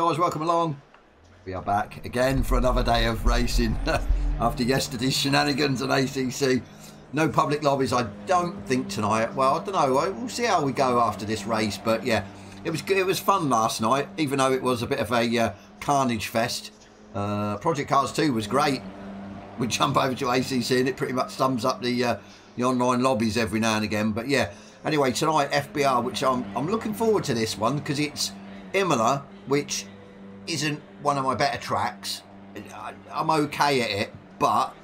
Guys, welcome along. We are back again for another day of racing after yesterday's shenanigans on ACC. No public lobbies, I don't think tonight. Well, I don't know. We'll see how we go after this race, but yeah, it was it was fun last night, even though it was a bit of a uh, carnage fest. Uh, Project Cars 2 was great. We jump over to ACC and it pretty much sums up the uh, the online lobbies every now and again. But yeah, anyway, tonight FBR, which I'm I'm looking forward to this one because it's Imola, which isn't one of my better tracks. I'm okay at it, but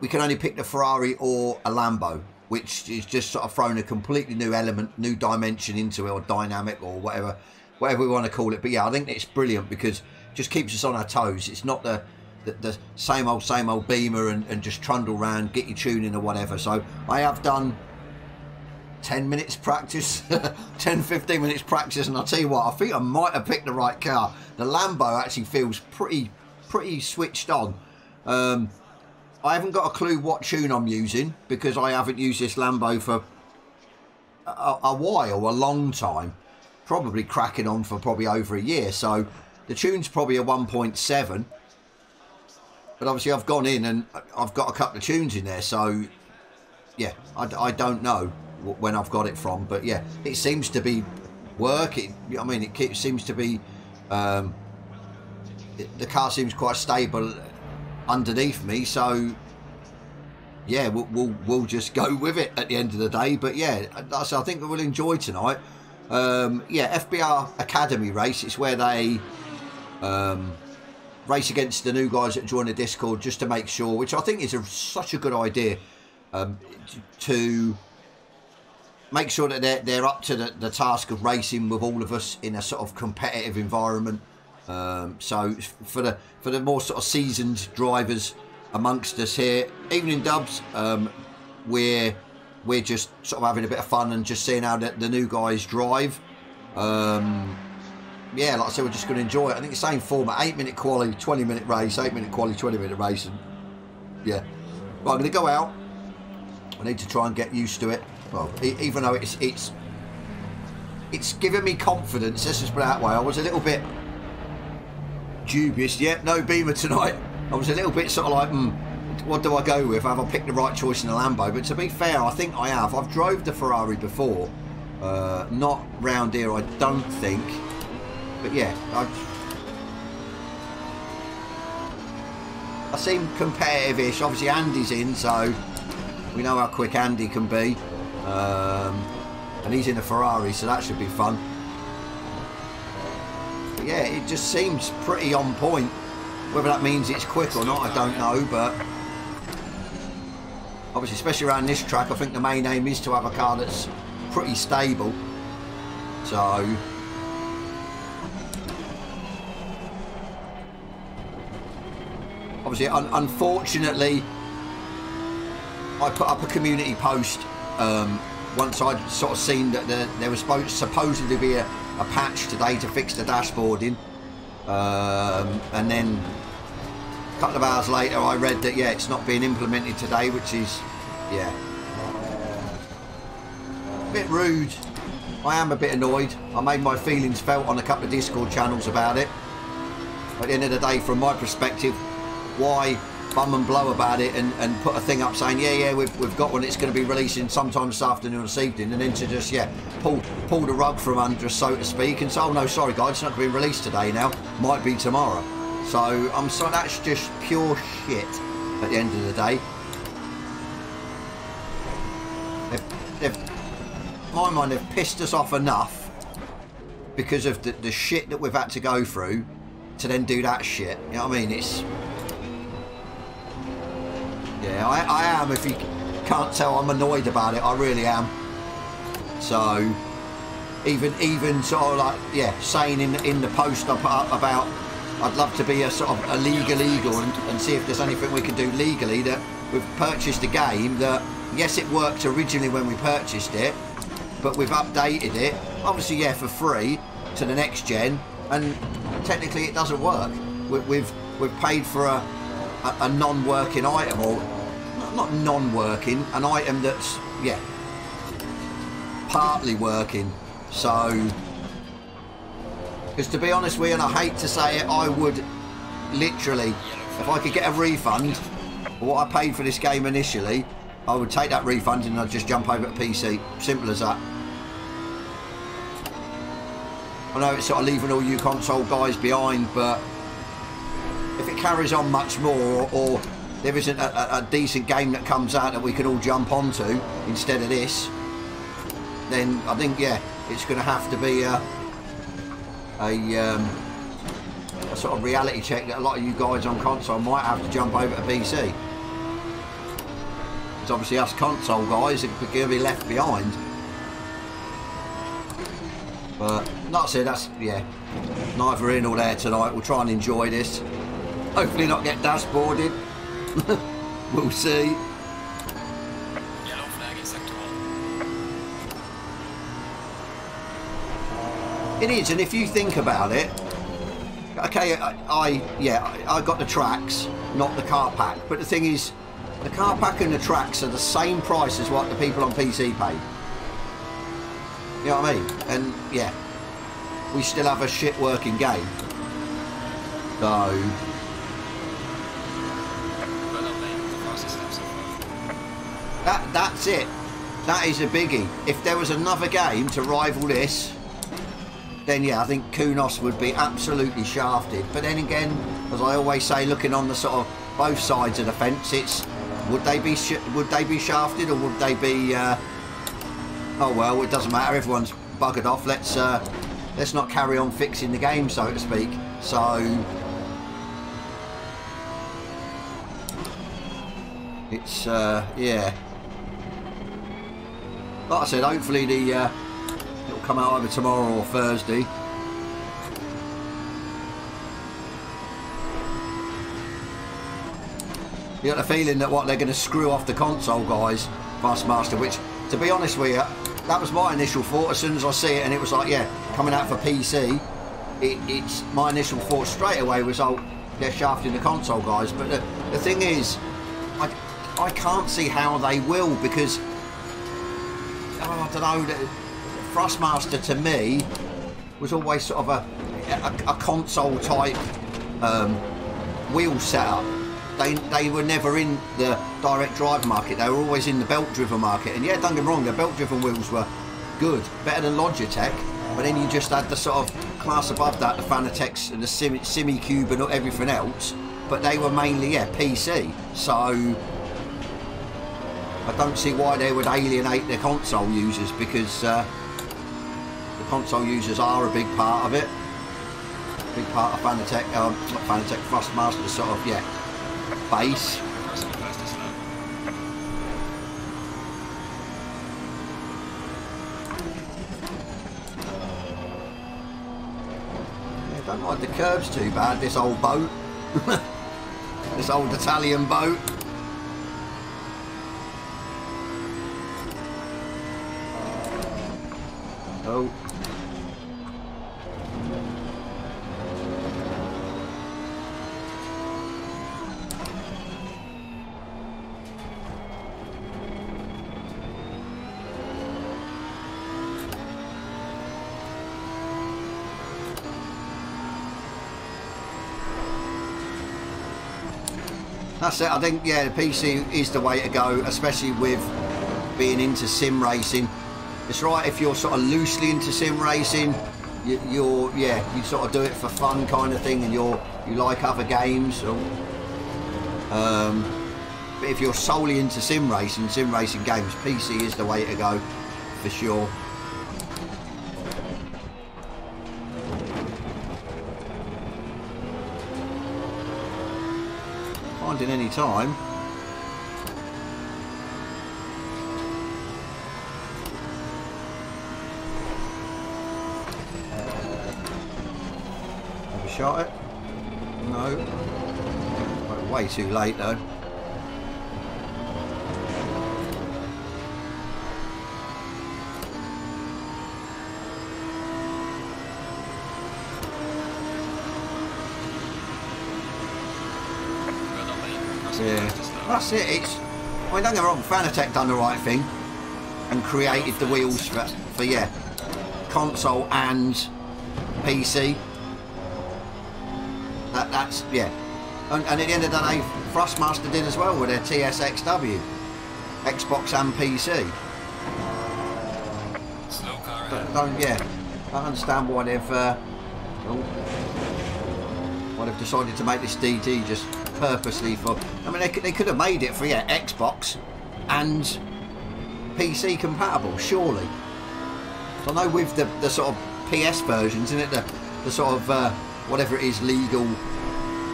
we can only pick the Ferrari or a Lambo, which is just sort of thrown a completely new element, new dimension into it, or dynamic, or whatever, whatever we want to call it. But yeah, I think it's brilliant because it just keeps us on our toes. It's not the the, the same old, same old Beamer and, and just trundle around, get your tuning or whatever. So I have done 10 minutes practice 10 15 minutes practice and I'll tell you what I think I might have picked the right car. The Lambo actually feels pretty pretty switched on. Um, I haven't got a clue what tune I'm using because I haven't used this Lambo for a, a while a long time. Probably cracking on for probably over a year. So the tune's probably a 1.7 but obviously I've gone in and I've got a couple of tunes in there. So yeah I, I don't know when I've got it from. But yeah, it seems to be working. I mean, it seems to be um, it, the car seems quite stable underneath me. So yeah, we'll, we'll, we'll just go with it at the end of the day. But yeah, I think we'll enjoy tonight. Um, yeah, FBR Academy race. It's where they um, race against the new guys that join the Discord just to make sure, which I think is a, such a good idea um, to make sure that they're, they're up to the, the task of racing with all of us in a sort of competitive environment. Um, so for the for the more sort of seasoned drivers amongst us here, evening dubs, um, we're we're just sort of having a bit of fun and just seeing how the, the new guys drive. Um, yeah, like I said, we're just going to enjoy it. I think the same format: eight minute quality, twenty minute race, eight minute quality, twenty minute race, and yeah. I'm going to go out. I need to try and get used to it well, even though it's it's it's given me confidence. Let's just put it that way. I was a little bit dubious. Yep, no Beamer tonight. I was a little bit sort of like, hmm, what do I go with? Have I picked the right choice in the Lambo? But to be fair, I think I have. I've drove the Ferrari before. Uh, not round here, I don't think. But yeah, I, I seem competitive-ish. Obviously, Andy's in, so we know how quick Andy can be. Um, and he's in a Ferrari, so that should be fun. But yeah, it just seems pretty on point. Whether that means it's quick or not, I don't know, but obviously, especially around this track, I think the main aim is to have a car that's pretty stable. So, obviously, un unfortunately, I put up a community post um, once I'd sort of seen that the, there was supposed, supposedly be a, a, patch today to fix the dashboarding, um, and then a couple of hours later I read that yeah it's not being implemented today, which is yeah a bit rude. I am a bit annoyed. I made my feelings felt on a couple of Discord channels about it. At the end of the day, from my perspective, why bum and blow about it and, and put a thing up saying, yeah, yeah, we've, we've got one, it's going to be releasing sometime this afternoon or this evening, and then to just, yeah, pull, pull the rug from under us, so to speak, and say, oh, no, sorry, guys, it's not going to be released today now, might be tomorrow. So I'm sorry, that's just pure shit at the end of the day. They've, they've, my mind, they've pissed us off enough because of the, the shit that we've had to go through to then do that shit. You know what I mean? It's yeah, I, I am. If you can't tell, I'm annoyed about it. I really am. So, even even sort of like yeah, saying in in the post I put up uh, about I'd love to be a sort of a legal eagle and, and see if there's anything we can do legally that we've purchased a game that yes it worked originally when we purchased it but we've updated it obviously yeah for free to the next gen and technically it doesn't work we, we've we've paid for a a, a non-working item or not non-working an item that's yeah partly working. So, Because to be honest with you, and I hate to say it, I would literally, if I could get a refund for what I paid for this game initially, I would take that refund and I'd just jump over to PC. Simple as that. I know it's sort of leaving all you console guys behind, but carries on much more or there isn't a, a, decent game that comes out that we can all jump onto instead of this, then I think, yeah, it's going to have to be a, a, um, a sort of reality check that a lot of you guys on console might have to jump over to PC. It's obviously us console guys are going to be left behind. But, like I said, that's, yeah, neither in or there tonight. We'll try and enjoy this. Hopefully not get dashboarded. we'll see. Yellow flag sector. It is, and if you think about it, okay, I, I yeah, I, I got the tracks, not the car pack. But the thing is, the car pack and the tracks are the same price as what the people on PC pay. You know what I mean? And yeah, we still have a shit working game. So Well done, mate. The fastest lap so far. That that's it. That is a biggie. If there was another game to rival this, then yeah, I think Kunos would be absolutely shafted. But then again, as I always say, looking on the sort of both sides of the fence, it's would they be would they be shafted or would they be? Uh, oh well, it doesn't matter. Everyone's buggered off. Let's uh, let's not carry on fixing the game, so to speak. So it's uh, yeah. Like I said, hopefully the uh, it'll come out either tomorrow or Thursday. You got the feeling that what they're going to screw off the console guys, Master, which, to be honest with you, that was my initial thought as soon as I see it, and it was like, yeah, coming out for PC. It, it's my initial thought straight away was, oh, they're shafting the console guys. But the, the thing is, I, I can't see how they will because oh, I don't know. Thrustmaster to me was always sort of a a, a console type um, wheel setup. They they were never in the direct drive market. They were always in the belt driven market. And yeah, don't get me wrong, the belt driven wheels were good, better than Logitech. But then you just had the sort of class above that, the Fanatec's and the Sim, Simucube and everything else. But they were mainly yeah PC. So I don't see why they would alienate their console users because uh, the console users are a big part of it. Big part of Fanatec, um, not Fanatec, Thrustmaster, sort of, yeah, base. Yeah, don't the curbs too bad, this old boat. this old Italian boat. That's it. I think yeah, the PC is the way to go, especially with being into sim racing. It's right if you're sort of loosely into sim racing. You, you're yeah, you sort of do it for fun kind of thing, and you're you like other games. Or, um, but if you're solely into sim racing, sim racing games, PC is the way to go for sure. Finding any time. Shot it? No. Way- too late though. Yeah. That's it. It's. I mean, don't get me wrong. Fanatec done the right thing and created the wheels for, for yeah, console and PC. That, that's yeah. And, and at the end of the day, Thrustmaster did as well with their TSXW, Xbox and PC. Slow car But don't yeah, I don't understand why they've uh, oh, why they've decided to make this DT just purposely for. I mean, they could, they could have made it for yeah Xbox and PC compatible, surely. So I know with the, the sort of PS versions, isn't it? The, the sort of uh, whatever it is legal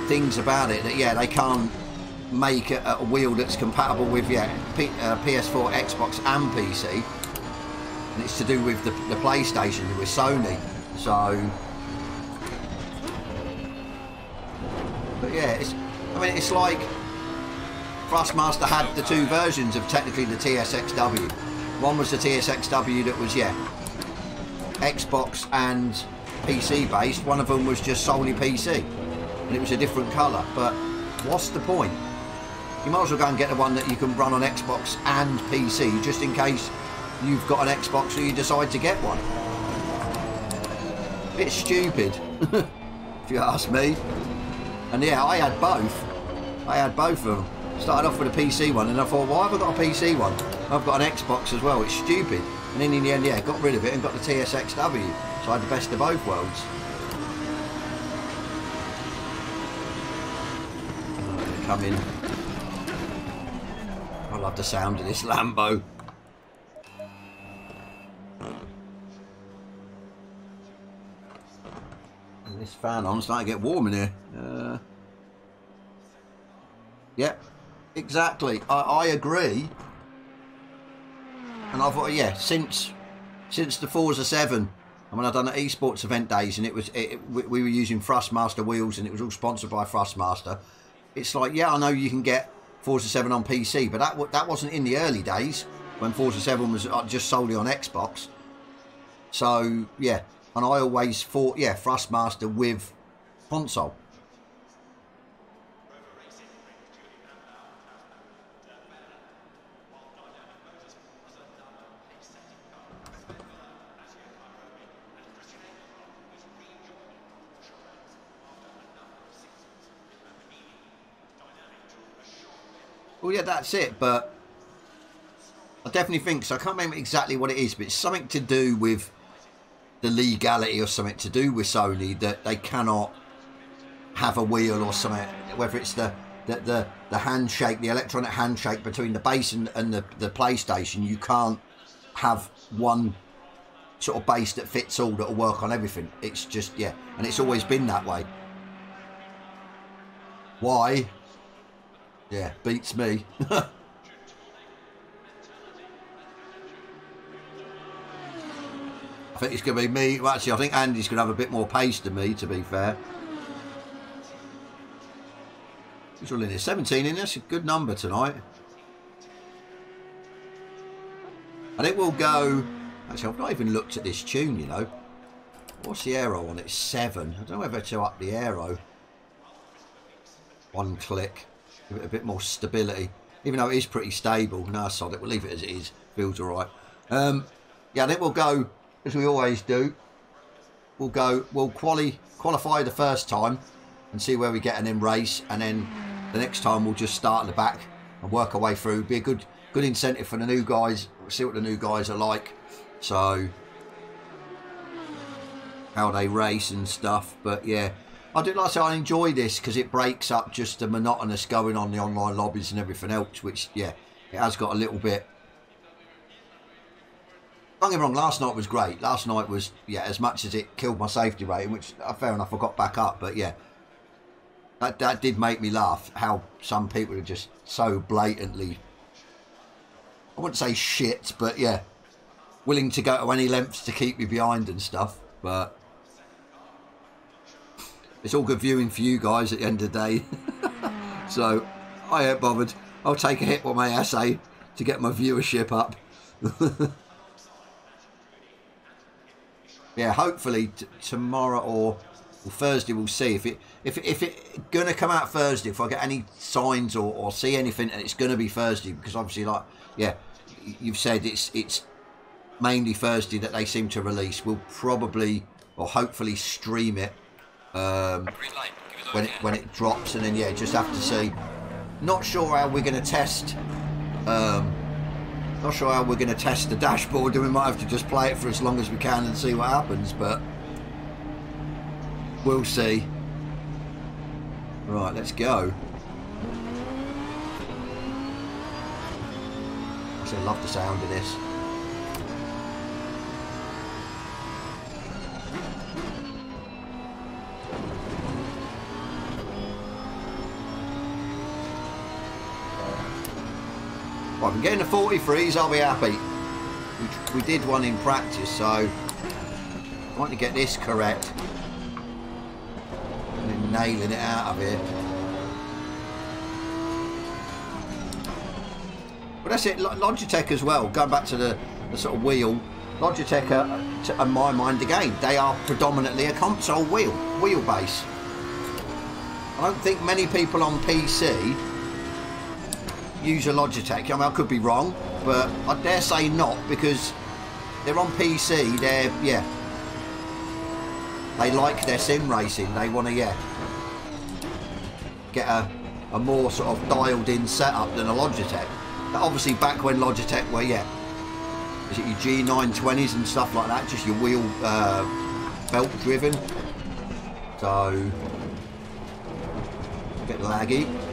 things about it that yeah they can't make a, a wheel that's compatible with yeah P, uh, PS4, Xbox and PC. And it's to do with the, the PlayStation with Sony. So, but yeah, it's I mean it's like Thrustmaster had the two versions of technically the TSXW. One was the TSXW that was yeah Xbox and PC based. One of them was just solely PC, and it was a different colour. But what's the point? You might as well go and get the one that you can run on Xbox and PC, just in case you've got an Xbox or you decide to get one. Bit stupid, if you ask me. And yeah, I had both. I had both of them. Started off with a PC one, and I thought, why have I got a PC one? I've got an Xbox as well. It's stupid. And then in the end, yeah, got rid of it and got the TSXW. So I had the best of both worlds. Come in. I love the sound of this Lambo. And this fan on, starting to get warm in here. Uh, yep, exactly. I, I agree. And I thought, yeah, since since the Forza 7, I mean, I've done the esports event days, and it was it, we, we were using Thrustmaster wheels, and it was all sponsored by Thrustmaster. It's like, yeah, I know you can get Forza 7 on PC, but that that wasn't in the early days when Forza 7 was uh, just solely on Xbox. So yeah, and I always thought, yeah, Thrustmaster with console. Well, yeah, that's it. But I definitely think so. I can't remember exactly what it is, but it's something to do with the legality or something to do with Sony that they cannot have a wheel or something. Whether it's the the the, the handshake, the electronic handshake between the base and, and the, the PlayStation, you can't have one sort of base that fits all that'll work on everything. It's just yeah, and it's always been that way. Why? Yeah, beats me. I think it's going to be me. Well, actually, I think Andy's going to have a bit more pace than me, to be fair. He's in here. 17 in That's a good number tonight. And it will go... Actually, I've not even looked at this tune, you know. What's the aero on it? Seven. I don't know whether to up the aero. One click. Give it a bit more stability. Even though it is pretty stable. No, sod it. We'll leave it as it is. Feels alright. Um, yeah, it will go, as we always do. We'll go, we'll quali qualify the first time and see where we get and then race. And then the next time we'll just start at the back and work our way through. Be a good good incentive for the new guys. See what the new guys are like. So how they race and stuff. But yeah, I do like say I enjoy this because it breaks up just the monotonous going on the online lobbies and everything else. Which yeah, it has got a little bit. Don't get me wrong. Last night was great. Last night was yeah, as much as it killed my safety rating, which uh, fair enough, I got back up. But yeah, that that did make me laugh. How some people are just so blatantly. I wouldn't say shit, but yeah, willing to go to any lengths to keep me behind and stuff. But it's all good viewing for you guys at the end of the day. so I ain't bothered. I'll take a hit with my SA to get my viewership up. yeah, hopefully tomorrow or, Thursday we'll see if it if if it gonna come out Thursday. If I get any signs or, or see anything, and it's gonna be Thursday because obviously, like yeah, you've said it's it's mainly Thursday that they seem to release. We'll probably or hopefully stream it. Um, when it when it drops, and then yeah, just have to see. Not sure how we're going to test. Um, not sure how we're going to test the dashboard. And we might have to just play it for as long as we can and see what happens, but we'll see. Right, let's go. I love the sound of this. I'm getting the 43s, I'll be happy. We, we did one in practice, so I want to get this correct. And nailing it out of here. But that's it, Logitech as well, going back to the, the sort of wheel. Logitech, are, to, in my mind again, they are predominantly a console wheel, wheelbase. I don't think many people on PC use a Logitech. I mean, I could be wrong, but I dare say not because they're on PC. They're yeah, they like their sim racing. They want to yeah get a a more sort of dialed in setup than a Logitech. But obviously, back when Logitech were yeah, is it your G920s and stuff like that, just your wheel uh, belt driven. So get laggy.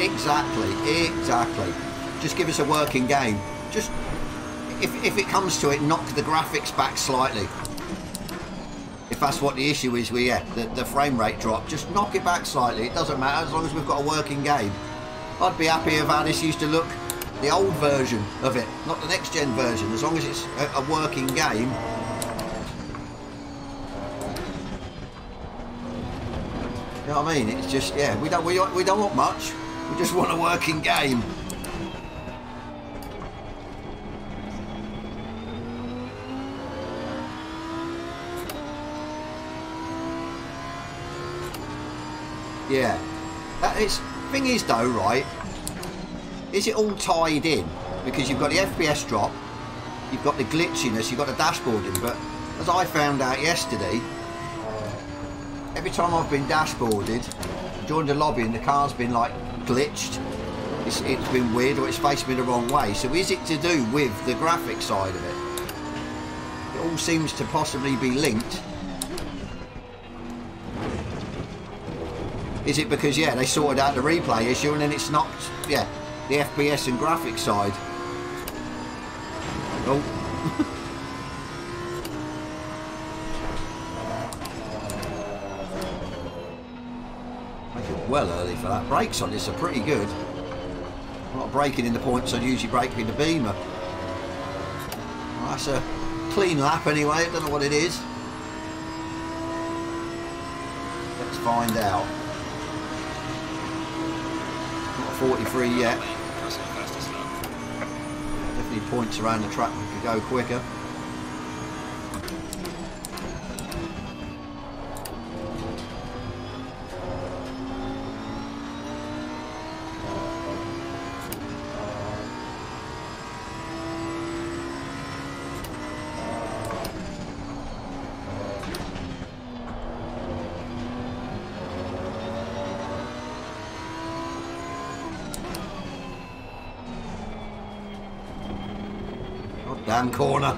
Exactly, exactly. Just give us a working game. Just, if, if it comes to it, knock the graphics back slightly. If that's what the issue is with yeah, the, the frame rate drop, just knock it back slightly. It doesn't matter as long as we've got a working game. I'd be happy if how this used to look, the old version of it, not the next gen version. As long as it's a, a working game, You know what I mean? It's just yeah, we don't we, we don't want much. We just want a working game. Yeah. That is, thing is though, right, is it all tied in? Because you've got the FPS drop, you've got the glitchiness, you've got the dashboarding, but as I found out yesterday, every time I've been dashboarded, joined the lobby and the car's been like glitched. It's, it's been weird or it's faced me the wrong way. So is it to do with the graphic side of it? It all seems to possibly be linked. Is it because, yeah, they sorted out the replay issue and then it's knocked, yeah, the FPS and graphics side? Oh. well early for that. Brakes on this are pretty good. I'm not braking in the points I'd usually brake in the Beamer. Well, that's a clean lap anyway, I don't know what it is. Let's find out. Not 43 yet. Points around the track we could go quicker. Corner.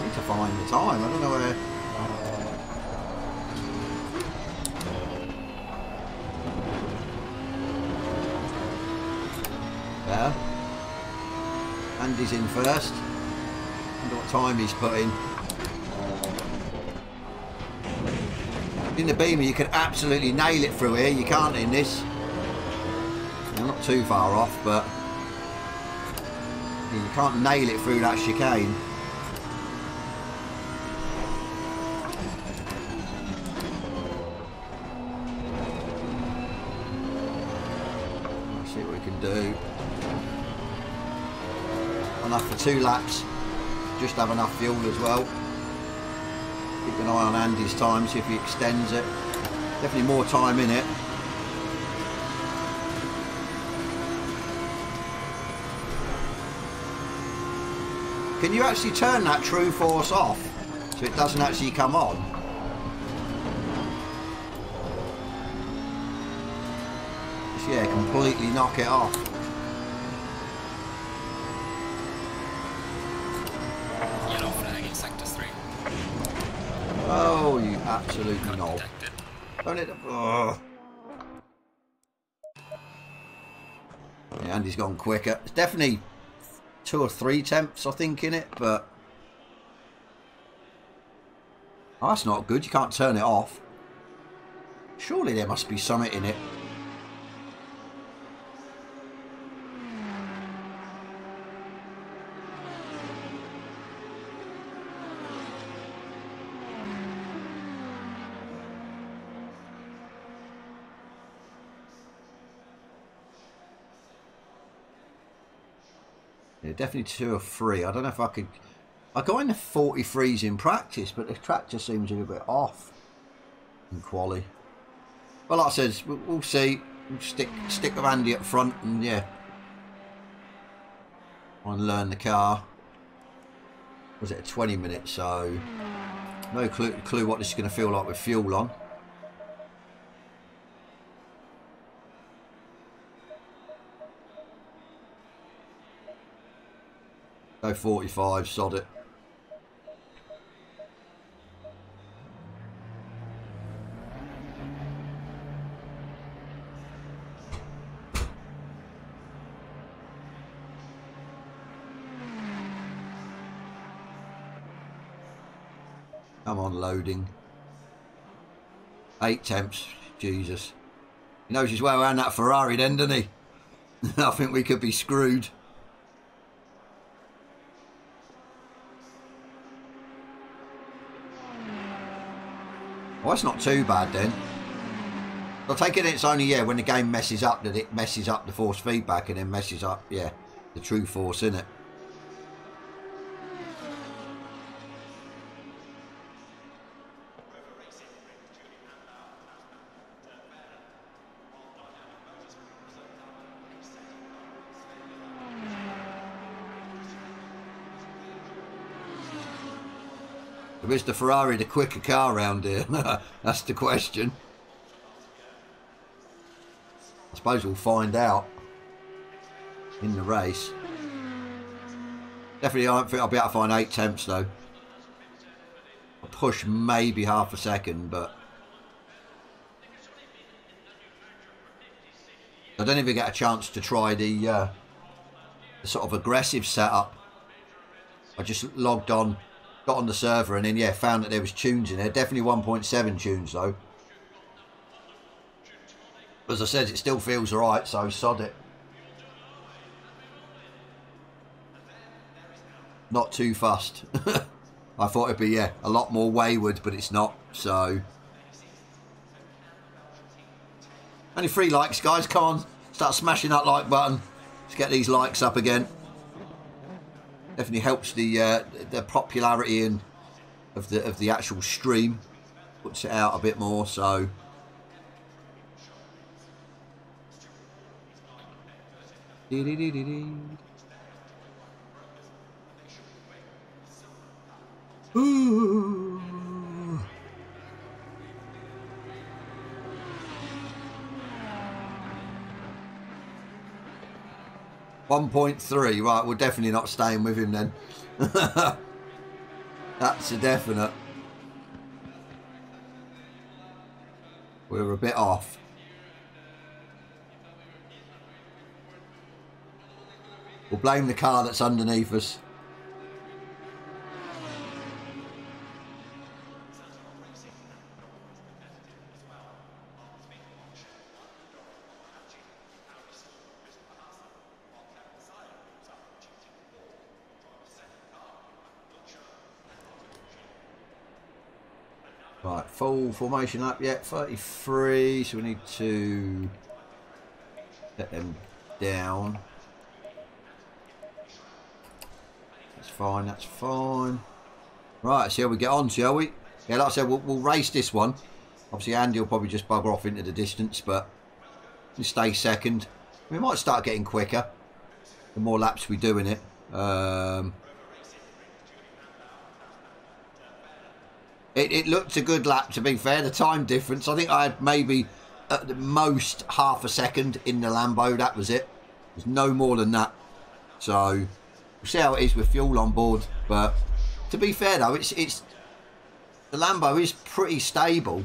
need to find the time. I don't know where... There. Andy's in first put in. The Beamer, you can absolutely nail it through here. You can't in this. You're not too far off, but you can't nail it through that chicane. Let's see what we can do. Enough for two laps. Just have enough fuel as well. Keep an eye on Andy's time, see if he extends it. Definitely more time in it. Can you actually turn that true force off so it doesn't actually come on? Just, yeah, completely knock it off. Yellow flag in sector 3. Oh, you absolute knob. Detected. Don't it? Ugh. Yeah, Andy's gone quicker. It's definitely two or three temps, I think, in it, but oh, that's not good. You can't turn it off. Surely there must be something in it. Definitely two or three. I don't know if I could. I got in the 43s in practice, but the tractor seems a little bit off in quali. Well, like I said, we'll, see. We'll stick stick with Andy up front, and yeah, and learn the car. Was it a 20 minute? So no clue, clue what this is going to feel like with fuel on. Go 45, sod it. Come on, loading. Eight temps. Jesus. He knows his way around that Ferrari then, doesn't he? I think we could be screwed. That's not too bad then. I take it it's only, yeah, when the game messes up that it messes up the force feedback and then messes up, yeah, the true force in it. Is the Ferrari the quicker car around here? That's the question. I suppose we'll find out in the race. Definitely, I don't think I'll be able to find eight temps though. I'll push maybe half a second, but I don't even get a chance to try the, uh, the sort of aggressive setup. I just logged on got on the server and then yeah found that there was tunes in there. Definitely 1.7 tunes though. As I said it still feels alright so sod it. Not too fussed I thought it'd be yeah a lot more wayward but it's not so. Only three likes guys. Come on. Start smashing that like button. Let's get these likes up again definitely helps the uh, the popularity and of the of the actual stream. Puts it out a bit more so. Ooh. 1.3. Right, we're definitely not staying with him then. That's a definite. We're a bit off. We'll blame the car that's underneath us. Full formation up yet? 33, so we need to let them down. That's fine, that's fine. Right, see how we get on, shall we? Yeah, like I said, we'll, we'll race this one. Obviously, Andy will probably just bugger off into the distance, but we stay second. We might start getting quicker the more laps we do in it. Um, it, it looked a good lap, to be fair. The time difference, I think I had maybe at the most half a second in the Lambo. That was it. There's no more than that. So we'll see how it is with fuel on board. But to be fair, though, it's it's the Lambo is pretty stable.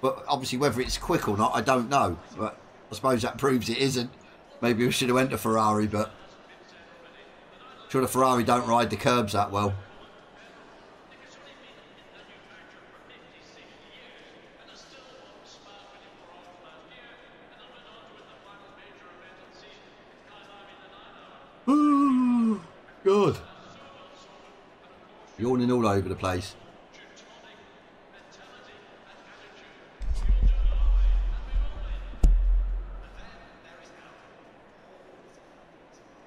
But obviously, whether it's quick or not, I don't know. But I suppose that proves it isn't. Maybe we should have went to Ferrari, but sure the Ferrari don't ride the curbs that well. Yawning all over the place.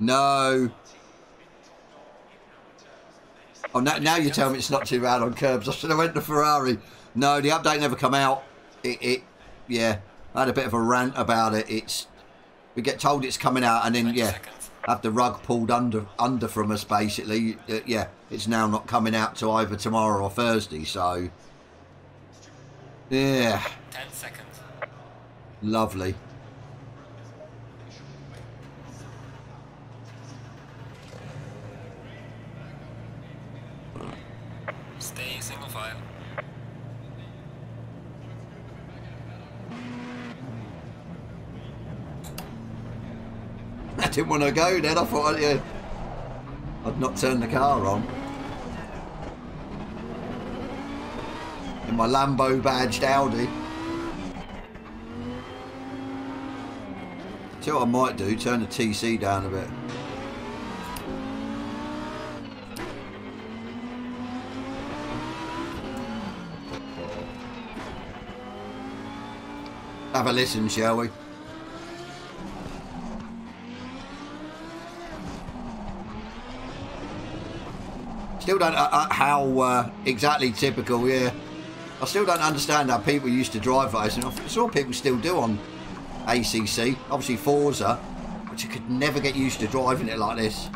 No. Oh, now, now you tell me it's not too bad on curbs. I should have went to Ferrari. No, the update never come out. It, it, yeah, I had a bit of a rant about it. It's we get told it's coming out, and then yeah. Have the rug pulled under under from us. Basically, Uh, yeah, it's now not coming out to either tomorrow or Thursday. So, yeah, 10 seconds. lovely. Stay single file. I didn't want to go then. I thought oh, yeah, I'd not turn the car on. In my Lambo badged Audi. See what I might do, turn the TC down a bit. Have a listen, shall we? Still don't uh, uh, how uh, exactly typical, yeah. I still don't understand how people used to drive those, and I saw people still do on ACC. Obviously Forza, but you could never get used to driving it like this.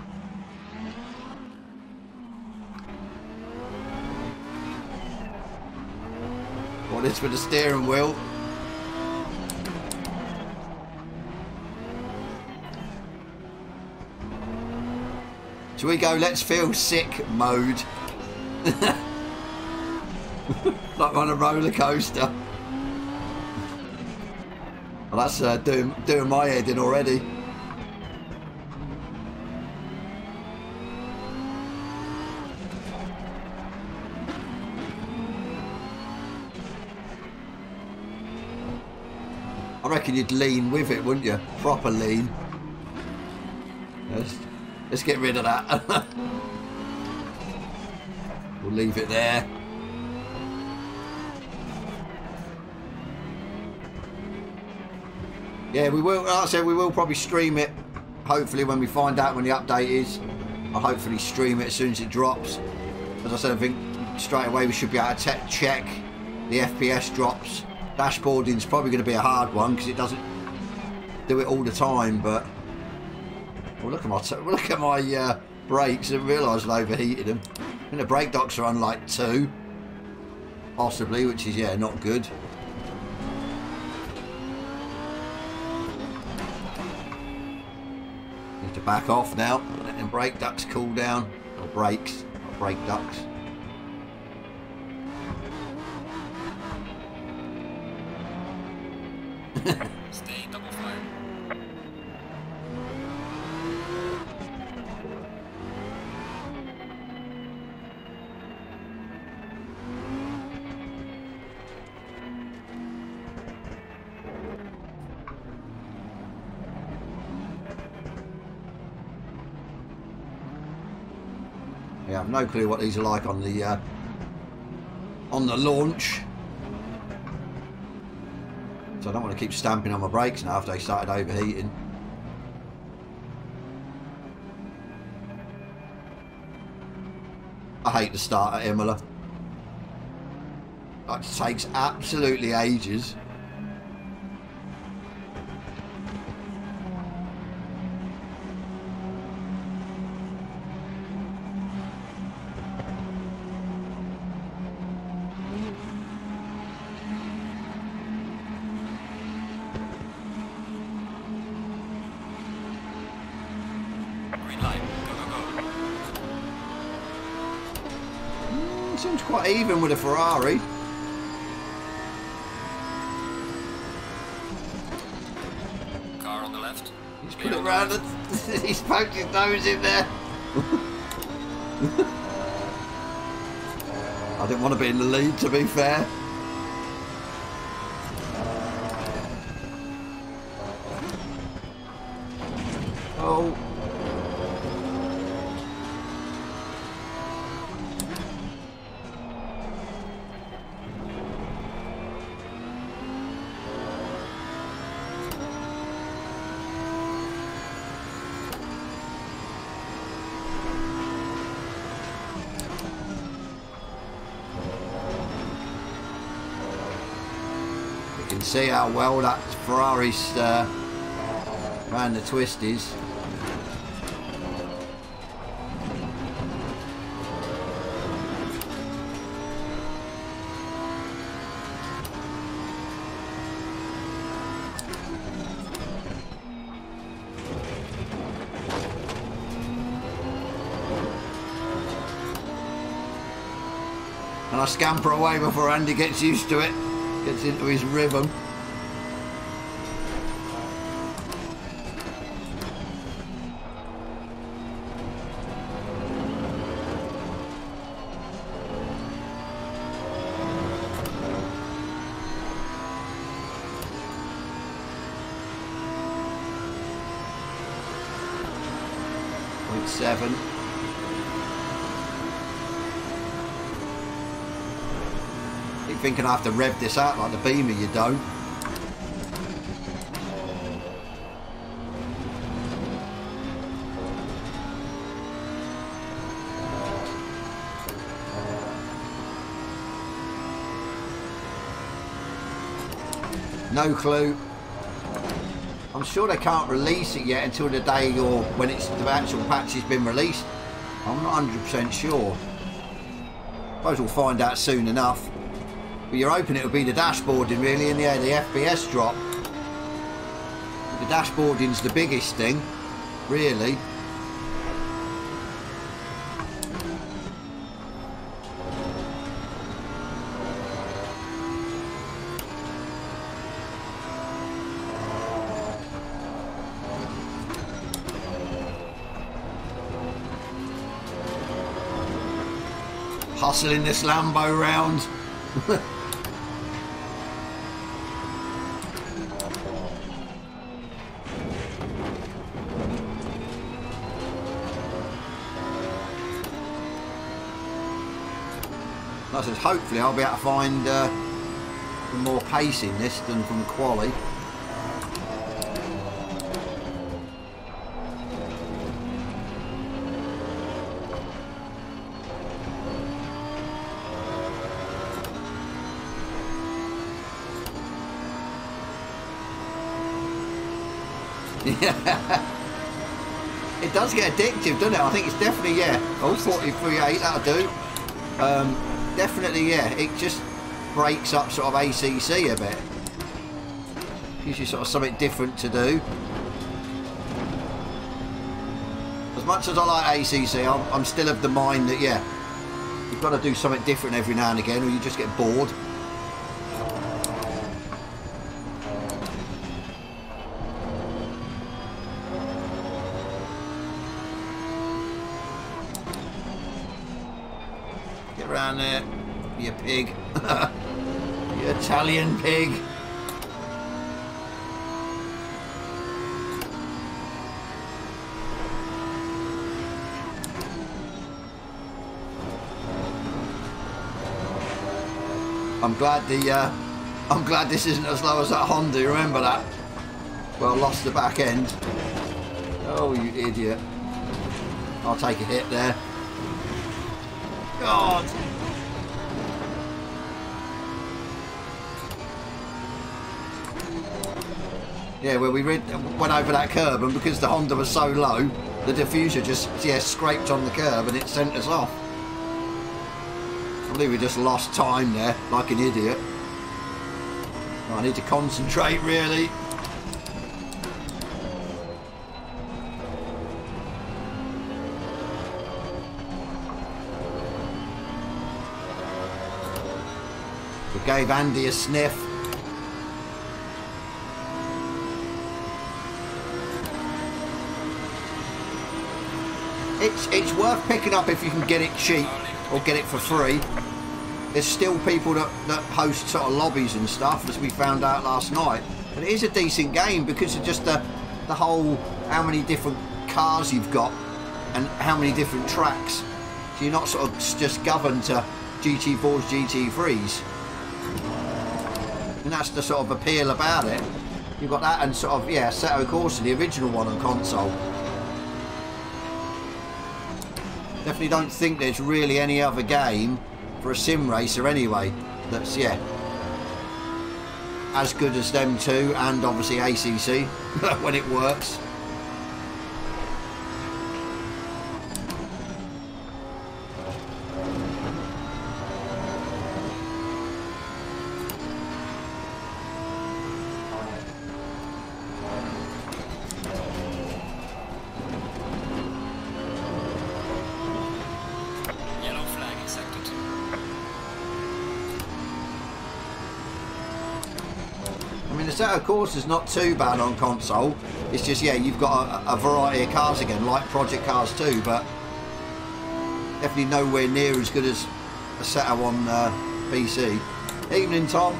What is with the steering wheel? So we go, let's feel sick mode. like on a roller coaster. Well, that's uh, doing, doing my head in already. I reckon you'd lean with it, wouldn't you? Proper lean. Let's, get rid of that. we'll leave it there. Yeah, we will. Like I said, we will probably stream it. Hopefully, when we find out when the update is, I'll hopefully stream it as soon as it drops. As I said, I think straight away we should be able to check the FPS drops. Dashboarding is probably going to be a hard one because it doesn't do it all the time. But well, look at my look at my uh, brakes. I didn't realise I overheated them. Think the brake ducts are on like two, possibly, which is yeah not good. Need to back off now. Let brake ducts cool down. Or brakes, not brake ducts. no clue what these are like on the uh, on the launch. So I don't want to keep stamping on my brakes now if they started overheating. I hate the start at Imola. That takes absolutely ages. Ferrari. Car on the left. He's put it on round and he's poked his nose in there. I didn't want to be in the lead to be fair. Oh. You can see how well that Ferrari's uh, the twisties. And I scamper away before Andy gets used to it, gets into his rhythm. Thinking I have to rev this out like the Beamer, you don't. No clue. I'm sure they can't release it yet until the day or when it's the actual patch has been released. I'm not 100% sure. I Suppose we'll find out soon enough. But you're hoping it'll be the dashboarding really yeah, the FPS drop. The dashboarding's the biggest thing, really. Hustling this Lambo round. Hopefully I'll be able to find uh, more pace in this than from Quali. Yeah. It does get addictive, doesn't it? I think it's definitely, yeah. Oh, 43.8, that'll do. Um, definitely, yeah. It just breaks up sort of ACC a bit. Gives you sort of something different to do. As much as I like ACC, I'm, I'm still of the mind that, yeah, you've got to do something different every now and again or you just get bored. Get around there, you pig. Pig. I'm glad the uh, I'm glad this isn't as low as that Honda, remember that? Well, lost the back end. Oh, you idiot. I'll take a hit there. God! Yeah, well, we went over that curb, and because the Honda was so low, the diffuser just yeah scraped on the curb and it sent us off. I believe we just lost time there, like an idiot. I need to concentrate, really. We gave Andy a sniff. It's it's worth picking up if you can get it cheap or get it for free. There's still people that, that host sort of lobbies and stuff, as we found out last night. But it is a decent game because of just the the whole how many different cars you've got and how many different tracks. So you're not sort of just governed to GT4s, GT3s. And that's the sort of appeal about it. You've got that and sort of, yeah, Assetto Corsa, the original one on console. Definitely don't think there's really any other game for a sim racer anyway that's, yeah, as good as them two and obviously ACC when it works. Yellow flag in sector 2. I mean, the Assetto Corsa is not too bad on console. It's just, yeah, you've got a, a variety of cars again, like Project Cars 2, but definitely nowhere near as good as a setup on uh, PC. Evening, Tom.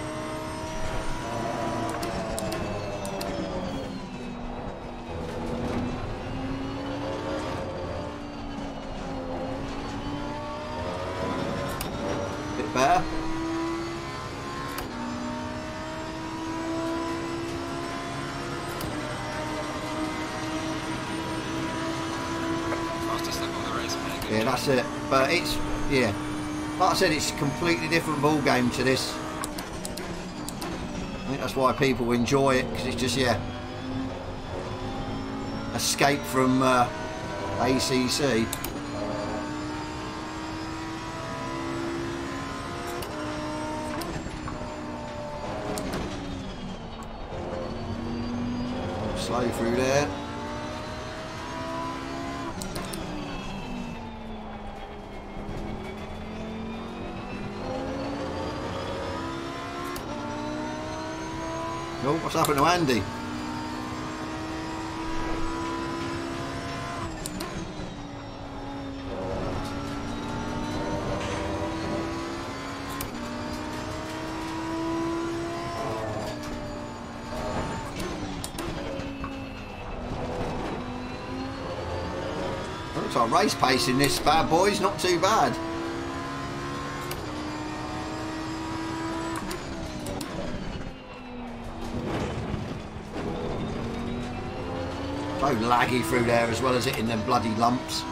Said, it's a completely different ball game to this. I think that's why people enjoy it because it's just yeah, escape from uh, ACC. Slow through there. Oh, what's happened to Andy? Looks like race pace in this bad boy's not too bad. Laggy through there as well as hitting them bloody lumps.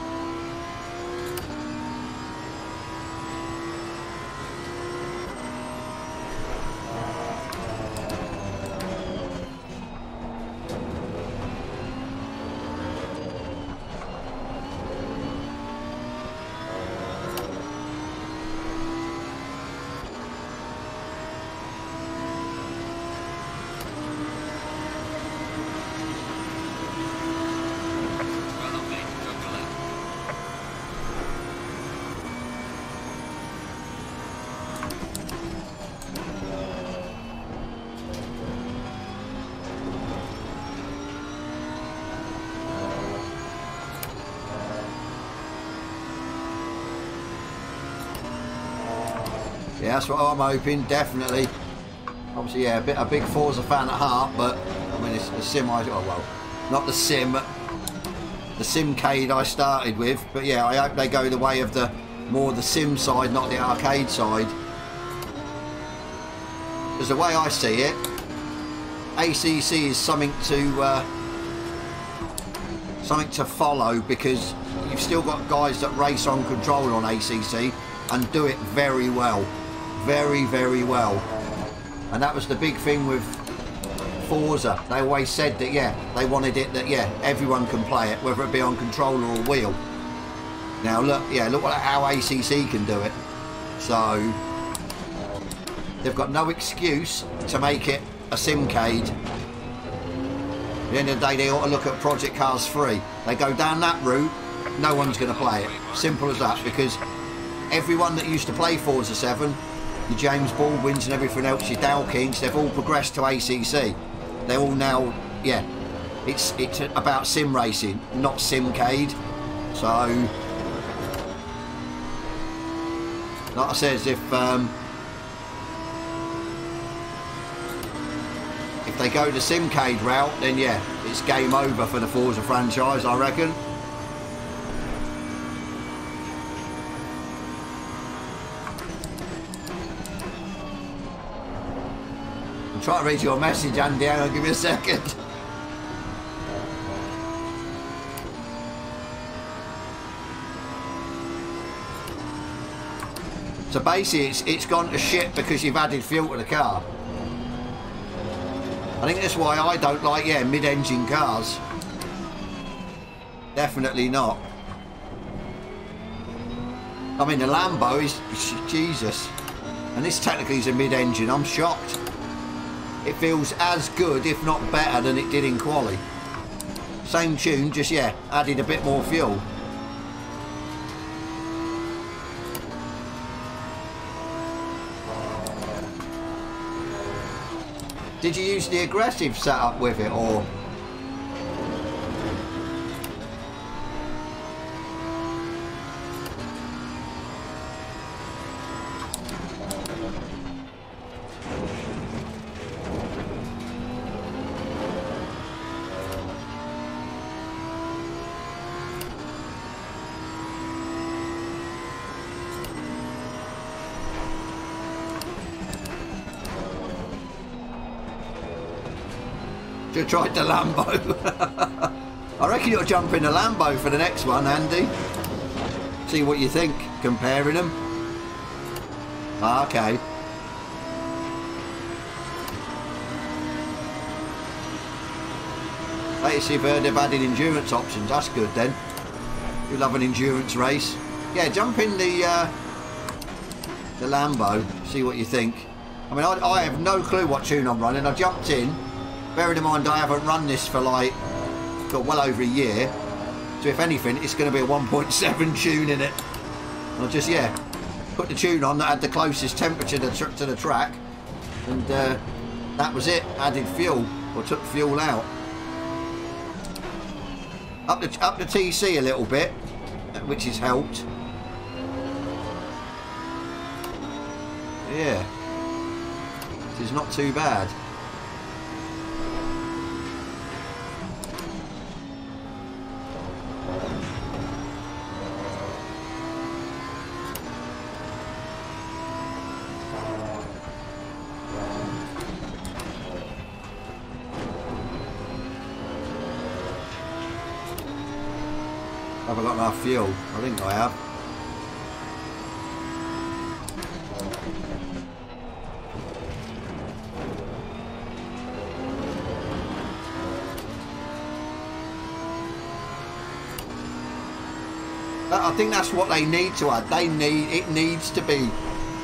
That's what I'm hoping, definitely. Obviously, yeah, a, bit, a big Forza fan at heart, but I mean, it's the sim I, oh well, not the sim, the simcade I started with, but yeah, I hope they go the way of the more the sim side, not the arcade side. Because the way I see it, ACC is something to uh, something to follow because you've still got guys that race on control on ACC and do it very well, very very well. And that was the big thing with Forza. They always said that yeah, they wanted it that yeah, everyone can play it, whether it be on controller or wheel. Now look, yeah, look what how ACC can do it. So they've got no excuse to make it a simcade. At the end of the day, they ought to look at Project Cars 3. They go down that route, no one's going to play it. Simple as that, because everyone that used to play Forza 7, the James Baldwins and everything else, your Dow Kings, they've all progressed to ACC. They're all now, yeah, it's it's about sim racing, not simcade. So, like I says, if um, if they go the simcade route, then yeah, it's game over for the Forza franchise, I reckon. Trying to read your message, Andy. Hang on, give me a second. So basically, it's, it's gone to shit because you've added fuel to the car. I think that's why I don't like, yeah, mid-engine cars. Definitely not. I mean, the Lambo is, Jesus. And this technically is a mid-engine. I'm shocked. It feels as good, if not better, than it did in quali. Same tune, just, yeah, added a bit more fuel. Did you use the aggressive setup with it, or...? Tried the Lambo. I reckon you'll jump in the Lambo for the next one, Andy. See what you think, comparing them. Ah, okay. Latest you've heard they've added endurance options. That's good then. You love an endurance race. Yeah, jump in the uh, the Lambo. See what you think. I mean, I, I have no clue what tune I'm running. I jumped in. Bearing in mind I haven't run this for like, got well over a year. So if anything, it's going to be a 1.7 tune in it. I'll just, yeah, put the tune on that had the closest temperature to, to the track. And uh, that was it. Added fuel, or took fuel out. Up the, up the TC a little bit, which has helped. Yeah. It's not too bad. Have I got enough fuel? I think I have. I think that's what they need to add. They need it needs to be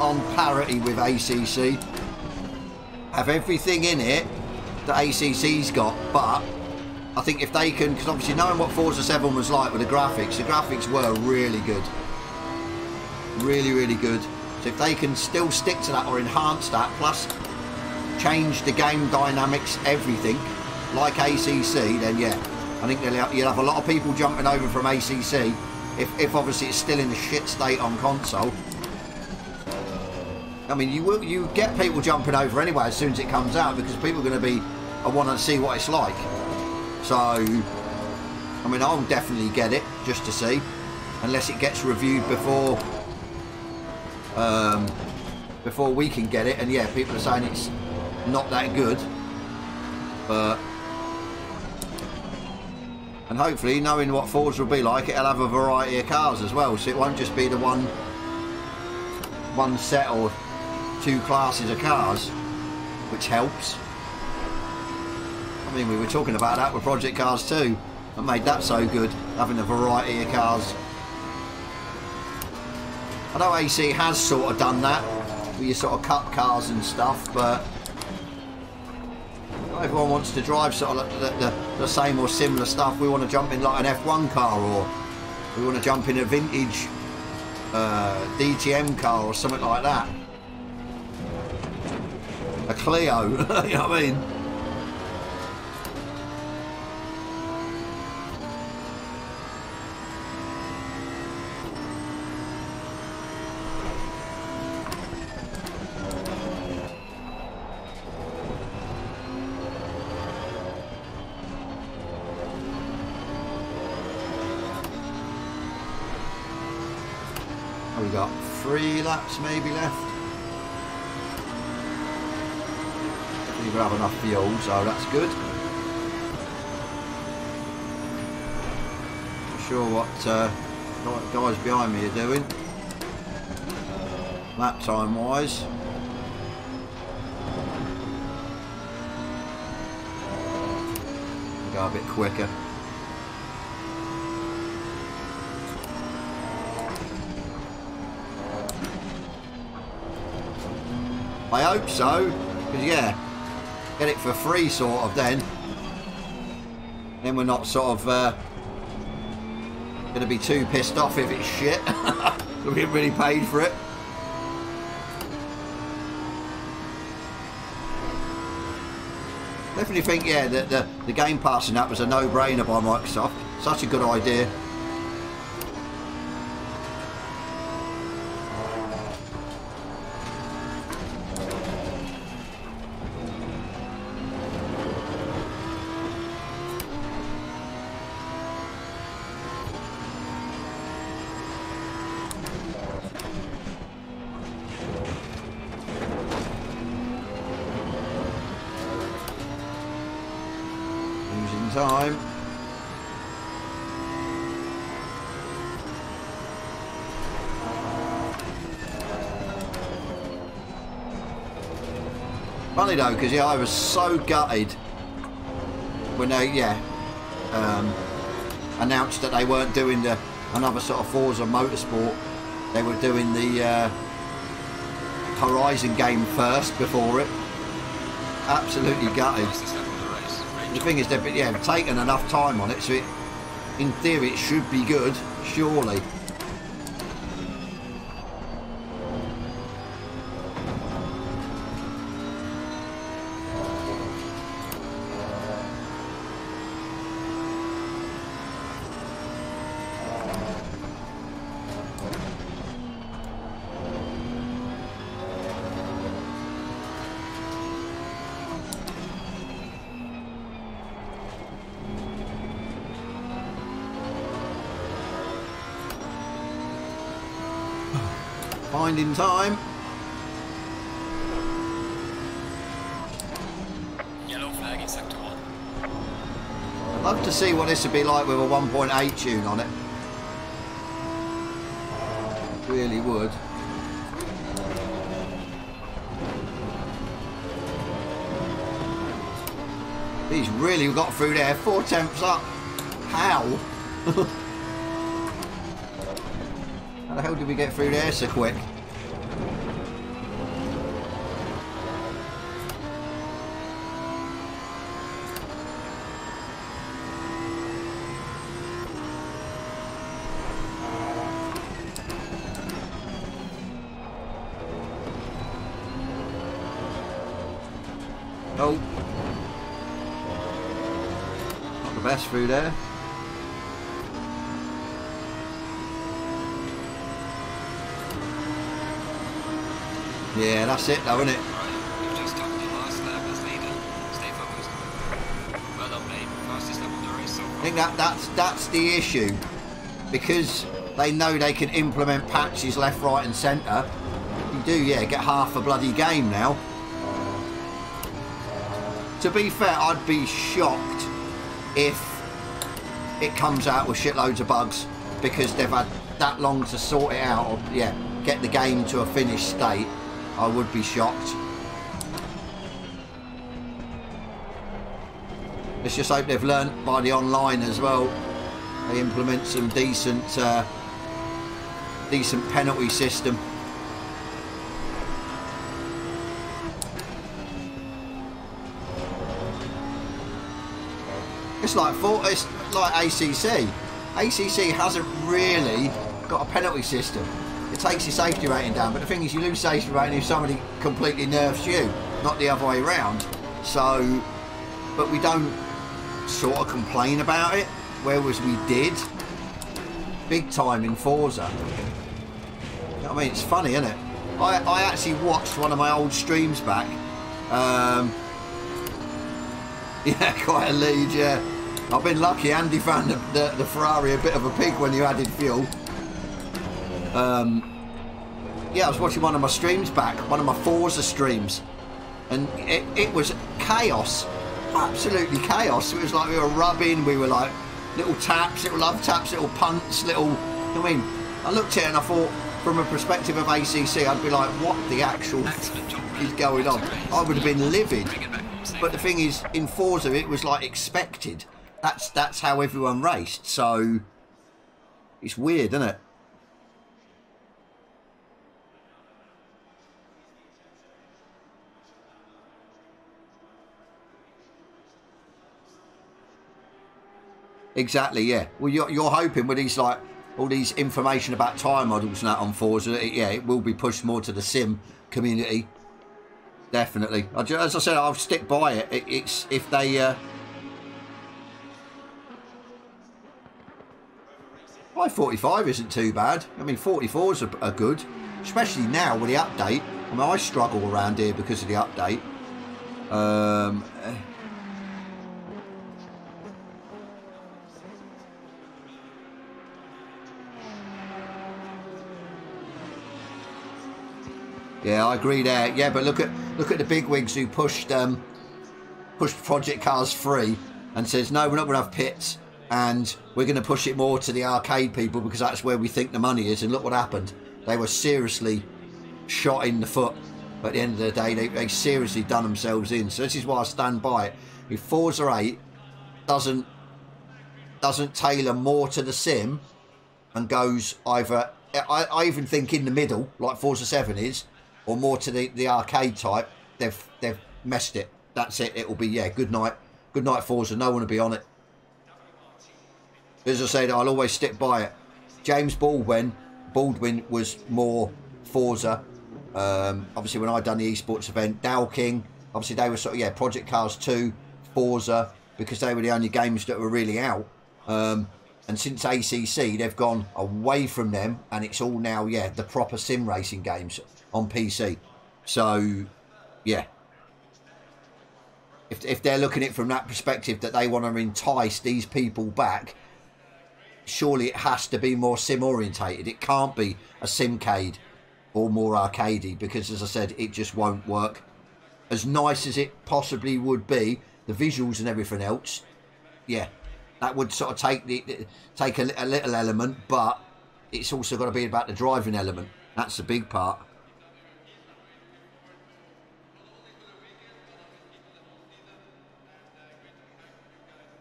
on parity with ACC. Have everything in it that ACC's got, but I think if they can, because obviously knowing what Forza 7 was like with the graphics, the graphics were really good. Really, really good. So if they can still stick to that or enhance that, plus change the game dynamics, everything, like ACC, then yeah, I think you'll have a lot of people jumping over from ACC if, if obviously it's still in a shit state on console. I mean, you will you get people jumping over anyway as soon as it comes out because people are going to be, I want to see what it's like. So, I mean, I'll definitely get it just to see, unless it gets reviewed before, um, before we can get it. And yeah, people are saying it's not that good. But and hopefully, knowing what Forza will be like, it'll have a variety of cars as well. So it won't just be the one one set or two classes of cars, which helps. I mean, we were talking about that with Project Cars 2. That made that so good, having a variety of cars. I know AC has sort of done that with your sort of cup cars and stuff, but everyone wants to drive sort of the, the, the same or similar stuff. We want to jump in like an F1 car or we want to jump in a vintage uh, DTM car or something like that. A Clio, you know what I mean? we got three laps maybe left. Gonna have enough fuel, so that's good. Not sure what uh, what guys behind me are doing. Lap time wise. Go a bit quicker. I hope so, because yeah, get it for free sort of then. Then we're not sort of uh, going to be too pissed off if it's shit. we haven't really paid for it. Definitely think, yeah, that the, the Game Pass and that was a no-brainer by Microsoft. Such a good idea. Losing time. Funny though, because yeah, I was so gutted when they yeah um, announced that they weren't doing the another sort of Forza Motorsport. They were doing the uh, Horizon game first before it. Absolutely gutted. The thing is, they've yeah, taken enough time on it, so it, in theory, it should be good, surely. Finding time. Yellow flag in sector 1. I'd love to see what this would be like with a 1.8 tune on it. Really would. He's really got through there. Four tenths up. How? How the hell did we get through there so quick? Through there. Yeah, that's it though, isn't it? Right, you've just topped your last lap as leader. Stay focused. Well done, mate. Fastest lap of the race so I think that that's that's the issue because they know they can implement patches left, right, and centre. You do, yeah, get half a bloody game now. to be fair, I'd be shocked if it comes out with shitloads of bugs because they've had that long to sort it out or yeah, get the game to a finished state. I would be shocked. Let's just hope they've learnt by the online as well. They implement some decent, uh, decent penalty system. It's like it's like ACC. ACC hasn't really got a penalty system. It takes your safety rating down, but the thing is, you lose safety rating if somebody completely nerfs you, not the other way around. So, but we don't sort of complain about it, whereas we did big time in Forza. I mean, it's funny, isn't it? I, I actually watched one of my old streams back. Um, yeah, quite a lead, yeah. I've been lucky. Andy found the, the, the, Ferrari a bit of a pig when you added fuel. Um, yeah, I was watching one of my streams back, one of my Forza streams, and it, it was chaos, absolutely chaos. It was like we were rubbing, we were like little taps, little love taps, little punts, little. I mean, I looked at it and I thought, from a perspective of ACC, I'd be like, what the actual is going on? I would have been livid. But the thing is, in Forza, it was like expected that's that's how everyone raced. So it's weird, isn't it? Exactly, yeah. Well, you're, you're hoping with these like all these information about tyre models and that on Forza, it, yeah, it will be pushed more to the sim community. Definitely. As I said, I'll stick by it. it it's if they uh, 545 isn't too bad. I mean, 44s are, are good, especially now with the update. I mean, I struggle around here because of the update. Um, Yeah, I agree there. Yeah, but look at look at the big wigs who pushed um, pushed Project Cars free and says no, we're not going to have pits and we're going to push it more to the arcade people because that's where we think the money is. And look what happened. They were seriously shot in the foot. At the end of the day, they, they seriously done themselves in. So this is why I stand by it. If Forza 8 doesn't doesn't tailor more to the sim and goes either I, I even think in the middle, like Forza 7 is, or more to the, the arcade type, they've they've messed it. That's it. It'll be yeah, good night. Good night Forza. No one will be on it. As I said, I'll always stick by it. James Baldwin, Baldwin was more Forza. Um, obviously, when I done the esports event, Dow King, obviously they were sort of yeah, Project Cars 2, Forza, because they were the only games that were really out. Um, and since ACC, they've gone away from them, and it's all now yeah the proper sim racing games on PC. So, yeah. If, if they're looking at it from that perspective that they want to entice these people back, surely it has to be more sim orientated. It can't be a simcade or more arcadey because, as I said, it just won't work. As nice as it possibly would be, the visuals and everything else, yeah, that would sort of take the take a, a little element, but it's also got to be about the driving element. That's the big part.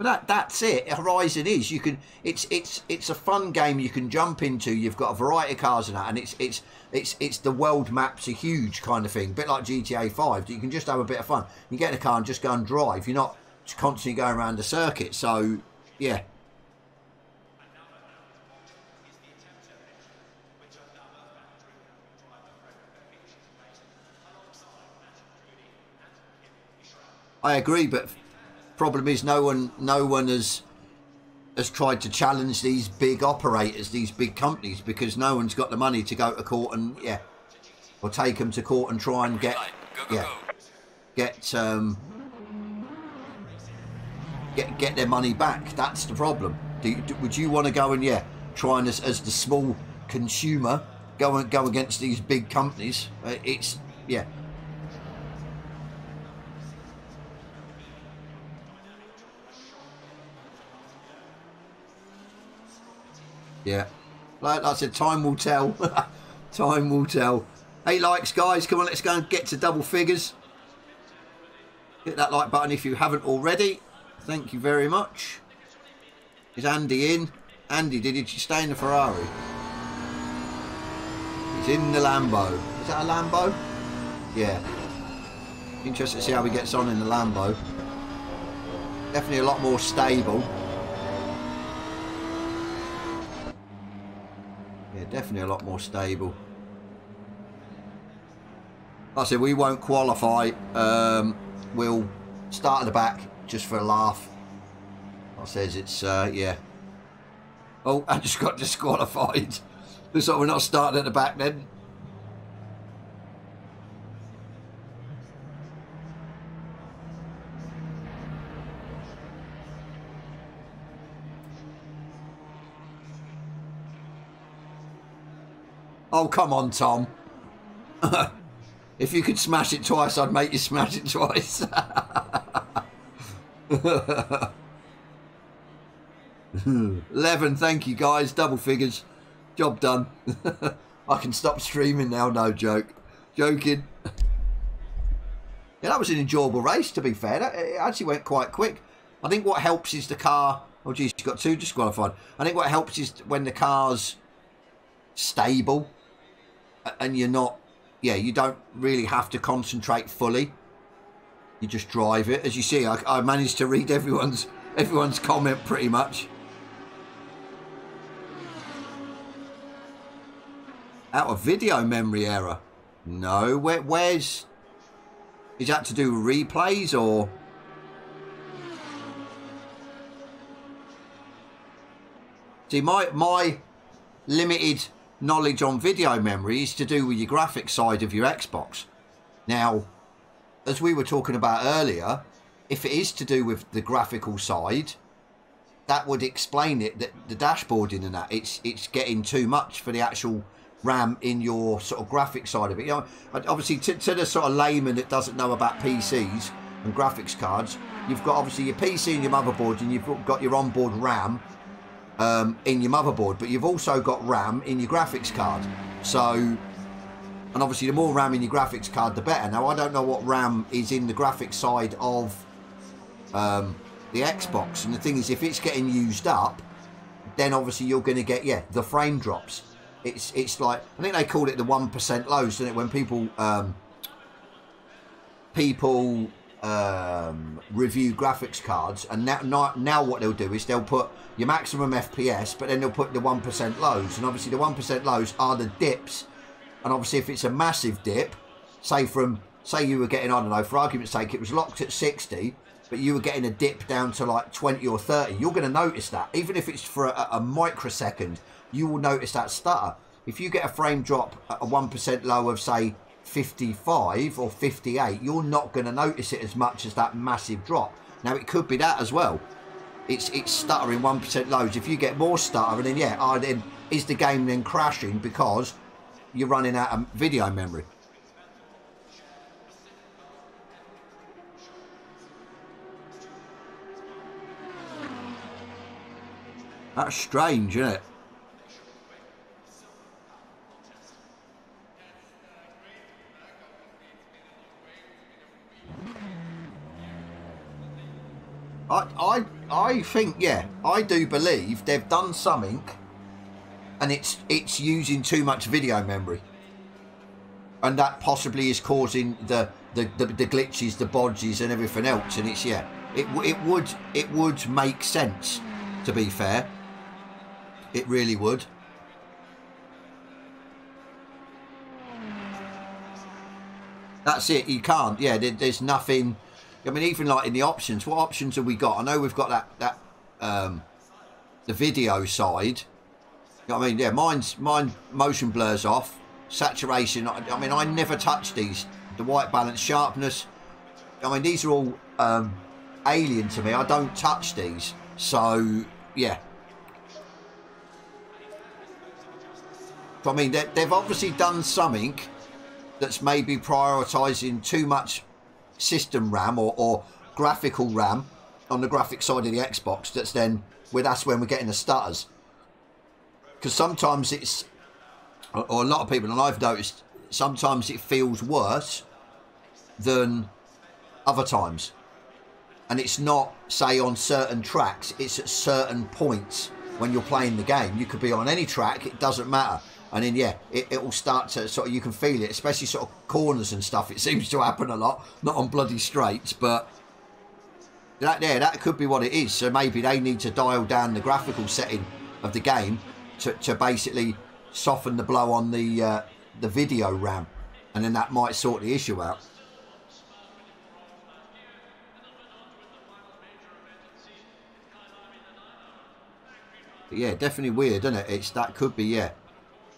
But that that's it. Horizon is you can it's it's it's a fun game you can jump into. You've got a variety of cars in that, and it's it's it's it's the world maps are huge kind of thing, a bit like GTA Five. You can just have a bit of fun. You get in a car and just go and drive. You're not constantly going around the circuit. So yeah. I agree, but problem is no one no one has has tried to challenge these big operators, these big companies, because no one's got the money to go to court and yeah, or take them to court and try and get yeah get um get get their money back. That's the problem. Do you, do, would you want to go and yeah try and as, as the small consumer go and go against these big companies? Uh, it's yeah Yeah. Like I said, time will tell. time will tell. Hey, likes, guys. Come on, let's go and get to double figures. Hit that like button if you haven't already. Thank you very much. Is Andy in? Andy, did you stay in the Ferrari? He's in the Lambo. Is that a Lambo? Yeah. Interested to see how he gets on in the Lambo. Definitely a lot more stable. Definitely a lot more stable. Like I said, we won't qualify. Um, we'll start at the back just for a laugh. I says it's, uh, yeah. Oh, I just got disqualified. Like we're not starting at the back then. Oh, come on, Tom. if you could smash it twice, I'd make you smash it twice. Eleven, thank you guys. Double figures. Job done. I can stop streaming now, no joke. Joking. Yeah, that was an enjoyable race, to be fair. It actually went quite quick. I think what helps is the car... Oh, geez, you got two disqualified. I think what helps is when the car's stable and you're not... Yeah, you don't really have to concentrate fully. You just drive it. As you see, I, I managed to read everyone's everyone's comment pretty much. Out of video memory error. No, where, where's... Is that to do replays or... See, my, my limited knowledge on video memory is to do with your graphics side of your Xbox. Now, as we were talking about earlier, if it is to do with the graphical side, that would explain it that the dashboarding and that it's it's getting too much for the actual RAM in your sort of graphic side of it. You know, obviously to, to the sort of layman that doesn't know about PCs and graphics cards, you've got obviously your PC and your motherboard, and you've got your onboard RAM um, in your motherboard, but you've also got RAM in your graphics card. So, and obviously the more RAM in your graphics card, the better. Now I don't know what RAM is in the graphics side of um, the Xbox, and the thing is, if it's getting used up, then obviously you're going to get yeah the frame drops it's it's like I think they call it the one percent lows, don't it? When people um, people um, review graphics cards, and now, now now what they'll do is they'll put your maximum FPS, but then they'll put the one percent lows, and obviously the one percent lows are the dips, and obviously if it's a massive dip, say from say you were getting I don't know for argument's sake it was locked at sixty. But you were getting a dip down to like 20 or 30, you're going to notice that. Even if it's for a, a microsecond, you will notice that stutter. If you get a frame drop at a 1% low of, say, 55 or 58, you're not going to notice it as much as that massive drop. Now, it could be that as well. It's it's stuttering 1% loads. If you get more stutter, and then, yeah, oh, then is the game then crashing because you're running out of video memory? That's strange, isn't it? I, I, I think, yeah, I do believe they've done something, and it's it's using too much video memory, and that possibly is causing the the, the, the glitches, the bodges, and everything else. And it's yeah, it it would it would make sense. To be fair, it really would. That's it. You can't. Yeah, there, there's nothing I mean, even like in the options, what options have we got? I know we've got that that um, the video side. I mean? Yeah, mine's mine motion blurs off, saturation. I, I, mean, I never touch these. The white balance, sharpness. I mean, these are all um, alien to me. I don't touch these. So yeah. I mean, they've obviously done something that's maybe prioritising too much system RAM or, or graphical RAM on the graphic side of the Xbox that's then with us when we're getting the stutters. because sometimes it's, or or a lot of people, and I've noticed, sometimes it feels worse than other times. And it's not, say, on certain tracks, it's at certain points when you're playing the game. You could be on any track, it doesn't matter. And then, yeah, it, it will start to sort of, you can feel it, especially sort of corners and stuff. It seems to happen a lot, not on bloody straights, but that there, that could be what it is. So maybe they need to dial down the graphical setting of the game to, to basically soften the blow on the uh, the video RAM, and then that might sort the issue out. Yeah, definitely weird, isn't it? It's that could be yeah,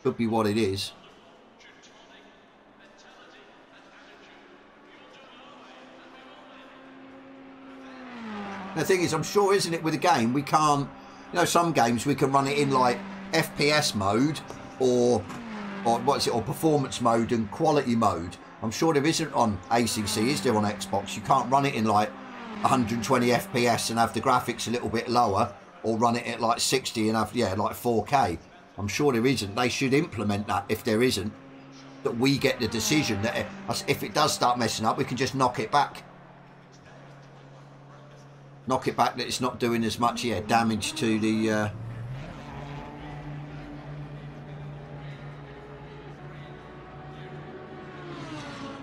could be what it is. The thing is, I'm sure, isn't it, with a game, we can't, you know, some games we can run it in like FPS mode or, or what's it, or performance mode and quality mode. I'm sure there isn't on ACC, is there on Xbox? You can't run it in like 120 FPS and have the graphics a little bit lower or run it at like 60 and have, yeah, like 4K. I'm sure there isn't. They should implement that if there isn't. That we get the decision that if it does start messing up, we can just knock it back knock it back that it's not doing as much yeah damage to the uh,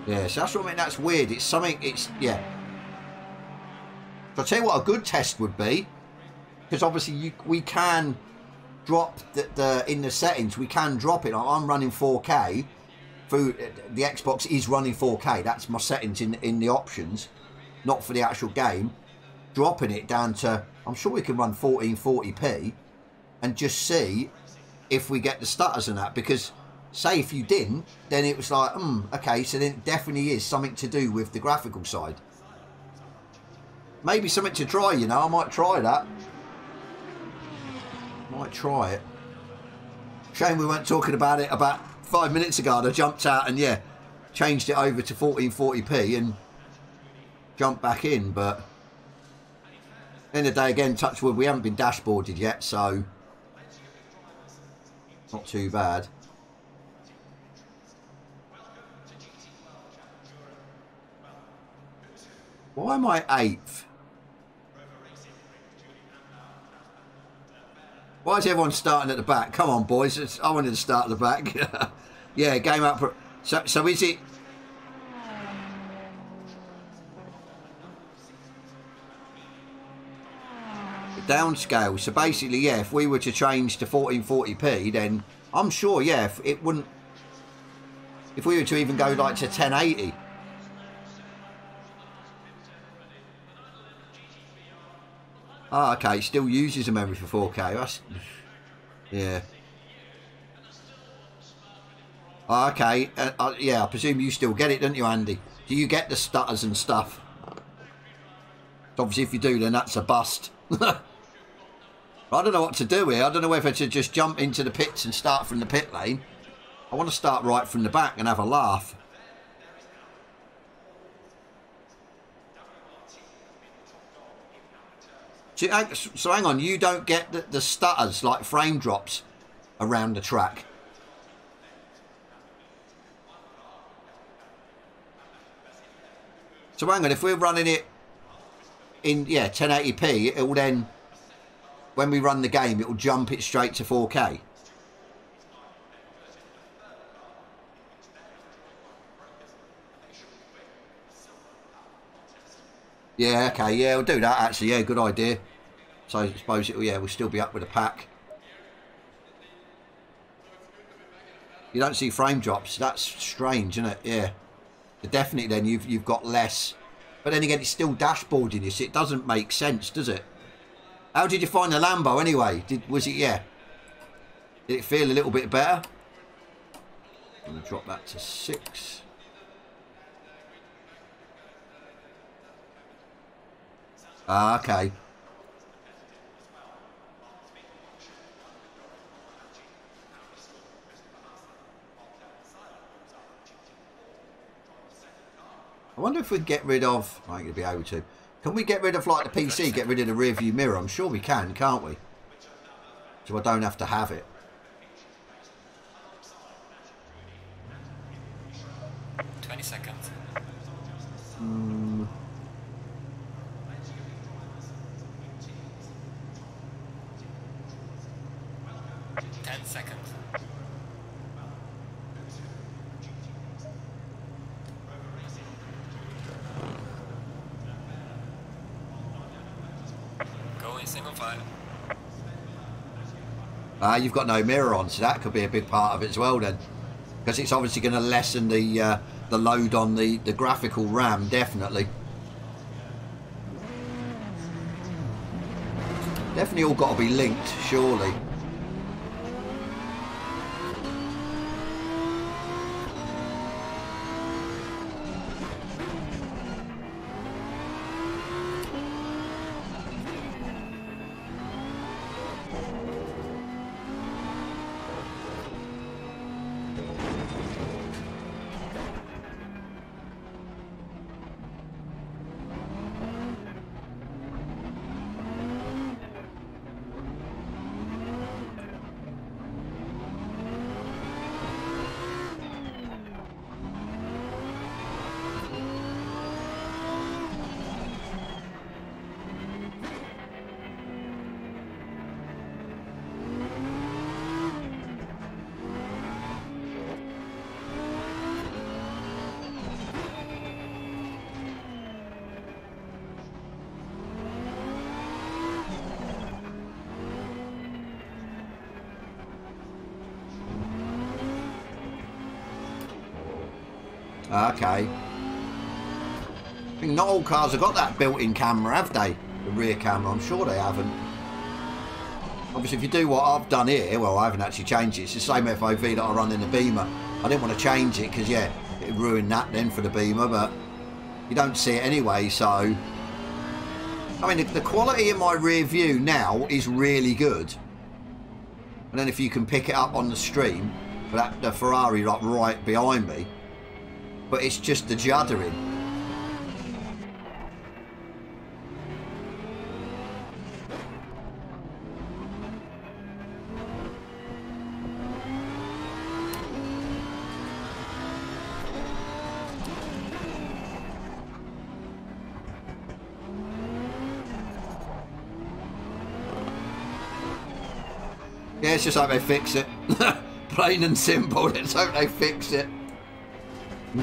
yeah so that's what I mean that's weird it's something it's yeah I'll tell you what a good test would be because obviously you, we can drop the, the in the settings we can drop it I'm running 4k through the Xbox is running 4k that's my settings in in the options not for the actual game dropping it down to, I'm sure we can run 1440p and just see if we get the stutters and that. Because say if you didn't, then it was like, hmm, okay, so then it definitely is something to do with the graphical side. Maybe something to try, you know, I might try that. Might try it. Shame we weren't talking about it about five minutes ago I jumped out and yeah, changed it over to 1440p and jumped back in, but End of the day, again, touch wood, we haven't been dashboarded yet, so not too bad. Why am I eighth? Why is everyone starting at the back? Come on, boys. I wanted to start at the back. yeah, game up. So, so is it downscale. So basically, yeah, if we were to change to 1440p, then I'm sure, yeah, if it wouldn't. If we were to even go like to 1080. Ah, okay, it still uses a memory for 4K. That's, yeah. Ah, okay, uh, uh, yeah, I presume you still get it, don't you, Andy? Do you get the stutters and stuff? Obviously, if you do, then that's a bust. I don't know what to do here. I don't know whether to just jump into the pits and start from the pit lane. I want to start right from the back and have a laugh. So hang on, you don't get the, the stutters like frame drops around the track. So hang on, if we're running it in, yeah, 1080p, it will then when we run the game, it will jump it straight to 4K. Yeah, okay, yeah, we'll do that actually. Yeah, good idea. So I suppose it will, yeah, we'll still be up with a pack. You don't see frame drops. That's strange, isn't it? Yeah. definitely then you've you've got less. But then again, it's still dashboarding this. It doesn't make sense, does it? How did you find the Lambo anyway? Did was it yeah? Did it feel a little bit better? I'm gonna drop that to six. Ah, okay. I wonder if we get rid of... I think you'd be able to. Can we get rid of, like, the PC, get rid of the rear view mirror? I'm sure we can, can't we? So I don't have to have it. Twenty seconds. Mm. Ten seconds. Ah, you've got no mirror on, so that could be a big part of it as well then. Because it's obviously going to lessen the uh, the load on the, the graphical RAM, definitely. Definitely all got to be linked, surely. Okay. I think not all cars have got that built-in camera, have they? The rear camera, I'm sure they haven't. Obviously, if you do what I've done here, well, I haven't actually changed it. It's the same FOV that I run in the Beamer. I didn't want to change it because, yeah, it ruined that then for the Beamer, but you don't see it anyway, so... I mean, the- quality in my rear view now is really good. And then if you can pick it up on the stream, for that the Ferrari like right behind me, but it's just the juddering. Yeah, it's just how they fix it. Plain and simple. Let's hope they fix it.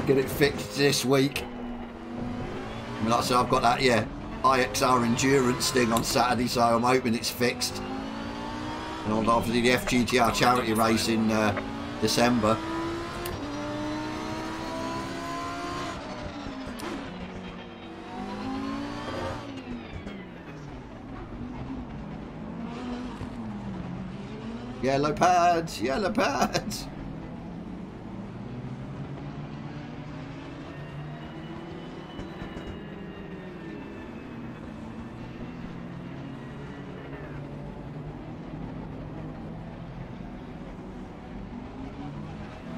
Get it fixed this week. I mean, like I said, I've got that, yeah, IXR endurance thing on Saturday, so I'm hoping it's fixed. And obviously the FGTR charity race in uh, December. Yellow pads, yellow pads.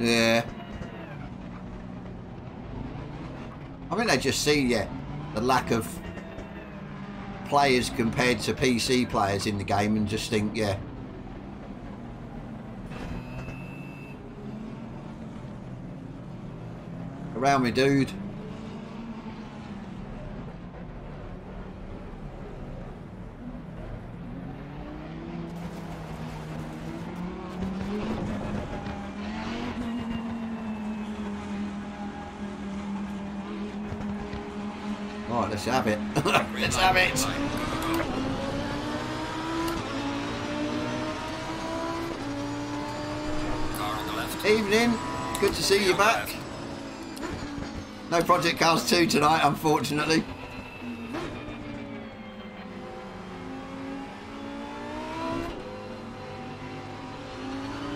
Yeah. I think they just see, yeah, the lack of players compared to PC players in the game and just think, yeah. Around me, dude. Have it. have it. Evening. Good to see you back. No Project Cars 2 tonight, unfortunately.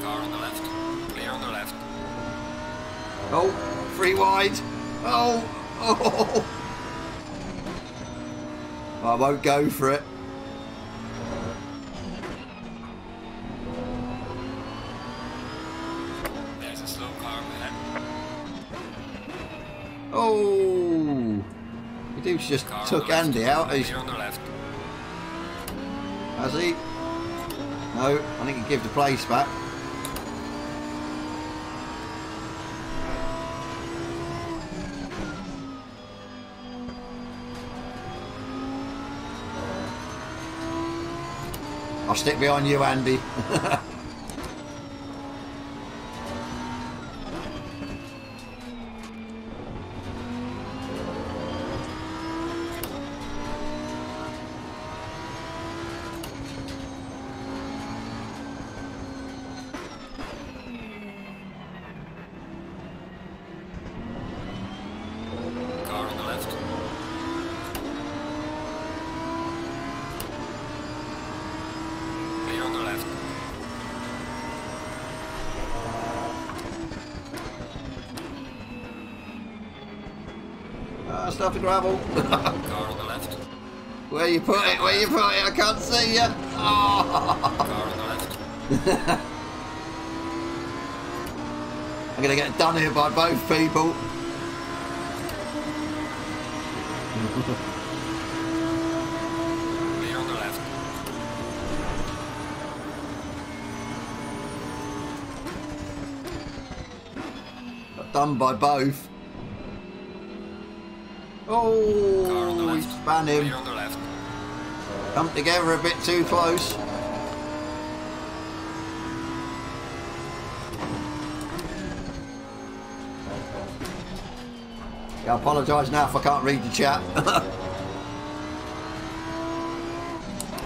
Car on the left. Clear on the left. Oh, free wide. Oh, oh. I won't go for it. There's a slow car. Oh. The dude's just Car took the left. Andy out. He's, on the left. has he? No, I think he gave the place back. I'll stick behind you, Andy. Car on the left. Clear on the left. The gravel. Car on the left. Where you put it? Where you put it? I can't see you. Oh. Car on the left. I'm gonna get done here by both people. Clear on the left. Got done by both. Car on the left. he's span him. Clear on the left. Come together a bit too close. I apologise now if I can't read the chat.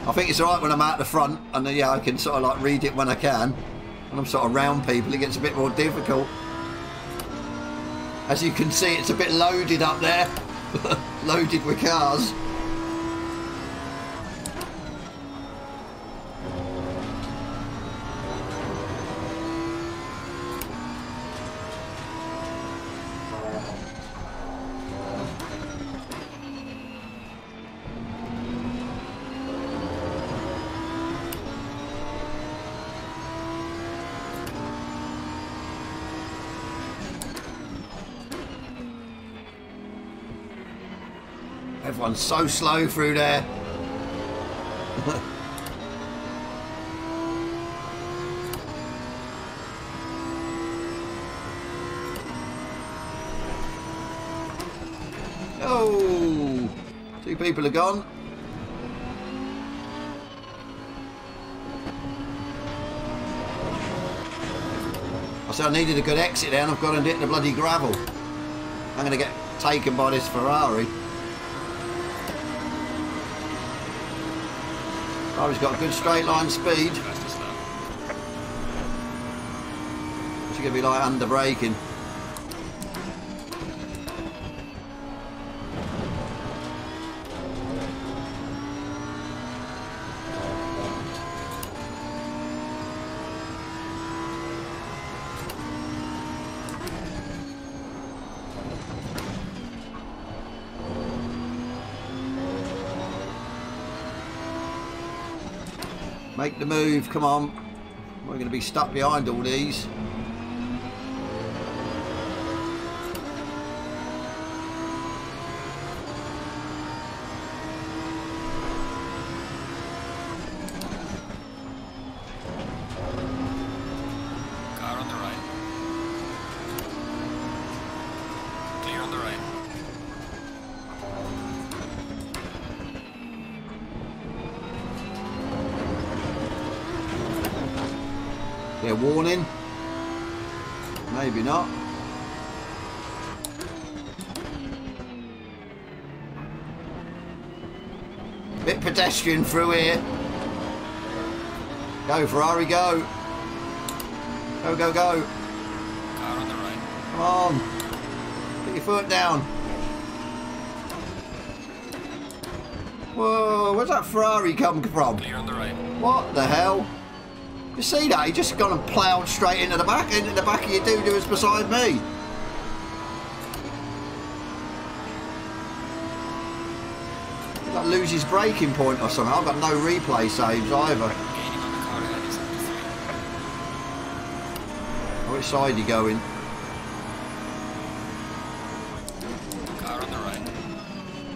I think it's alright when I'm out the front and then, yeah, I can sort of like read it when I can. When I'm sort of round people, it gets a bit more difficult. As you can see, it's a bit loaded up there. loaded with cars. So slow through there. oh, two people are gone. I said I needed a good exit there and I've got to hit the bloody gravel. I'm going to get taken by this Ferrari. Oh, he's got a good straight line speed. Lap. Going to be like under braking. Make the move, come on. We're going to be stuck behind all these. Car on the right. Clear on the right. Yeah, warning. Maybe not. Bit pedestrian through here. Go, Ferrari, go. Go, go, go. Car on the right. Come on. Put your foot down. Whoa, where's that Ferrari come from? Clear on the right. What the hell? You see that? He just gone and ploughed straight into the back, into the back of your was beside me. Did that lose his braking point or something? I've got no replay saves either. Which side are you going? Car on the right.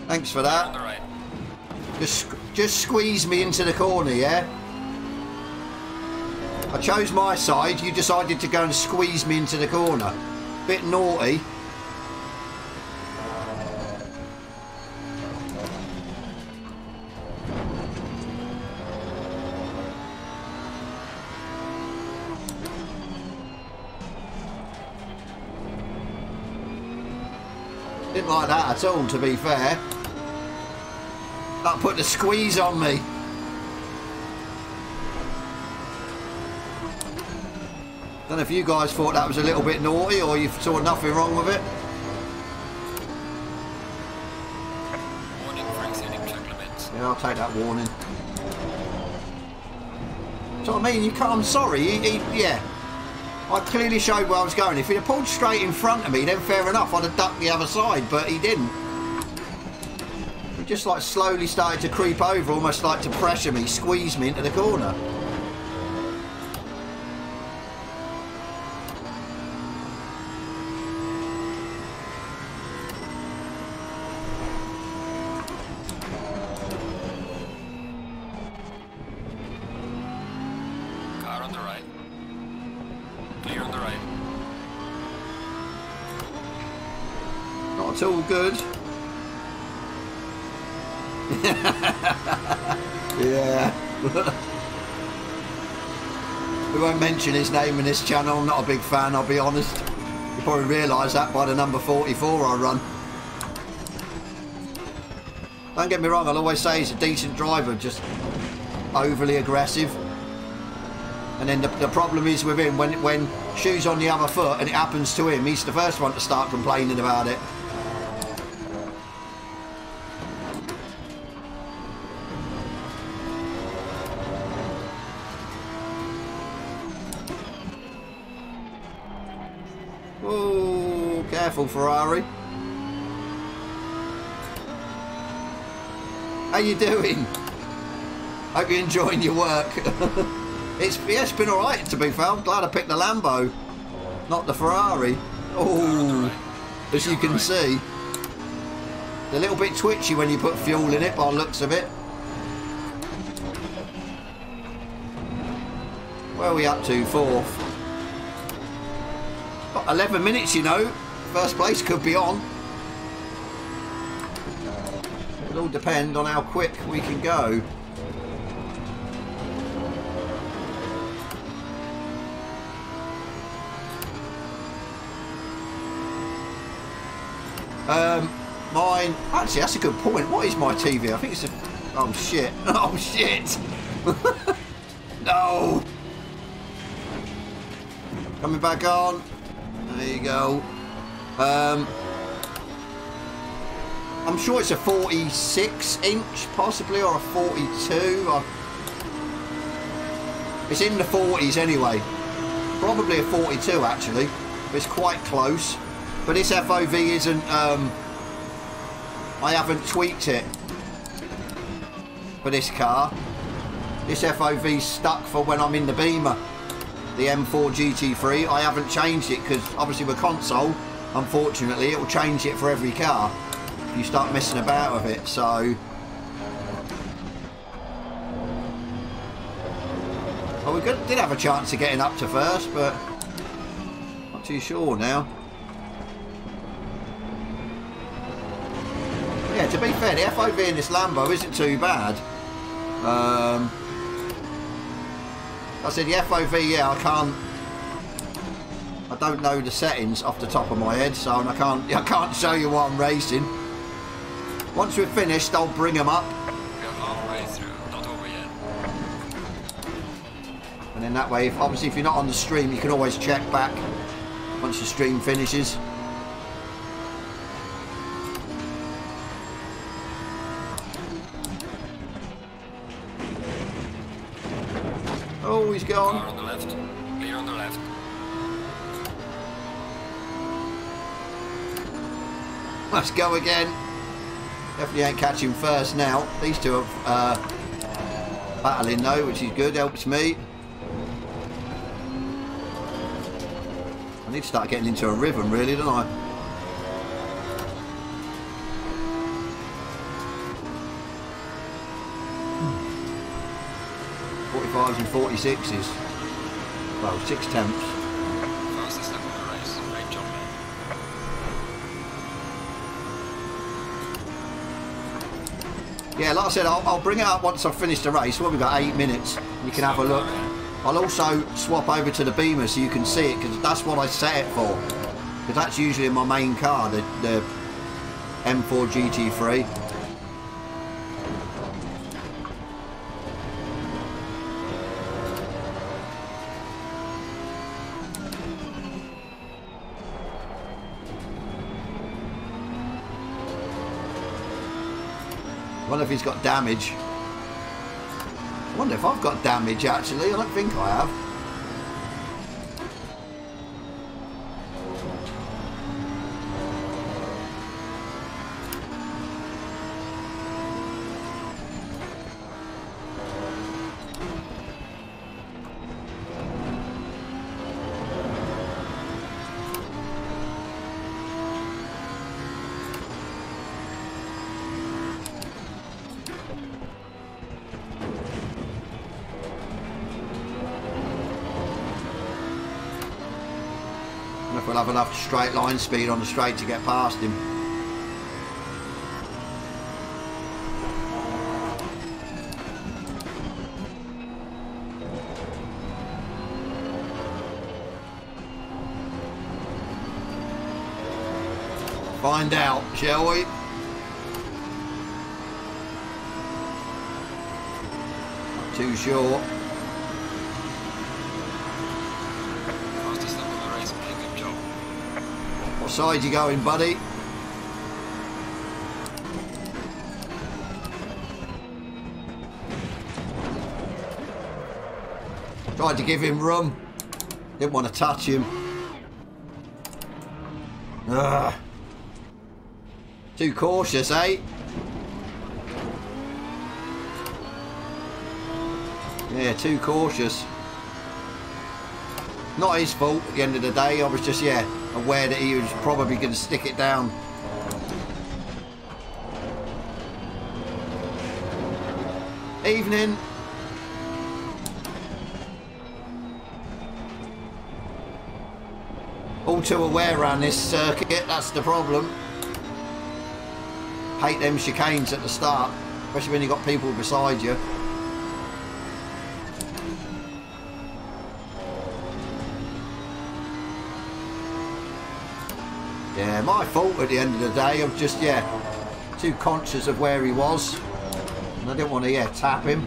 Thanks for Car on the that. right. Just, just squeeze me into the corner, yeah? I chose my side. You decided to go and squeeze me into the corner. Bit naughty. That at all, to be fair. That put the squeeze on me. Don't know if you guys thought that was a little bit naughty or you saw nothing wrong with it. Warning for exceeding limits. Yeah, I'll take that warning. So I mean, you can't. I'm sorry. He, he, yeah, I clearly showed where I was going. If he'd have pulled straight in front of me, then fair enough. I'd have ducked the other side, but he didn't. He just like slowly started to creep over, almost like to pressure me, squeeze me into the corner. Car on the right. Clear on the right. Not at all good. yeah. we won't mention his name in this channel. I'm not a big fan, I'll be honest. You probably realise that by the number 44 I run. Don't get me wrong, I'll always say he's a decent driver, just overly aggressive. And then the, the problem is with him, when, when shoes on the other foot and it happens to him, he's the first one to start complaining about it. Ferrari. How you doing? Hope you're enjoying your work. it's, yeah, it's been alright to be fair. I'm glad I picked the Lambo, not the Ferrari. Oh, as you can see. A little bit twitchy when you put fuel in it by the looks of it. Where are we up to? Fourth. Got 11 minutes, you know. First place could be on. It'll all depend on how quick we can go. Um, mine. Actually, that's a good point. What is my TV? I think it's a. Oh shit! Oh shit! no! Coming back on. There you go. Um, I'm sure it's a 46 inch, possibly, or a 42. Or... It's in the 40s anyway. Probably a 42 actually. It's quite close. But this FOV isn't, um, I haven't tweaked it for this car. This FOV's stuck for when I'm in the Beamer, the M4 GT3. I haven't changed it because obviously with console, unfortunately, it will change it for every car if you start messing about with it. So, well, we did have a chance of getting up to first, but not too sure now. Yeah, to be fair, the FOV in this Lambo isn't too bad. Um, I said the FOV, yeah, I can't. I don't know the settings off the top of my head, so I can't. I can't show you what I'm racing. Once we're finished, I'll bring them up, and then that way, if, obviously, if you're not on the stream, you can always check back once the stream finishes. Oh, he's Car gone. on the left. Clear on the left. Let's go again. Definitely ain't catching first now. These two are uh, battling though, which is good. Helps me. I need to start getting into a rhythm, really, don't I? Forty-fives and forty-sixes. Well, six tenths. Fastest lap of the race. Great job, man. Yeah, like I said, I'll, I'll bring it up once I've finished the race. Well, we've got eight minutes. You can have a look. I'll also swap over to the Beamer so you can see it because that's what I set it for. Because that's usually my main car, the, the M4 GT3. He's got damage. I wonder if I've got damage actually. I don't think I have. Enough straight line speed on the straight to get past him. Find out, shall we? Not too sure. Fastest lap of the race, pretty good job. What side you going, buddy? Tried to give him room. Didn't want to touch him. Ugh. Too cautious, eh? Yeah, too cautious. Not his fault at the end of the day. I was just, yeah, aware that he was probably going to stick it down. Evening. All too aware around this circuit, that's the problem. Hate them chicanes at the start, especially when you've got people beside you. My fault at the end of the day. I'm just, yeah, too conscious of where he was. And I didn't want to, yeah, tap him.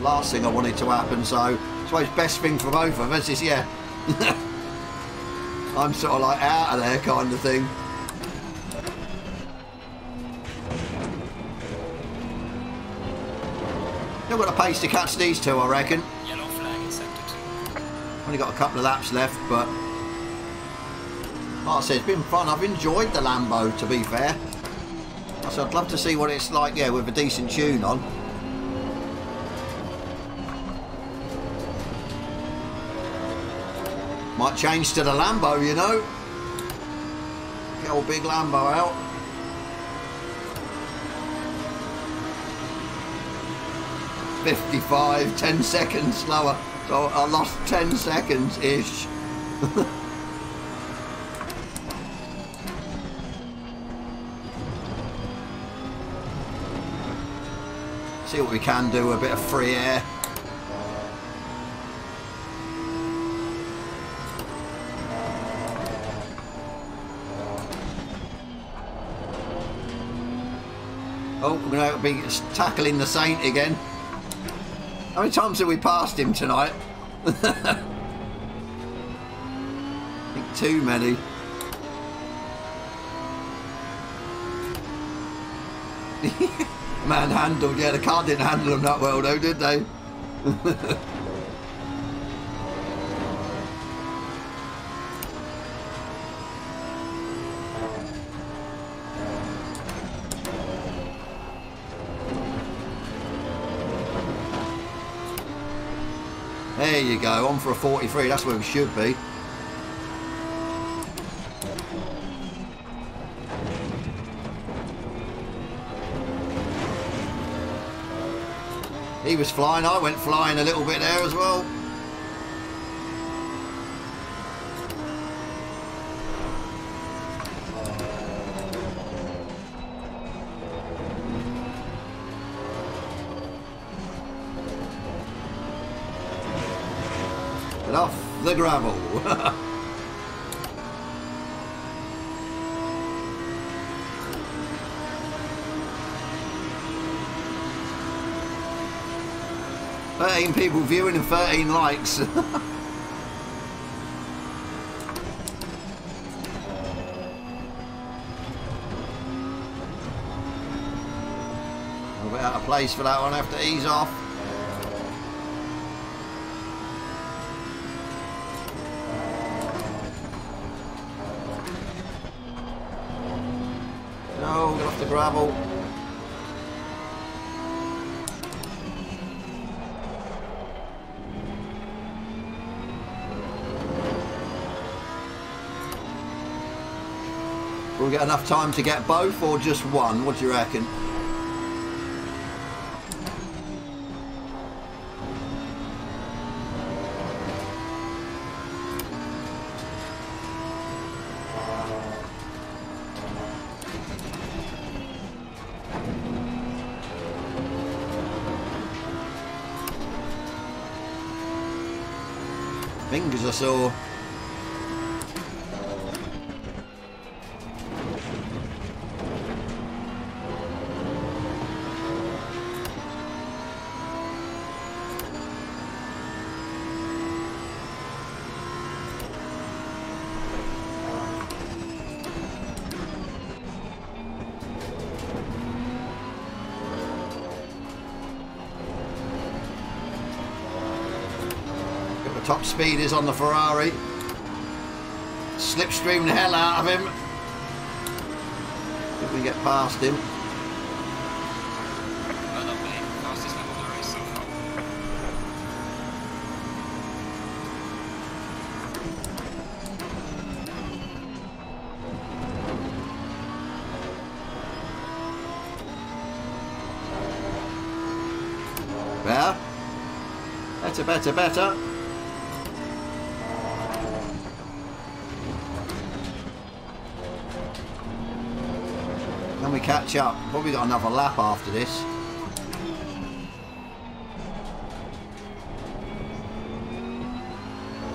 Last thing I wanted to happen, so I suppose best thing for both of us is, yeah, I'm sort of like out of there kind of thing. Still got a pace to catch these two, I reckon. Yellow flag in sector two. Only got a couple of laps left, but like I said, it's been fun. I've enjoyed the Lambo, to be fair. Said I'd love to see what it's like, yeah, with a decent tune on. Might change to the Lambo, you know. Get old big Lambo out. Fifty-five, ten seconds slower. So I lost ten seconds ish. See what we can do, a bit of free air. Oh, we're going to be tackling the Saint again. How many times have we passed him tonight? I think too many. Manhandled, yeah, the car didn't handle them that well though, did they? There you go, on for a 43, that's where we should be. Was flying, I went flying a little bit there as well. Get off the gravel. 13 people viewing and 13 likes. A bit out of place for that one, have to ease off. No, get off the gravel. Will we get enough time to get both or just one? What do you reckon? Fingers are sore. Speed is on the Ferrari. Slipstream the hell out of him. If we get past him. Better. Better, better, better. Can we catch up? Probably got another lap after this.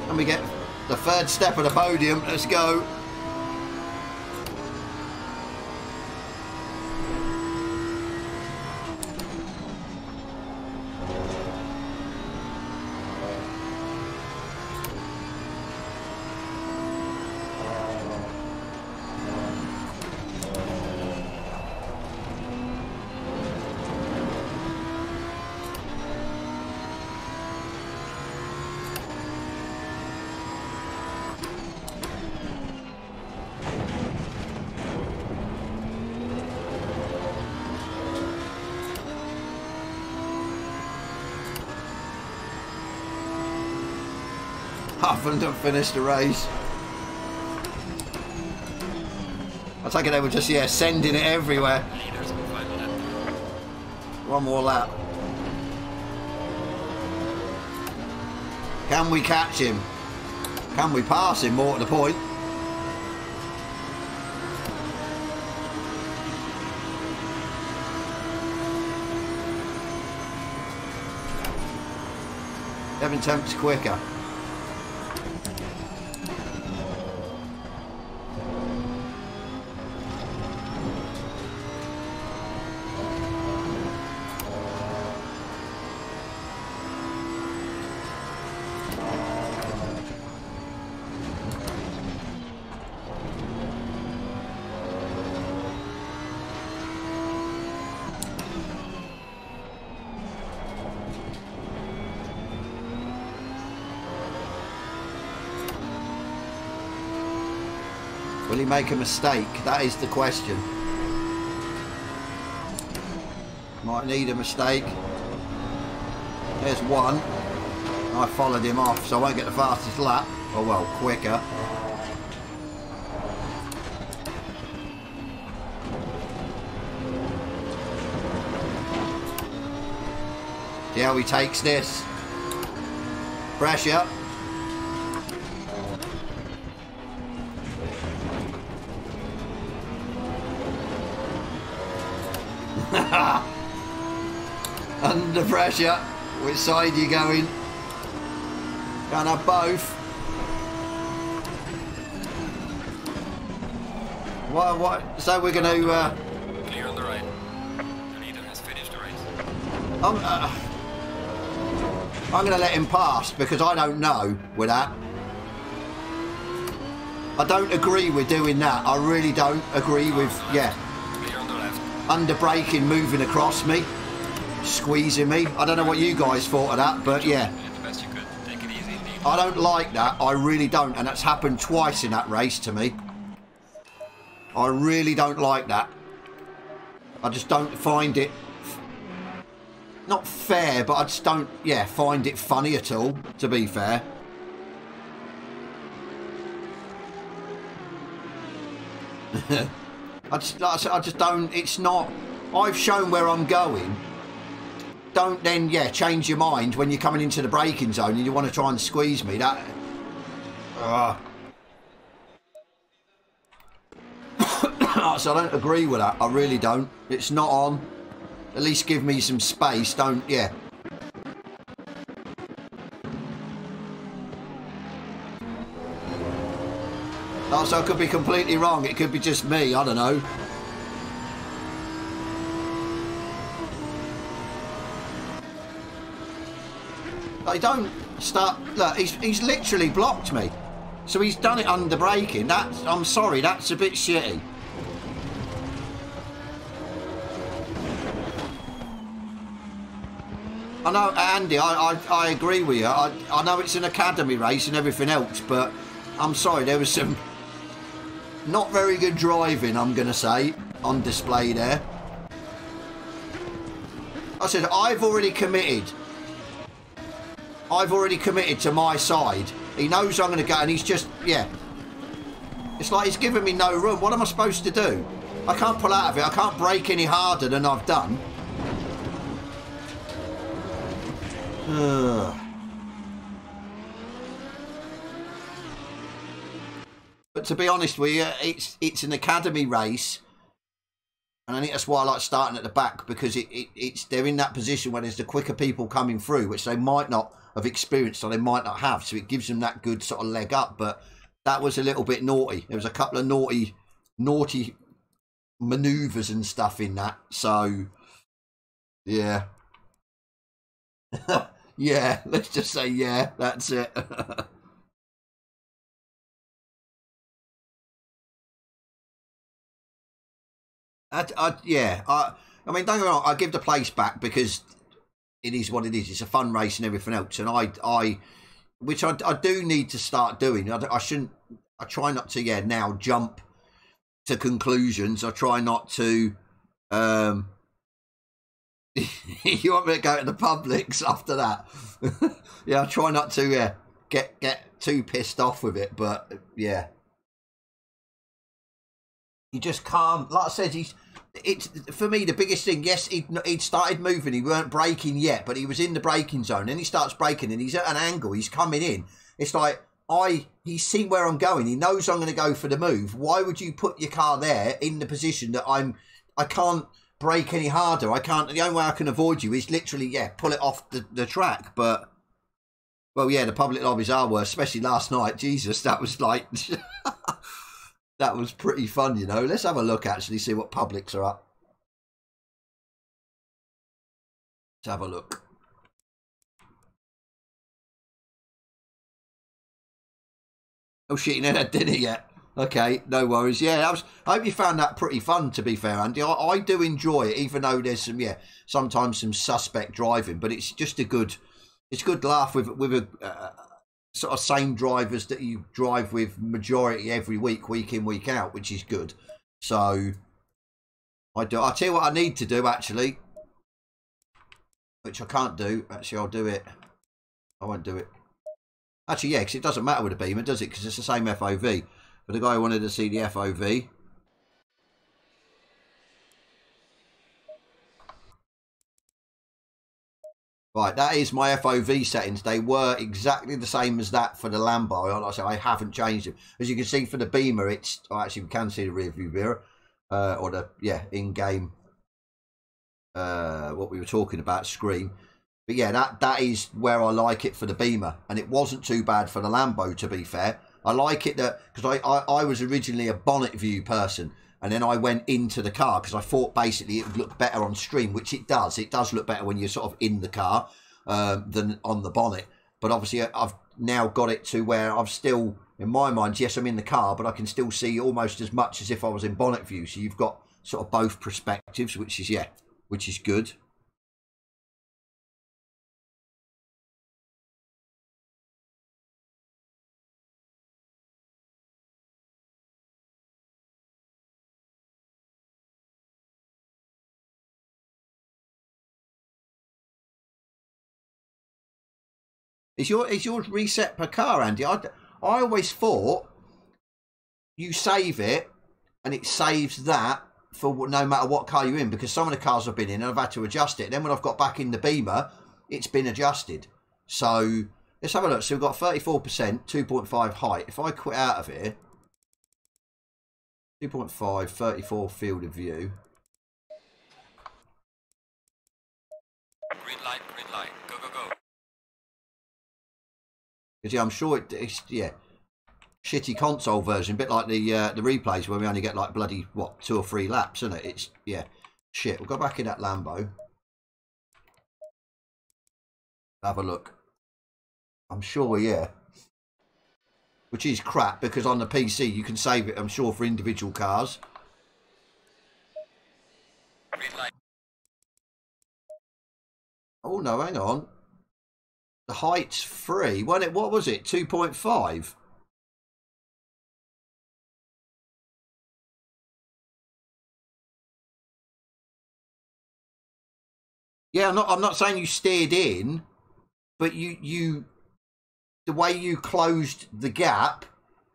And we get the third step of the podium. Let's go. Haven't finished the race. I take it they were just, yeah, sending it everywhere. One more lap. Can we catch him? Can we pass him more to the point? Seven tenths quicker. Make a mistake? That is the question. Might need a mistake. There's one. I followed him off, so I won't get the fastest lap. Oh well, quicker. See how he takes this. Pressure. Pressure. Which side are you going? Can't have both. What? What? So we're going to. Uh, Clear on the right. The leader has finished the race. um, uh, I'm going to let him pass because I don't know with that. I don't agree with doing that. I really don't agree with, yeah, Clear on the left. under braking, moving across me, squeezing me. I don't know what you guys thought of that, but yeah. You did the best you could. Take it easy indeed. I don't like that. I really don't. And that's happened twice in that race to me. I really don't like that. I just don't find it not fair, but I just don't, yeah, find it funny at all, to be fair. I just, like I said, I just don't, it's not, I've shown where I'm going. Don't then, yeah, change your mind when you're coming into the braking zone and you want to try and squeeze me. That, uh. so I don't agree with that. I really don't. It's not on. At least give me some space. Don't, yeah. Oh, so I could be completely wrong. It could be just me. I don't know. I don't start. Look, he's he's literally blocked me. So he's done it under braking. That's. I'm sorry. That's a bit shitty. I know, Andy. I I, I agree with you. I I know it's an academy race and everything else, but I'm sorry. There was some not very good driving. I'm gonna say on display there. I said I've already committed. I've already committed to my side. He knows I'm going to go, and he's just, yeah. It's like he's giving me no room. What am I supposed to do? I can't pull out of it. I can't brake any harder than I've done. Ugh. But to be honest with you, it's it's an academy race. And I think that's why I like starting at the back because it, it, it's they're in that position where there's the quicker people coming through, which they might not have experience or they might not have. So it gives them that good sort of leg up. But that was a little bit naughty. There was a couple of naughty, naughty manoeuvres and stuff in that. So yeah, yeah. Let's just say yeah. That's it. I, I, yeah, I, I mean, don't get me wrong. I give the place back because it is what it is. It's a fun race and everything else, and I, I, which I, I do need to start doing. I, I shouldn't. I try not to, yeah, now jump to conclusions. I try not to. Um, you want me to go to the publics after that? yeah, I try not to. Yeah, get get too pissed off with it, but yeah, you just can't. Like I said, he's it's for me the biggest thing. Yes, he'd, he'd started moving. He weren't braking yet, but he was in the braking zone. Then he starts braking, and he's at an angle. He's coming in. It's like I. He's seen where I'm going. He knows I'm going to go for the move. Why would you put your car there in the position that I'm? I can't brake any harder. I can't. The only way I can avoid you is literally yeah, pull it off the, the track. But well, yeah, the public lobbies are worse, especially last night. Jesus, that was like. that was pretty fun, you know. Let's have a look actually, see what publics are up. Let's have a look. Oh shit, know that did it yet? Okay, no worries. Yeah, I, was, I hope you found that pretty fun. To be fair, Andy, I, I do enjoy it, even though there's some yeah, sometimes some suspect driving, but it's just a good, it's a good laugh with with a. Sort of same drivers that you drive with majority every week, week in, week out, which is good. So I do. I'll tell you what I need to do actually, which I can't do. Actually, I'll do it. I won't do it. Actually, yeah, because it doesn't matter with the Beamer, does it? Because it's the same FOV. But the guy wanted to see the FOV. Right, that is my FOV settings. They were exactly the same as that for the Lambo. Like I said, I haven't changed them. As you can see for the Beamer, it's oh, actually we can see the rear view mirror, uh, or the yeah in-game uh, what we were talking about screen. But yeah, that that is where I like it for the Beamer, and it wasn't too bad for the Lambo. To be fair, I like it that because I, I I was originally a bonnet view person, and then I went into the car because I thought basically it would look better on stream, which it does. It does look better when you're sort of in the car. um, than on the bonnet. But obviously, I've now got it to where I've still, in my mind, yes, I'm in the car, but I can still see almost as much as if I was in bonnet view. So you've got sort of both perspectives, which is yeah, which is good. Is your is yours reset per car, Andy? I, I always thought you save it and it saves that for no matter what car you're in because some of the cars I've been in and I've had to adjust it. Then when I've got back in the Beamer, it's been adjusted. So let's have a look. So we've got 34%, 2.5 height. If I quit out of here, 2.5, 34 field of view. Because yeah, I'm sure it, it's yeah, shitty console version, a bit like the uh, the replays where we only get like bloody what two or three laps, isn't it? It's yeah, shit. We'll go back in that Lambo. Have a look. I'm sure, yeah. Which is crap because on the PC you can save it. I'm sure for individual cars. Oh no, hang on. The height's free. When it what was it? Two point five. Yeah, I'm not. I'm not saying you steered in, but you you the way you closed the gap,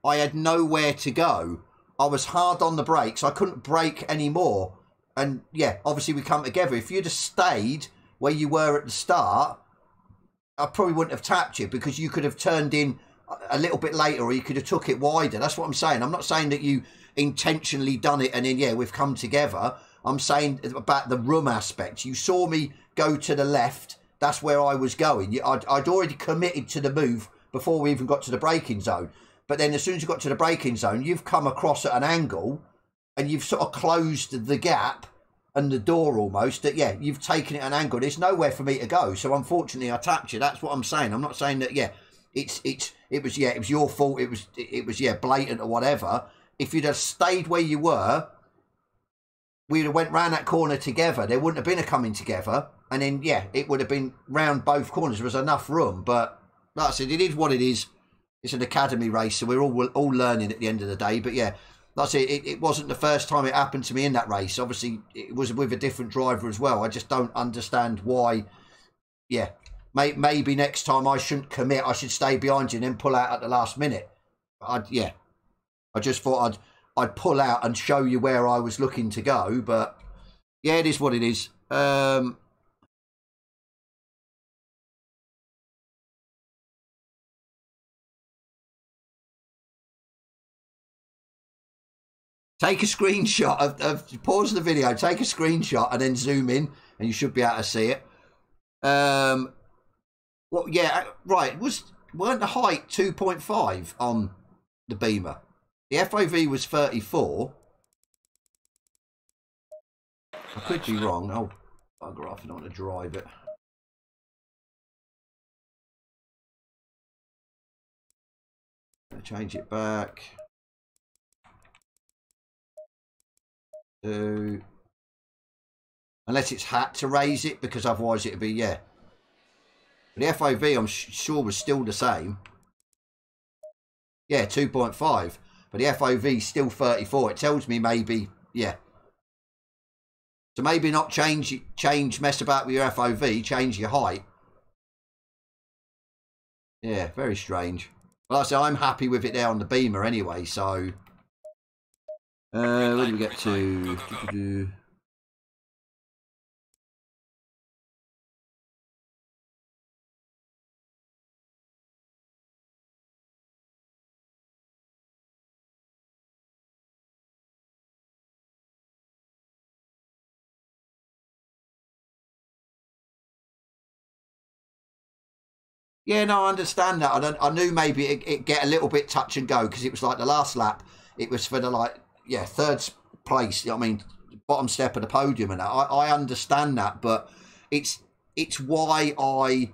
I had nowhere to go. I was hard on the brakes. I couldn't brake anymore. And yeah, obviously we come together. If you'd have stayed where you were at the start, I probably wouldn't have tapped you because you could have turned in a little bit later or you could have took it wider. That's what I'm saying. I'm not saying that you intentionally done it and then yeah, we've come together. I'm saying about the room aspect. You saw me go to the left. That's where I was going. I'd, I'd already committed to the move before we even got to the braking zone. But then as soon as you got to the braking zone, you've come across at an angle and you've sort of closed the gap and the door almost that yeah you've taken it an angle. There's nowhere for me to go. So unfortunately i tapped you. That's what i'm saying. I'm not saying that yeah it's it's it was yeah it was your fault. It was it was yeah blatant or whatever. If you'd have stayed where you were we'd have went round that corner together. There wouldn't have been a coming together. And then yeah it would have been round both corners. There was enough room. But like i said it is what it is. It's an academy race so we're all all learning at the end of the day. But yeah that's it. it. It wasn't the first time it happened to me in that race. Obviously, it was with a different driver as well. I just don't understand why. Yeah, may, maybe next time I shouldn't commit. I should stay behind you and then pull out at the last minute. I yeah, I just thought I'd I'd pull out and show you where I was looking to go. But yeah, it is what it is. Um, Take a screenshot of, of pause the video, take a screenshot, and then zoom in, and you should be able to see it. Um, well, yeah, uh, right. Was weren't the height two point five on the Beamer? The FOV was thirty four. I could be wrong. Oh, bugger off! I don't want to drive it. Change it back. To unless it's had to raise it because otherwise it'd be yeah. But the FOV I'm sure was still the same. Yeah 2.5 but the FOV still 34 it tells me maybe yeah. So maybe not change change mess about with your FOV change your height. Yeah very strange. But like I say I'm happy with it there on the beamer anyway so uh, where do we get to? Yeah, no, I understand that. I, I knew maybe it, it get a little bit touch and go because it was like the last lap. It was for the like yeah, third place. I mean, bottom step of the podium, and. I, I understand that, but it's it's why I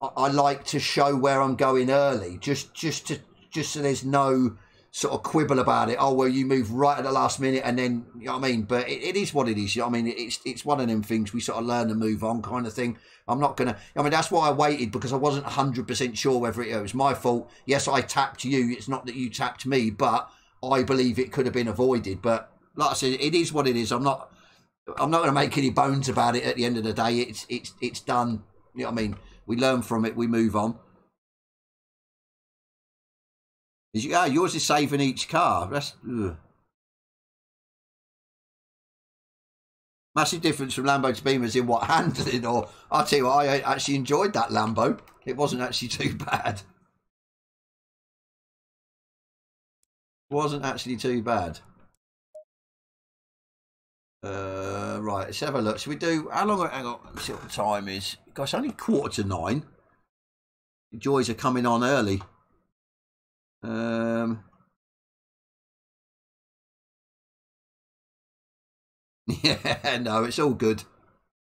I, like to show where I'm going early, just just to just so there's no sort of quibble about it. Oh well, you move right at the last minute, and then you know what I mean. But it, it is what it is. You know what I mean, it's it's one of them things we sort of learn to move on, kind of thing. I'm not gonna. I mean, that's why I waited because I wasn't 100 percent sure whether it, it was my fault. Yes, I tapped you. It's not that you tapped me, but I believe it could have been avoided. But like I said, it is what it is. I'm not. I'm not going to make any bones about it. At the end of the day, it's it's it's done. You know what I mean? We learn from it. We move on. Is you, ah, yours is saving each car. That's ugh. massive difference from Lambo to Beamers in what handling. Or I'll tell you what, I actually enjoyed that Lambo. It wasn't actually too bad. Wasn't actually too bad. Uh, right, let's have a look. Should we do how long? Hang on, let's see what the time is. Gosh, only quarter to nine. The joys are coming on early. Um, yeah, no, it's all good.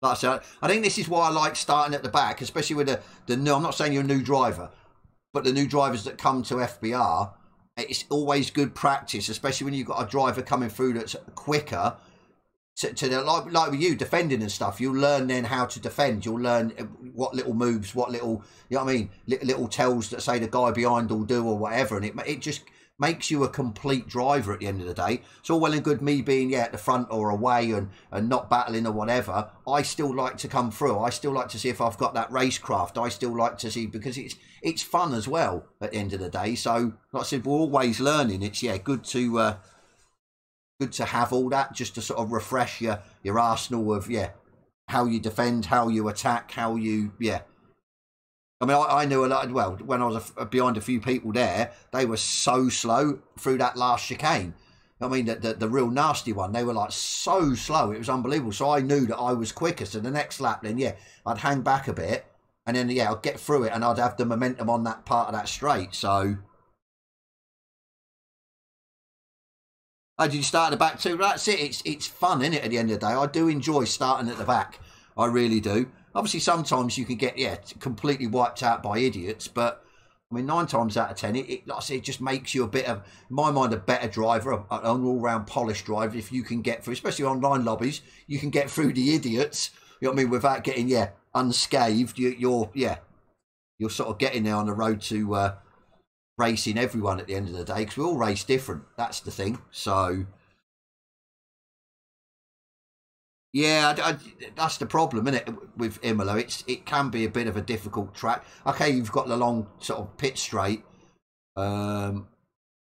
Like I said, I think this is why I like starting at the back, especially with the the new. I'm not saying you're a new driver, but the new drivers that come to FBR, it's always good practice, especially when you've got a driver coming through that's quicker. To, to the, like like with you defending and stuff, you'll learn then how to defend. You'll learn uh, what little moves, what little you know what I mean, little, little tells that say the guy behind will do or whatever, and it it just makes you a complete driver at the end of the day. It's all well and good me being yeah at the front or away and and not battling or whatever. I still like to come through. I still like to see if I've got that racecraft. I still like to see because it's it's fun as well at the end of the day. So like I said, we're always learning. It's yeah good to. Uh, good to have all that just to sort of refresh your your arsenal of yeah how you defend, how you attack, how you yeah. I mean, I, I knew a lot. Well, when I was a, behind a few people there, they were so slow through that last chicane. I mean, the, the, the real nasty one, they were like so slow. It was unbelievable. So I knew that I was quicker. So the next lap, then yeah, I'd hang back a bit, and then yeah, I'd get through it, and I'd have the momentum on that part of that straight. So Oh, did you start at the back too? That's it. It's it's fun, isn't it? At the end of the day, I do enjoy starting at the back. I really do. Obviously, sometimes you can get yeah completely wiped out by idiots, but I mean, nine times out of ten, it, it like I say, it just makes you a bit of, my mind, a better driver, an all-round polished driver. If you can get through, especially online lobbies, you can get through the idiots. You know what I mean? Without getting yeah unscathed, you, you're yeah, you're sort of getting there on the road to uh, racing everyone at the end of the day because we all race different. That's the thing. So, yeah, I, I, that's the problem, isn't it? With Imola, it's it can be a bit of a difficult track. Okay, you've got the long sort of pit straight, um,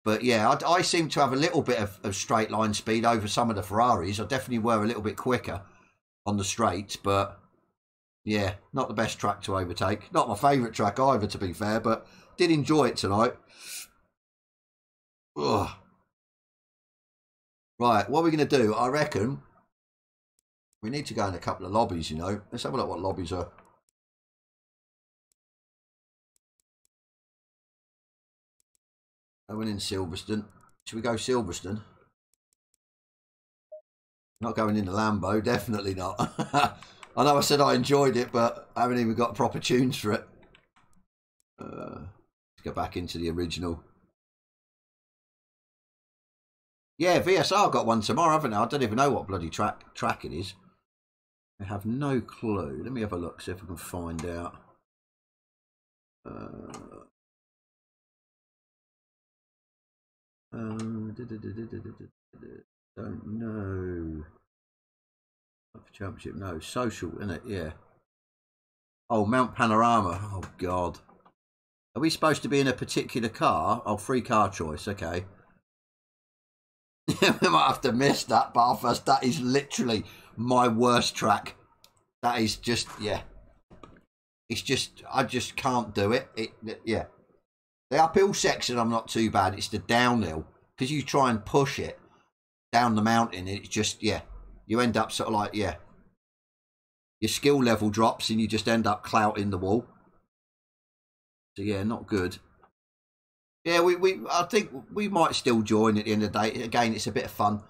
but yeah, I, I, seem to have a little bit of, of straight line speed over some of the Ferraris. I definitely were a little bit quicker on the straights, but yeah, not the best track to overtake. Not my favourite track either, to be fair, but did enjoy it tonight. Ugh. Right, what are we going to do? I reckon we need to go in a couple of lobbies, you know. Let's have a look what lobbies are. I went in Silverstone. Should we go Silverstone? Not going in the Lambo, definitely not. I know I said I enjoyed it, but I haven't even got proper tunes for it. Uh, to go back into the original. Yeah, VSR got one tomorrow, haven't I? I don't even know what bloody track track it is. I have no clue. Let me have a look, see if I can find out. Uh, uh, don't know. Championship, no. Social, isn't it? Yeah. Oh, Mount Panorama. Oh, God. Are we supposed to be in a particular car? Oh, free car choice. Okay. we might have to miss that, Barfus. That is literally my worst track. That is just, yeah. It's just, I just can't do it. It, yeah. The uphill section, I'm not too bad. It's the downhill. Because you try and push it down the mountain, it's just, yeah. You end up sort of like, yeah. Your skill level drops and you just end up clouting the wall. So yeah, not good. Yeah, we, we I think we might still join at the end of the day. Again, it's a bit of fun.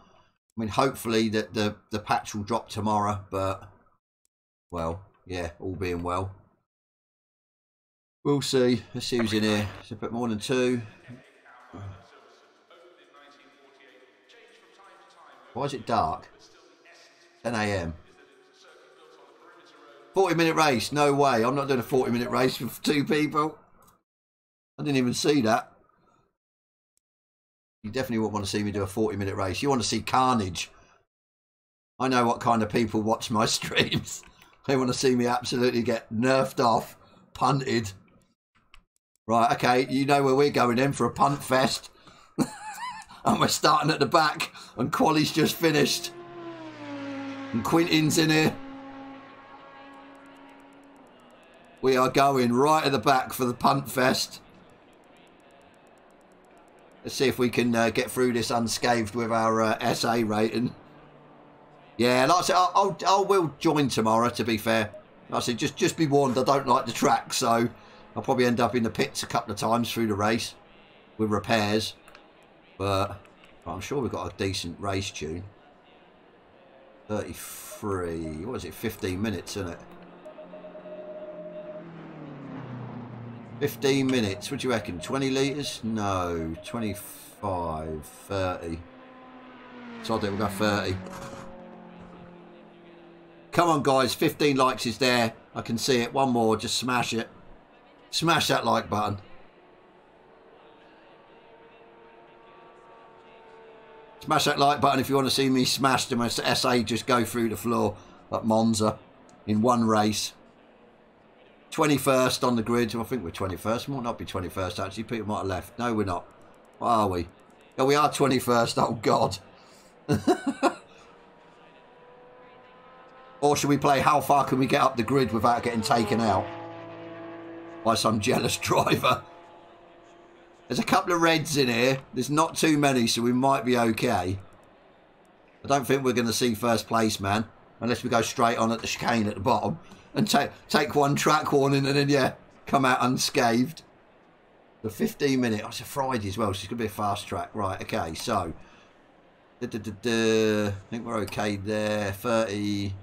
I mean, hopefully that the the patch will drop tomorrow, but well, yeah, all being well. We'll see. Let's see who's in here. It's a bit more than two. Why is it dark? 10 a.m. 40 minute race. No way. I'm not doing a 40 minute race with two people. I didn't even see that. You definitely wouldn't want to see me do a 40 minute race. You want to see carnage. I know what kind of people watch my streams. They want to see me absolutely get nerfed off, punted. Right, okay, you know where we're going in for a punt fest. and we're starting at the back, and Quali's just finished. And Quintin's in here. We are going right at the back for the punt fest. Let's see if we can uh, get through this unscathed with our uh, SA rating. Yeah, like I said, I, I'll, I will join tomorrow, to be fair. Like I said, just, just be warned, I don't like the track, so I'll probably end up in the pits a couple of times through the race with repairs. But I'm sure we've got a decent race tune. 33, what is it, 15 minutes, isn't it? 15 minutes, what do you reckon? 20 litres? No, 25, 30. So I think we'll go 30. Come on, guys. 15 likes is there. I can see it. One more. Just smash it. Smash that like button. Smash that like button if you want to see me smash them as SA just go through the floor at Monza in one race. 21st on the grid. I think we're 21st. We might not be 21st, actually. People might have left. No, we're not. What are we? Oh, we are 21st. Oh, God. Or should we play how far can we get up the grid without getting taken out by some jealous driver? There's a couple of reds in here. There's not too many, so we might be okay. I don't think we're going to see first place, man. Unless we go straight on at the chicane at the bottom. And take take one track warning and then, yeah, come out unscathed. The 15 minute. Oh, it's a Friday as well, so it's going to be a fast track. Right, okay, so... I think we're okay there. 30...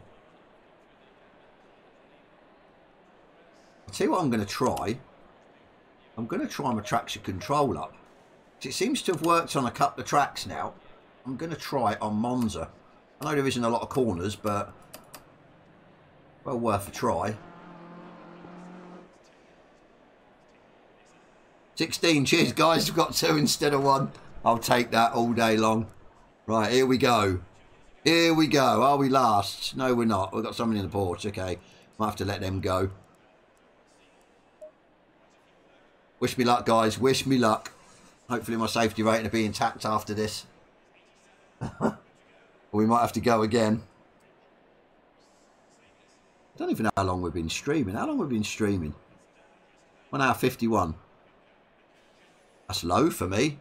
I'll what I'm going to try. I'm going to try my traction control up. It seems to have worked on a couple of tracks now. I'm going to try it on Monza. I know there isn't a lot of corners, but well worth a try. 16, cheers guys, we've got two instead of one. I'll take that all day long. Right, here we go. Here we go. Are we last? No, we're not. We've got someone in the Porsche. Okay. Might have to let them go. Wish me luck, guys. Wish me luck. Hopefully my safety rating will be intact after this. we might have to go again. I don't even know how long we've been streaming. How long we've been streaming? One hour 51. That's low for me.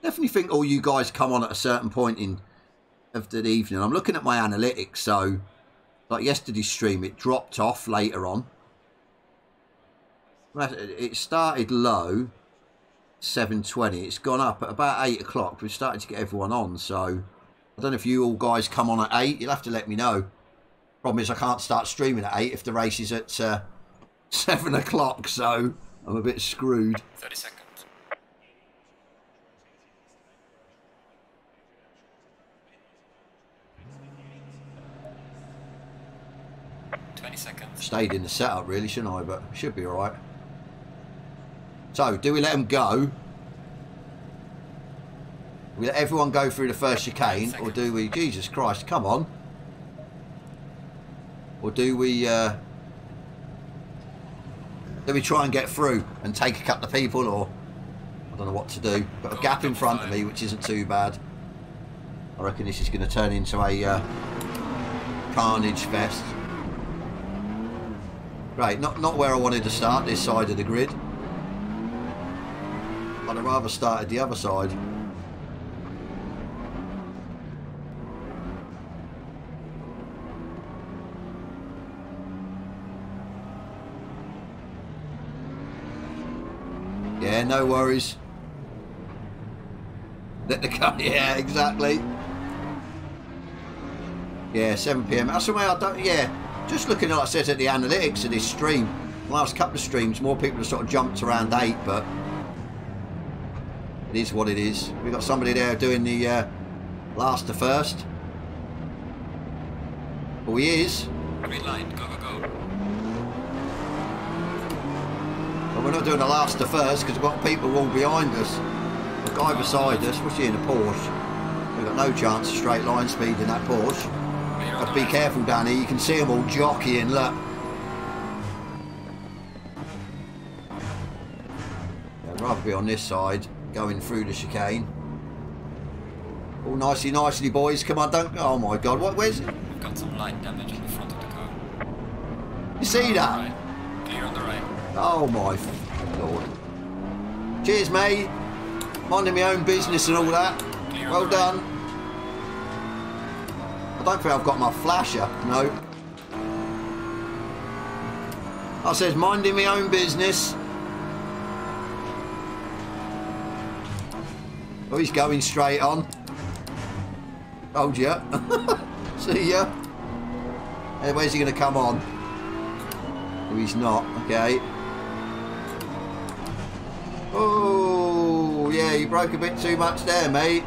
Definitely think all you guys come on at a certain point in of the evening. I'm looking at my analytics, so like yesterday's stream, it dropped off later on. It started low, 7.20. It's gone up at about 8 o'clock. We've started to get everyone on, so... I don't know if you all guys come on at 8. You'll have to let me know. Problem is I can't start streaming at 8 if the race is at uh, 7 o'clock, so I'm a bit screwed. 30 seconds. 20 seconds. Stayed in the setup really, shouldn't I? But should be alright. So, do we let them go? We let everyone go through the first chicane, or do we... Jesus Christ, come on. Or do we... Uh, do we try and get through and take a couple of people, or... I don't know what to do. Got a gap in front of me, which isn't too bad. I reckon this is going to turn into a uh, carnage fest. Right, not, not where I wanted to start, this side of the grid. I'd have rather started the other side. Yeah, no worries. Let the car, yeah, exactly. Yeah, 7 p.m. That's the way I don't, yeah. just looking at, like I said at the analytics of this stream, last couple of streams, more people have sort of jumped around eight, but it is what it is. We've got somebody there doing the uh, last to first. Oh, he is. Green light, go, go, go. But we're not doing the last to first because we've got people all behind us. The guy beside us, what's he in a Porsche? We've got no chance of straight line speed in that Porsche. Clear on Got the to be careful here. You can see them all jockeying. Look. Yeah, I'd rather be on this side, going through the chicane. All nicely, nicely, boys. Come on, don't. Oh my God, what? Where's? We've got some light damage on the front of the car. You see that? Right. Clear on the right. Oh my lord. Cheers, mate. Minding my own business and all that. Well done. I don't think I've got my flasher. No. I says minding my own business. Oh, he's going straight on. Told ya. See ya. Hey, where's he going to come on? Oh, he's not. Okay. Oh, yeah, you broke a bit too much there, mate.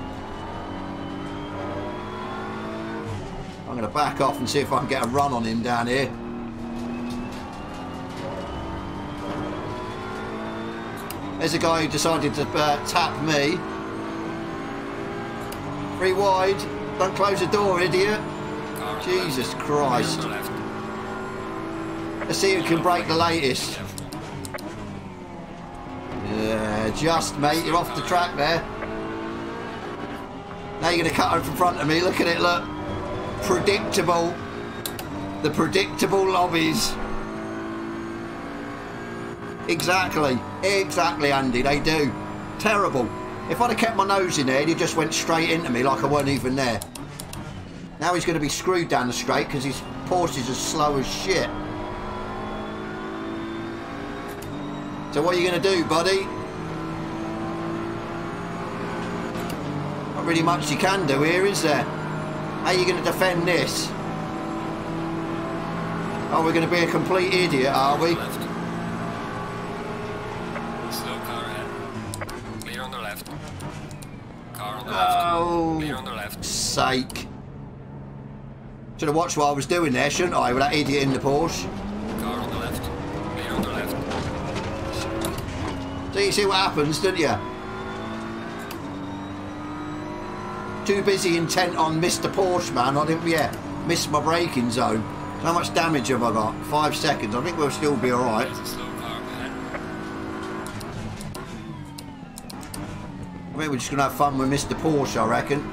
I'm going to back off and see if I can get a run on him down here. There's a guy who decided to uh, tap me. Three wide. Don't close the door, idiot. Jesus. Christ. Let's see who can brake the latest. Just mate, you're off the track there. Now you're going to cut her from front of me. Look at it, look. Predictable. The predictable lobbies. Exactly. Exactly, Andy. They do. Terrible. If I'd have kept my nose in there, he just went straight into me like I weren't even there. Now he's going to be screwed down the straight because his Porsche is as slow as shit. So what are you going to do, buddy? Not really much you can do here, is there? How are you going to defend this? Oh, we're going to be a complete idiot, are we? Left. Slow car ahead. Clear on the left. Car on the Oh. left. Clear on the left. Sake. Should have watched what I was doing there, shouldn't I, with that idiot in the Porsche? Car on the left. Clear on the left. So you see what happens, don't you? Too busy intent on Mr. Porsche, man. I didn't, yeah, miss my braking zone. How much damage have I got? Five seconds. I think we'll still be alright. There's a slow car ahead. I think we're just going to have fun with Mr. Porsche, I reckon.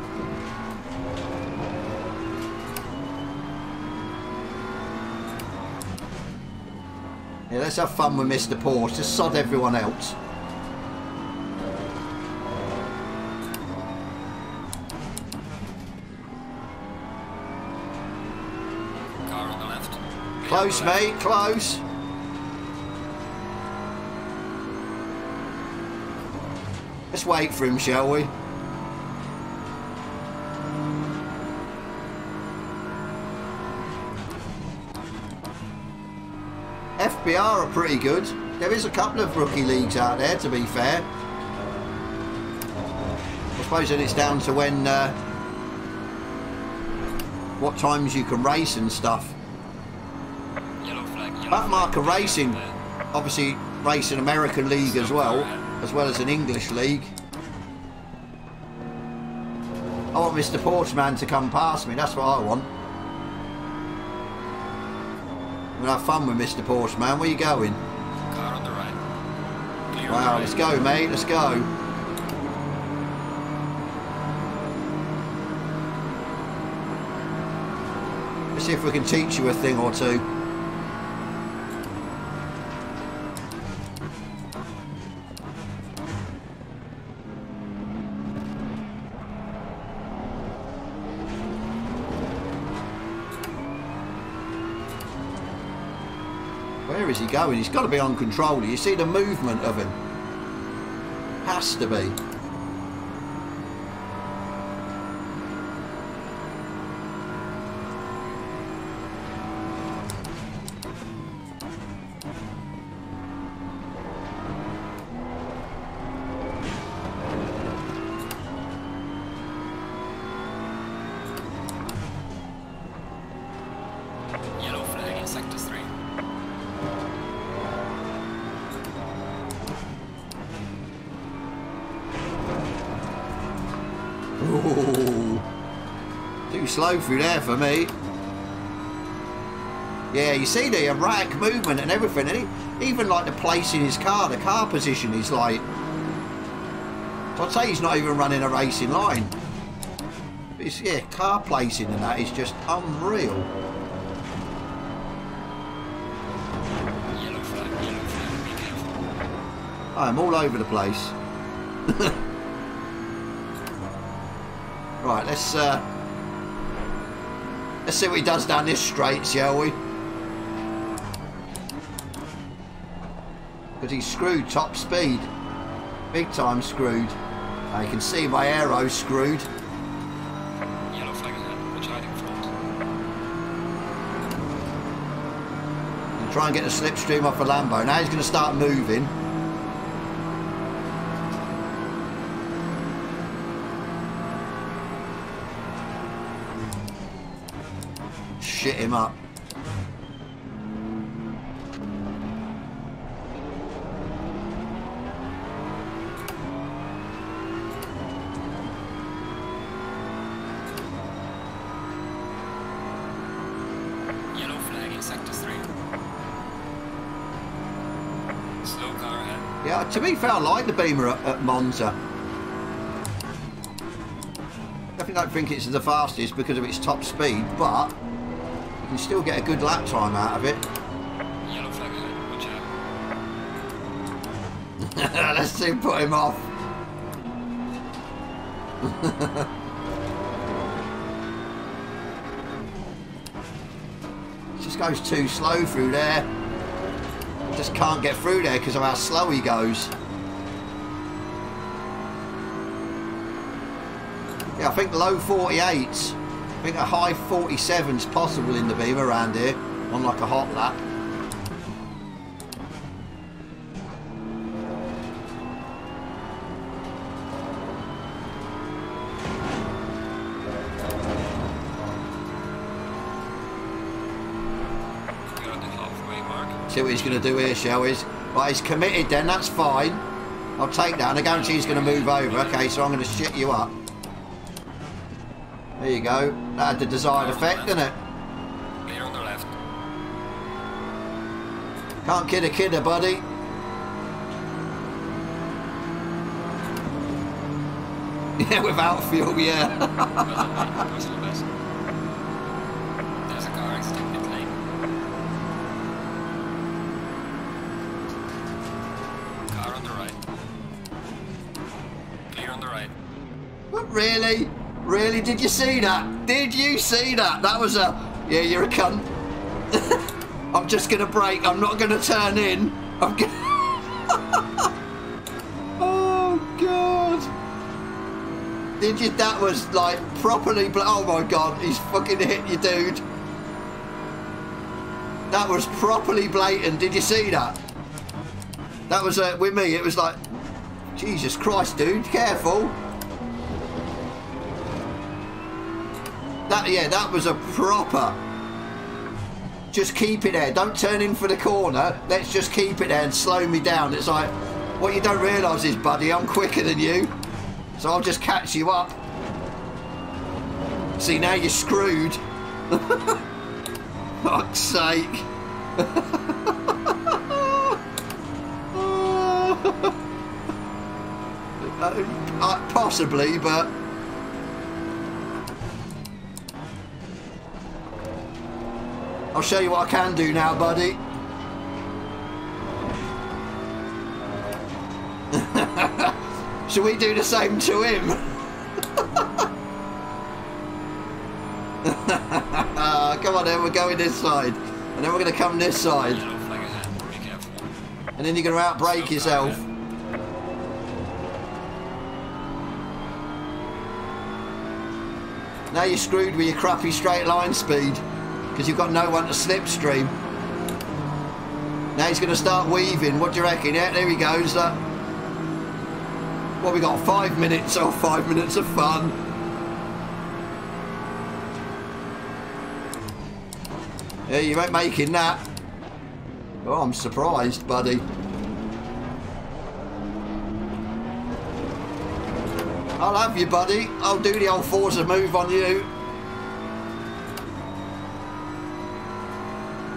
Yeah, let's have fun with Mr. Porsche. Just sod everyone else. Car on the left. Clear on Close, mate. Close. Let's wait for him, shall we? FBR are pretty good. There is a couple of rookie leagues out there, to be fair. I suppose then it's down to when, uh, what times you can race and stuff. Yellow flag. Yellow Backmarker flag. Racing, obviously race an American league as well, as well as an English league. I want Mr. Porchman to come past me, that's what I want. I'm gonna have fun with Mr. Porchman, where you going? Car on the right. Clear Wow, let's go mate, let's go. Let's see if we can teach you a thing or two. Going? He's got to be on controller. You see the movement of him. Has to be. Through there for me. Yeah, you see the erratic movement and everything, and he, even like the place in his car, the car position is like. I'd say he's not even running a racing line. It's, yeah, car placing and that is just unreal. I'm all over the place. right, let's uh, let's see what he does down this straight, shall we? Because he's screwed top speed, big time screwed. I can see my aero screwed. Yellow flag ahead, watch out in front. And try and get the slipstream off a Lambo. Now he's going to start moving. Shit him up. Yellow flag in sector 3. Slow car ahead. Yeah, to be fair, I like the Beamer at, at Monza. Definitely don't think it's the fastest because of its top speed, but can still get a good lap time out of it. Let's see put him off. Just goes too slow through there. Just can't get through there because of how slow he goes. Yeah, I think low 48s. I think a high 47 is possible in the beam around here on like a hot lap. See what he's going to do here, shall we? Right, he's committed then, that's fine. I'll take that, and I guarantee he's going to move over. Okay, so I'm going to shit you up. There you go. That had the desired effect, didn't it? Clear on the left. Can't kid a kidder, buddy. Yeah, without fuel, yeah. Well done, mate. Goes to the best. There's a car pit lane. Car on the right. Clear on the right. But really? Really? Did you see that? Did you see that? That was a... Yeah, you're a cunt. I'm just going to break. I'm not going to turn in. I'm going Oh, God. Did you... That was, like, properly... Oh, my God. He's fucking hit you, dude. That was properly blatant. Did you see that? That was, uh, with me, it was like... Jesus Christ, dude. Careful. That yeah, that was a proper. Just keep it there. Don't turn in for the corner. Let's just keep it there and slow me down. It's like what you don't realise is, buddy, I'm quicker than you, so I'll just catch you up. See now you're screwed. Fuck's sake. Uh, possibly, but. I'll show you what I can do now, buddy. Should we do the same to him? come on then, we're going this side. And then we're going to come this side. Yellow flag ahead. Be careful. And then you're going to outbrake yourself. Now you're screwed with your crappy straight line speed because you've got no one to slipstream. Now he's going to start weaving. What do you reckon? Yeah, there he goes. Uh, what we got? Five minutes. Oh, five minutes of fun. Yeah, you ain't making that. Oh, I'm surprised, buddy. I'll have you, buddy. I'll do the old Forza move on you.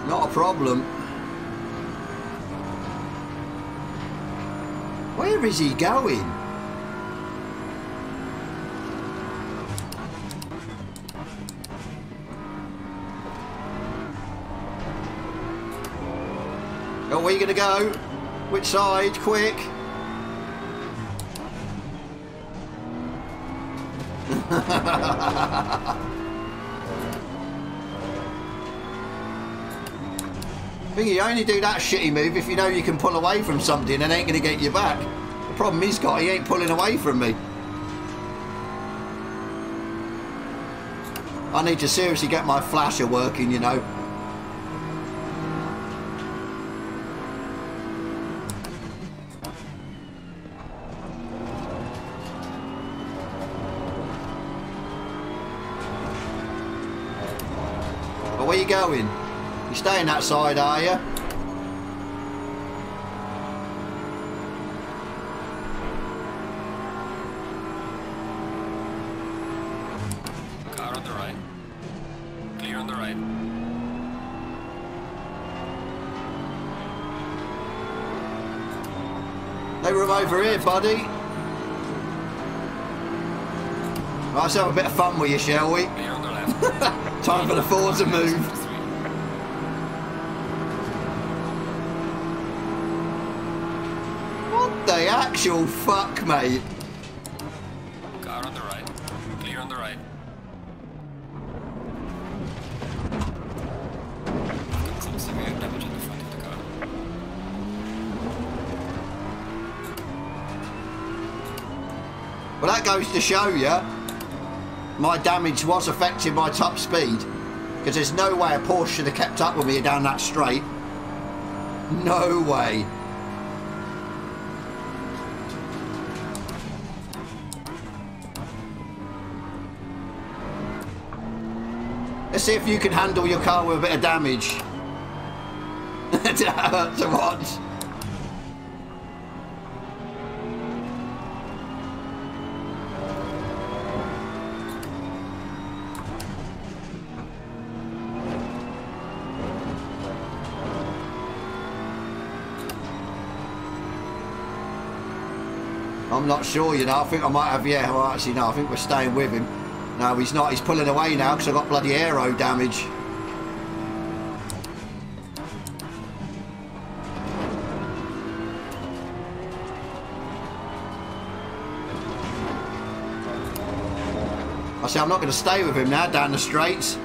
Not a problem. Where is he going? Oh, where are you going to go? Which side? Quick. think you only do that shitty move if you know you can pull away from something and ain't going to get you back. The problem he's got, he ain't pulling away from me. I need to seriously get my flasher working, you know. But where you going? You staying that side, are you? Car on the right. Clear on the right. No room over here, buddy. Right, let's have a bit of fun with you, shall we? Clear on the left. Time for the Forza move. Three. What the actual fuck, mate? Car on the right. Clear on the right. Some severe damage on the front of the car. Well, that goes to show you my damage was affecting my top speed. Because there's no way a Porsche should have kept up with me down that straight. No way. See if you can handle your car with a bit of damage. to watch. I'm not sure, you know. I think I might have, yeah, well, actually, no, I think we're staying with him. No, he's not. He's pulling away now because I've got bloody aero damage. I say I'm not going to stay with him now down the straights.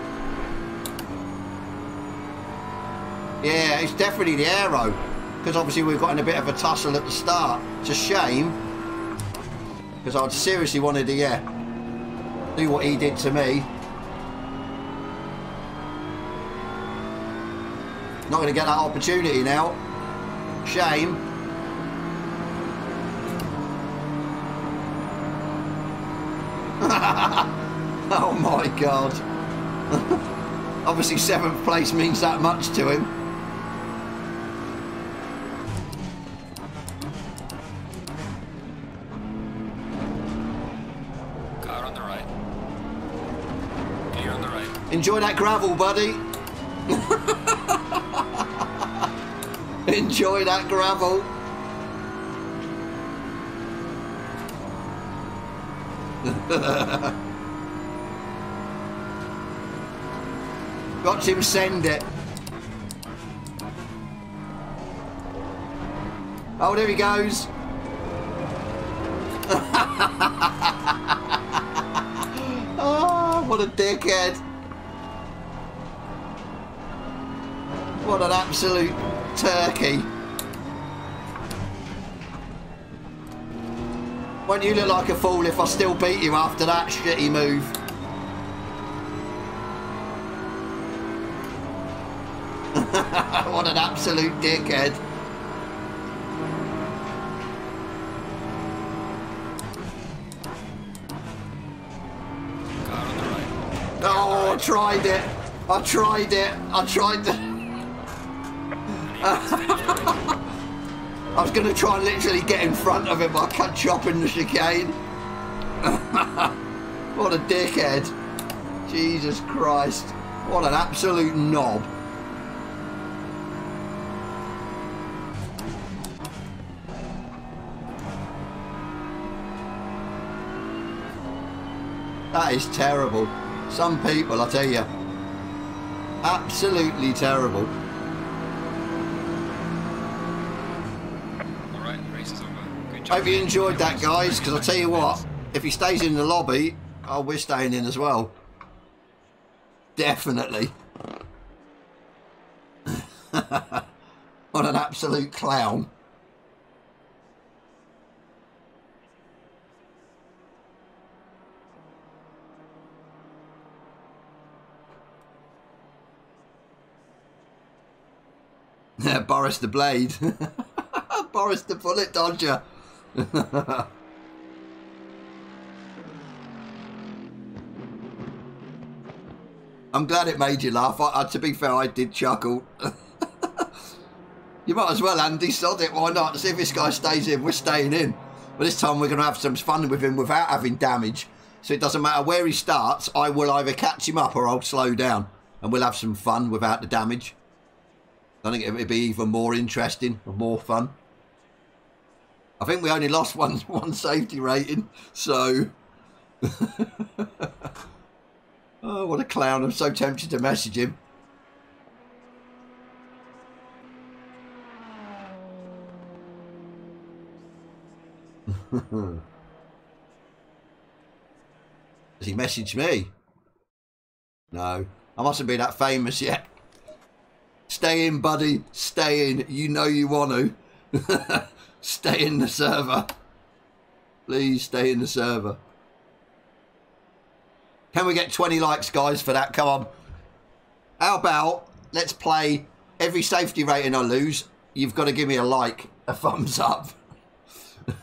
Yeah, it's definitely the aero. Because obviously we've got in a bit of a tussle at the start. It's a shame. Because I'd seriously wanted to, yeah, do what he did to me. Not going to get that opportunity now. Shame. oh my god. Obviously seventh place means that much to him. Enjoy that gravel, buddy. Enjoy that gravel. Watch him send it. Oh, there he goes. oh, what a dickhead. An absolute turkey. Won't you look like a fool if I still beat you after that shitty move? what an absolute dickhead. Oh, I tried it. I tried it. I tried to... Ah. I was going to try and literally get in front of him, but I cut chop in the chicane. what a dickhead. Jesus Christ. What an absolute knob. That is terrible. Some people, I tell you, absolutely terrible. Hope you enjoyed that, guys, because I'll tell you what, if he stays in the lobby, oh, we're staying in as well. Definitely. what an absolute clown. Boris the Blade. Boris the Bullet Dodger. I'm glad it made you laugh. I, I, to be fair, I did chuckle. you might as well, Andy. Sod it. Why not? See if this guy stays in. We're staying in. But this time we're going to have some fun with him without having damage. So it doesn't matter where he starts. I will either catch him up or I'll slow down. And we'll have some fun without the damage. I think it'd be even more interesting and more fun. I think we only lost one one safety rating, so Oh what a clown, I'm so tempted to message him. Has he messaged me? No. I mustn't be that famous yet. Stay in, buddy. Stay in. You know you want to. stay in the server. Please stay in the server. Can we get 20 likes, guys, for that? Come on. How about let's play every safety rating I lose. You've got to give me a like, a thumbs up.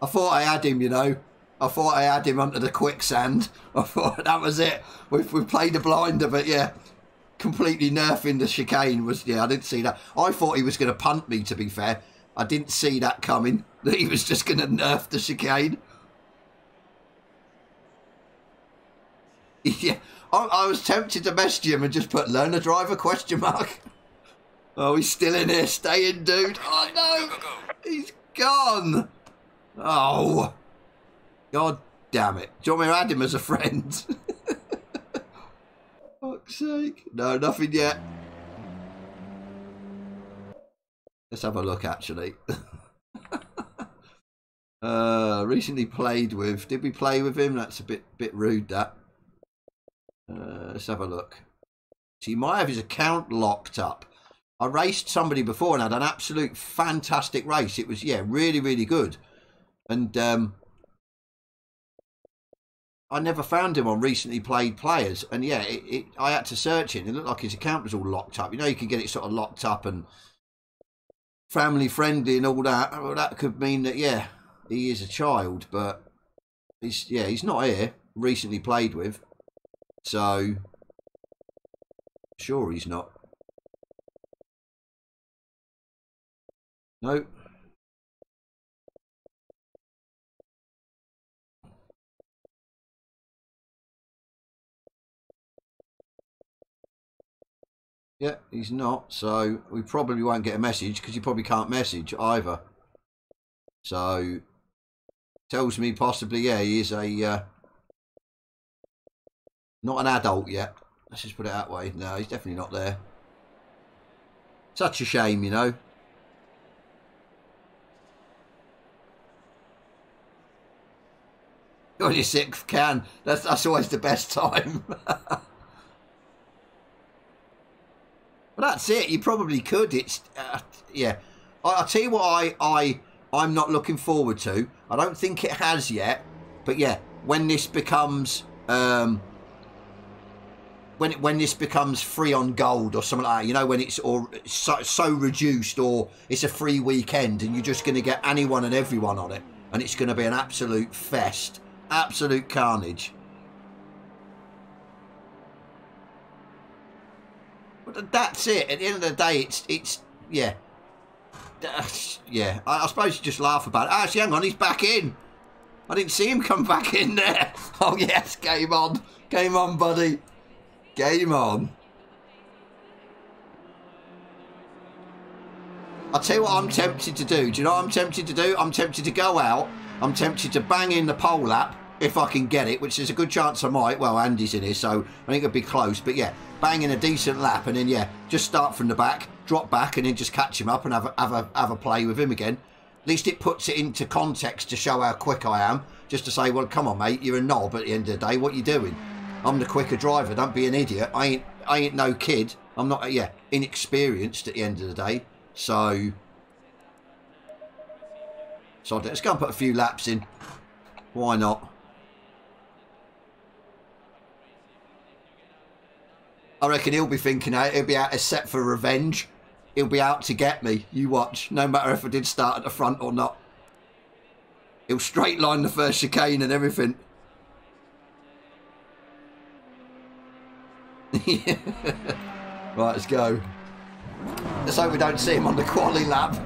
I thought I had him, you know. I thought I had him under the quicksand. I thought that was it. We we played a blinder, but yeah, completely nerfing the chicane was. Yeah, I didn't see that. I thought he was going to punt me. To be fair, I didn't see that coming. That he was just going to nerf the chicane. Yeah, I, I was tempted to message him and just put learner driver question mark. Oh, he's still in here. staying, dude. Oh no, he's gone. Oh. God damn it. Do you want me to add him as a friend? Fuck's sake. No, nothing yet. Let's have a look, actually. uh, recently played with. Did we play with him? That's a bit bit rude, that. Uh, let's have a look. So he might have his account locked up. I raced somebody before and had an absolute fantastic race. It was, yeah, really, really good. And um, I never found him on recently played players, and yeah, it, it, I had to search it. It looked like his account was all locked up. You know, you can get it sort of locked up and family friendly and all that. Well, that could mean that yeah, he is a child, but he's yeah, he's not here. Recently played with, so sure he's not. Nope. Yeah, he's not. So we probably won't get a message because you probably can't message either. So tells me possibly, yeah, he is a uh, not an adult yet. Let's just put it that way. No, he's definitely not there. Such a shame, you know. On your sixth can. That's that's always the best time. Well, that's it. You probably could. It's uh, yeah. I, I'll tell you what I I I'm not looking forward to. I don't think it has yet, but yeah, when this becomes um when it, when this becomes free on gold or something like that, you know, when it's or so, so reduced or it's a free weekend and you're just going to get anyone and everyone on it, and it's going to be an absolute fest, absolute carnage. But that's it. At the end of the day, it's it's yeah. Uh, yeah, I, I suppose you just laugh about it. Actually, hang on, he's back in. I didn't see him come back in there. Oh, yes, game on. Game on, buddy. Game on. I'll tell you what I'm tempted to do. Do you know what I'm tempted to do? I'm tempted to go out. I'm tempted to bang in the pole lap if I can get it, which is a good chance I might. Well, Andy's in here, so I think it'll be close. But yeah, bang in a decent lap and then, yeah, just start from the back, drop back and then just catch him up and have a, have a, have a play with him again. At least it puts it into context to show how quick I am. Just to say, well, come on, mate, you're a knob at the end of the day. What you doing? I'm the quicker driver. Don't be an idiot. I ain't, I ain't no kid. I'm not, yeah, inexperienced at the end of the day. So, so let's go and put a few laps in. Why not? I reckon he'll be thinking. He'll be out set for revenge. He'll be out to get me. You watch. No matter if I did start at the front or not. He'll straight line the first chicane and everything. right, let's go. Let's hope we don't see him on the quali lap.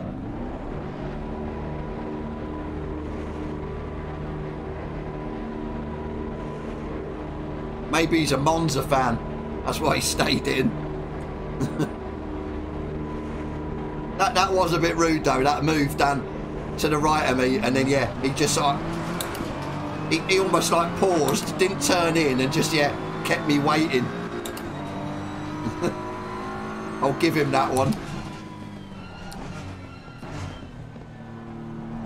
Maybe he's a Monza fan. That's why he stayed in. that that was a bit rude though. That move down to the right of me, and then yeah, he just of, he, he almost like paused, didn't turn in, and just yeah, kept me waiting. I'll give him that one.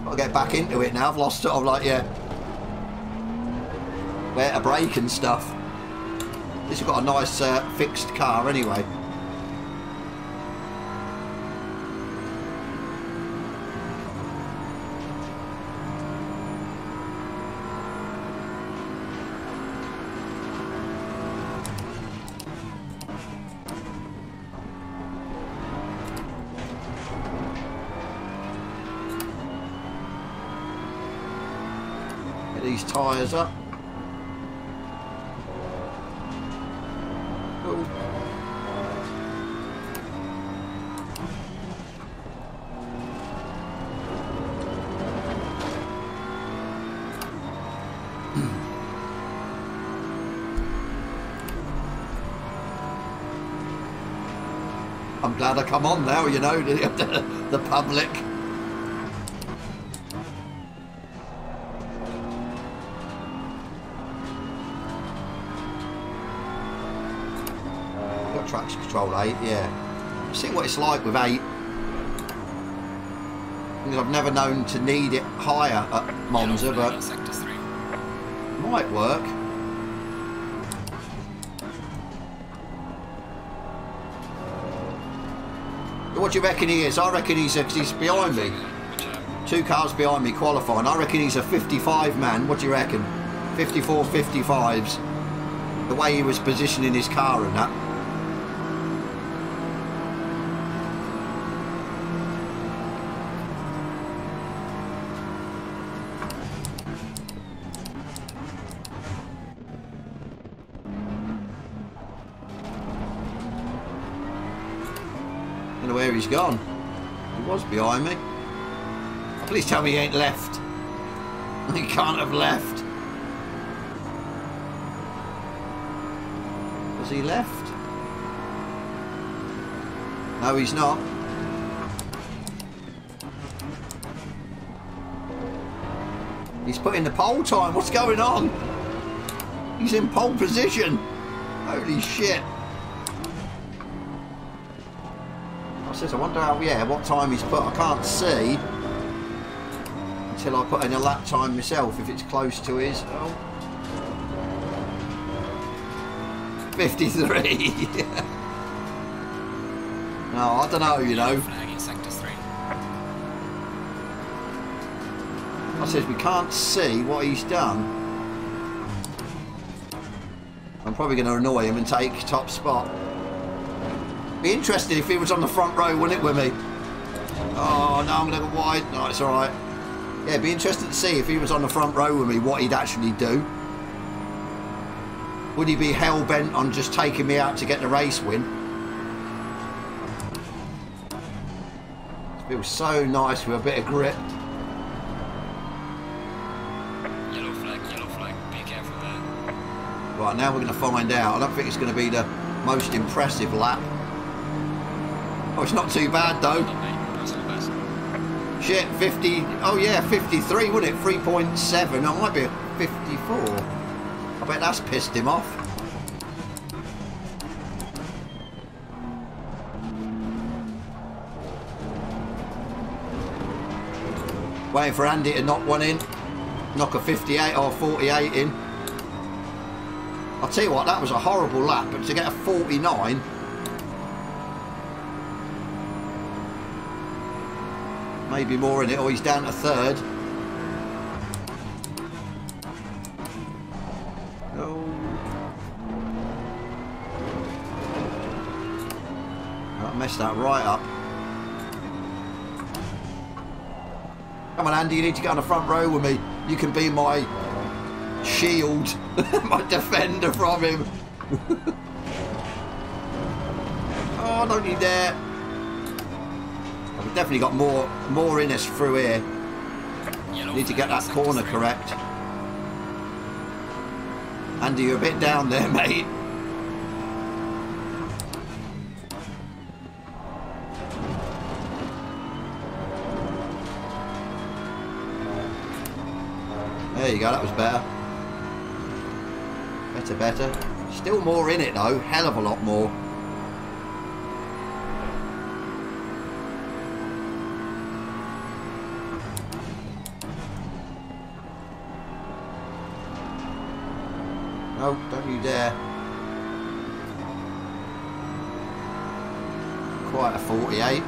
Gotta get back into it now. I've lost sort of like, yeah, where to break and stuff. This has got a nice uh, fixed car anyway. these tyres up. Cool. Glad I come on now, you know, the, the public. Got traction control 8, yeah. See what it's like with 8. Because I've never known to need it higher at Monza, but might work. What do you reckon he is? I reckon he's, a, he's behind me. Two cars behind me qualifying. I reckon he's a 55 man. What do you reckon? 54 55s. The way he was positioning his car and that. He's gone. He was behind me. Please tell me he ain't left. He can't have left. Has he left? No, he's not. He's put in the pole time. What's going on? He's in pole position. Holy shit. Says, I wonder how, yeah, what time he's put. I can't see until I put in a lap time myself if it's close to his. Oh. 53. no, I don't know, you know. I says we can't see what he's done. I'm probably going to annoy him and take top spot. Be interested if he was on the front row, wouldn't it, with me? Oh, no, I'm going to go wide. No, it's all right. Yeah, be interested to see if he was on the front row with me, what he'd actually do. Would he be hell-bent on just taking me out to get the race win? It feels so nice with a bit of grip. Yellow flag, yellow flag. Be careful there. Right, now we're going to find out. I don't think it's going to be the most impressive lap. Oh, it's not too bad though. Shit, 50. Oh, yeah, 53, wouldn't it? 3.7. It might be a 54. I bet that's pissed him off. Waiting for Andy to knock one in. Knock a 58 or 48 in. I'll tell you what, that was a horrible lap, but to get a 49 maybe more in it, or he's down to third. Oh. I messed that right up. Come on, Andy, you need to get on the front row with me. You can be my shield, my defender from him. oh, don't you dare. Definitely got more more in us through here. Need to get that corner correct. Andy, you're a bit down there, mate. There you go, that was better. Better, better. Still more in it though, hell of a lot more. Dare. Quite a 48.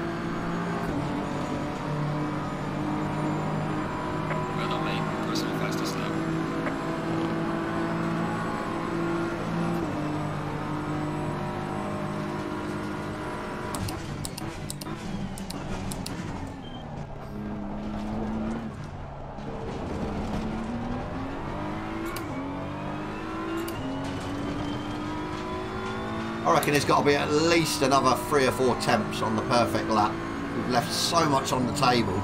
Well done, mate. Personal fastest lap. I reckon there's got to be at least another three or four temps on the perfect lap. We've left so much on the table.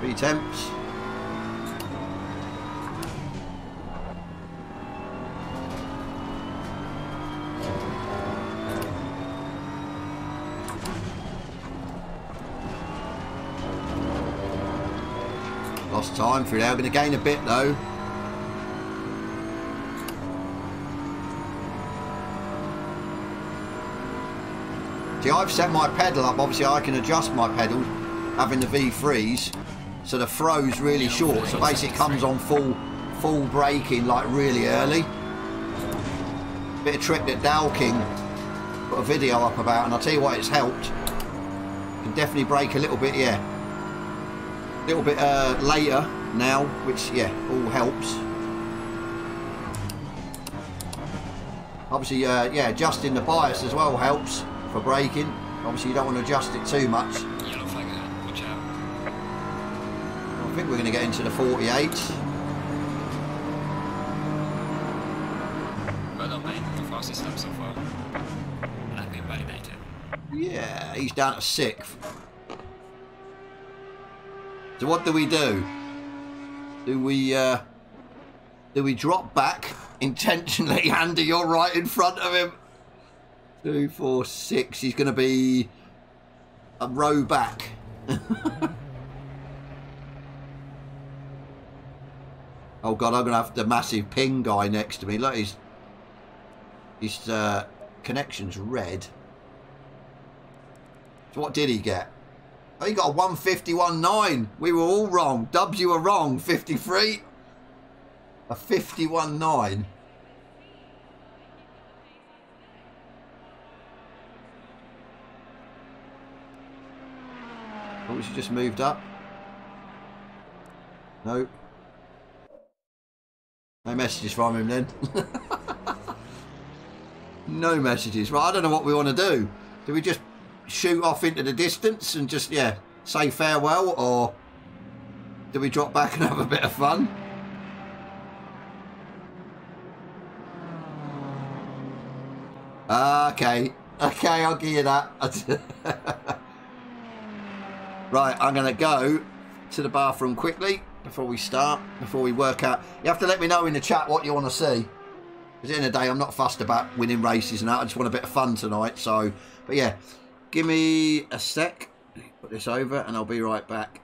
Three temps. Time through there. Going to gain a bit though. See, I've set my pedal up. Obviously, I can adjust my pedal, having the V3s, so the throw's really short. So basically, it comes on full, full braking like really early. Bit of trick that Dow King put a video up about, and I'll tell you what, it's helped. Can definitely brake a little bit, yeah A little bit uh, later now, which yeah, all helps. Obviously, uh, yeah, adjusting the bias as well helps for braking. Obviously, you don't want to adjust it too much. Yellow flag ahead. Watch out. I think we're going to get into the 48. Well done, mate. The fastest lap so far. Lap invalidated. Yeah, he's down to sixth. So what do we do? Do we uh, do we drop back intentionally? Andy, you're right in front of him. Two, four, six. He's going to be a row back. oh God, I'm going to have the massive ping guy next to me. Look, his his uh, connection's red. So what did he get? Oh, he got a 151.9. We were all wrong. Dubs, you were wrong. 53. A 51.9. Oh, she just moved up. No. No messages from him then. no messages. Right, I don't know what we want to do. Do we just shoot off into the distance and just, yeah, say farewell or do we drop back and have a bit of fun? Okay, okay, I'll give you that. right, I'm going to go to the bathroom quickly before we start, before we work out. You have to let me know in the chat what you want to see. Because at the end of the day, I'm not fussed about winning races and that. I just want a bit of fun tonight. So, but yeah, give me a sec. Put this over and I'll be right back.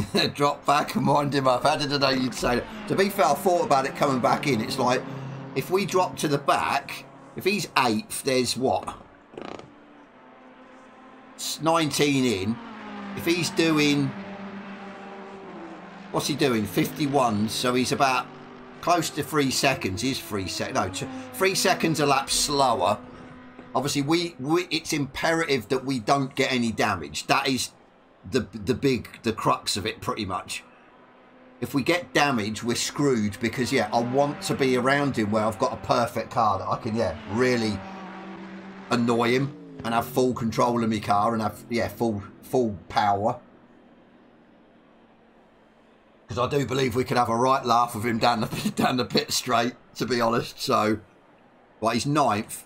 drop back and wind him up. How did I know you'd say that? To be fair, I thought about it coming back in. It's like, if we drop to the back, if he's eighth, there's what? It's 19 in. If he's doing, what's he doing? 51, so he's about close to three seconds. He's three seconds, no, three seconds a lap slower. Obviously, we, we it's imperative that we don't get any damage. That is the the big the crux of it pretty much. If we get damage we're screwed because yeah i want to be around him where i've got a perfect car that i can yeah really annoy him and have full control of my car and have yeah full full power. Because i do believe we could have a right laugh with him down the down the pit straight to be honest so. Well he's ninth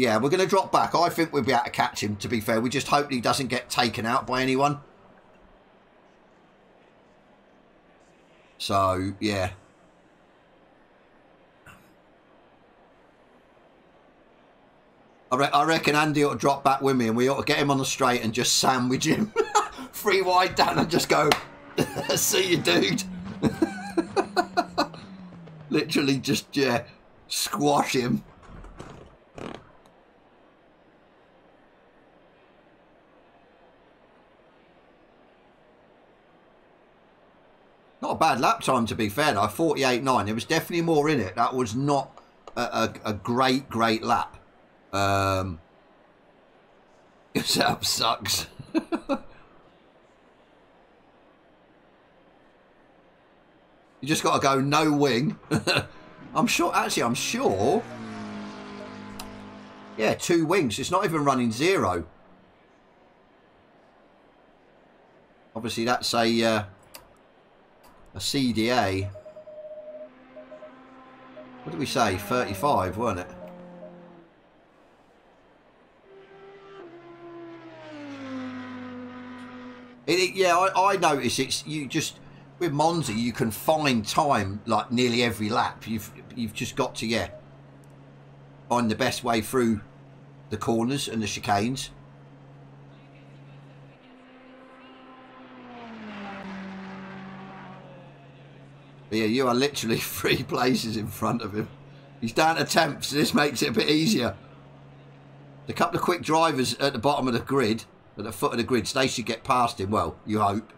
yeah, we're going to drop back. I think we'll be able to catch him, to be fair. We just hope he doesn't get taken out by anyone. So, yeah. I, re I, reckon Andy ought to drop back with me and we ought to get him on the straight and just sandwich him. Free wide down and just go, see you, dude. Literally just, yeah, squash him. A bad lap time, to be fair, though. 48.9. There was definitely more in it. That was not a, a, a great, great lap. Um, your setup sucks. you just got to go no wing. I'm sure, actually, I'm sure. Yeah, two wings. It's not even running zero. Obviously, that's a... Uh, a CDA. What did we say? 35, weren't it? It, yeah, I, I notice it's you just with Monza you can find time like nearly every lap. You've you've just got to yeah find the best way through the corners and the chicanes. Yeah, you are literally three places in front of him. He's down to 10th, so this makes it a bit easier. The couple of quick drivers at the bottom of the grid, at the foot of the grid, so they should get past him. Well, you hope.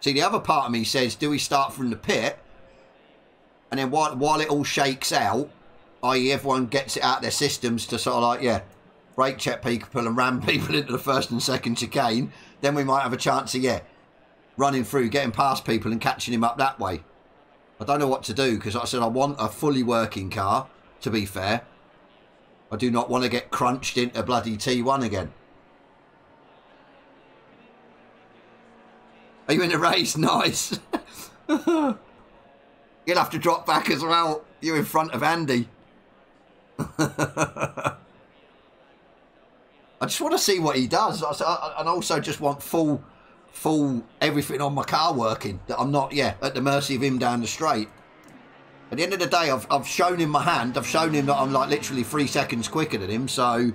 See, the other part of me says, do we start from the pit? And then while, while it all shakes out, i.e. everyone gets it out of their systems to sort of like, yeah, brake check people and ram people into the first and second chicane, then we might have a chance of, yeah, running through, getting past people and catching him up that way. I don't know what to do because like I said I want a fully working car, to be fair. I do not want to get crunched into bloody T1 again. Are you in a race? Nice. You'll have to drop back as well. You're in front of Andy. I just want to see what he does. And also just want full, full everything on my car working. That I'm not, yeah, at the mercy of him down the straight. At the end of the day, I've, I've shown him my hand. I've shown him that I'm like literally three seconds quicker than him. So,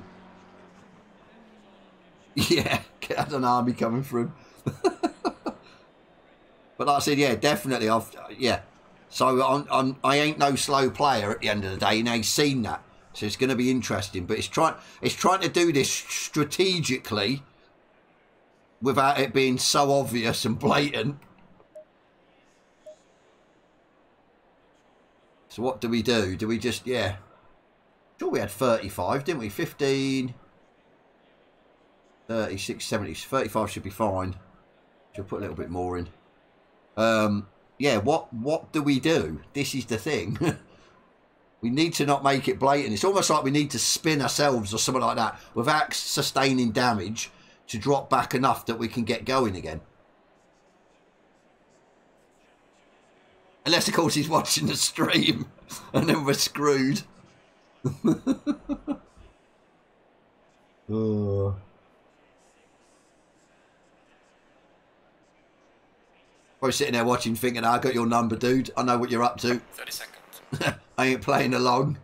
yeah, I don't know. I'll be coming through. But like I said, yeah, definitely. I've yeah. So I'm, I'm I ain't no slow player at the end of the day, and he's seen that. So it's going to be interesting. But it's trying it's trying to do this strategically without it being so obvious and blatant. So what do we do? Do we just yeah? Sure, we had 35, didn't we? 15, 36, 70, 35 should be fine. Should put a little bit more in. Um, yeah, what what do we do? This is the thing. we need to not make it blatant. It's almost like we need to spin ourselves or something like that without sustaining damage to drop back enough that we can get going again. Unless, of course, he's watching the stream and then we're screwed. oh. Probably sitting there watching, thinking, I got your number, dude. I know what you're up to. 30 seconds. I ain't playing along.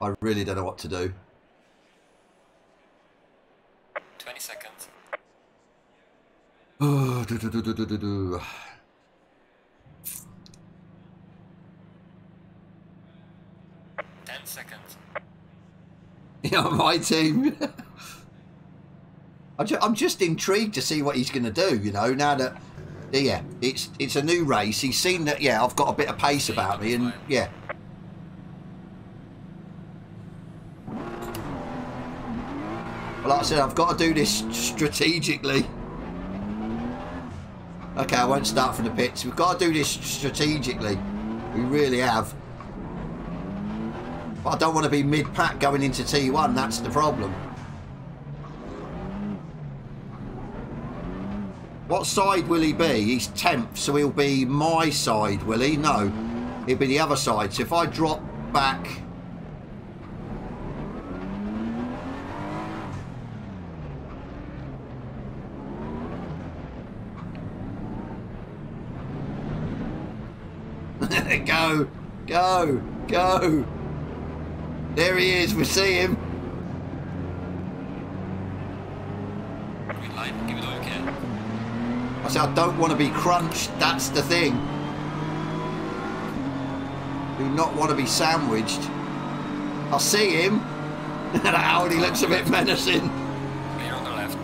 I really don't know what to do. 20 seconds. Oh, do, do, do, do, do, do. Ten seconds. Yeah, my team. I'm just intrigued to see what he's going to do. You know, now that yeah, it's it's a new race. He's seen that yeah, I've got a bit of pace about me, and yeah. Well, like I said, I've got to do this strategically. Okay, I won't start from the pits. We've got to do this strategically. We really have. But I don't want to be mid-pack going into T1. That's the problem. What side will he be? He's 10th, so he'll be my side, will he? No, he'll be the other side. So if I drop back... go, go, go. There he is, we see him. I say I don't want to be crunched. That's the thing. Do not want to be sandwiched. I see him. that Audi looks a bit menacing. Clear on the left.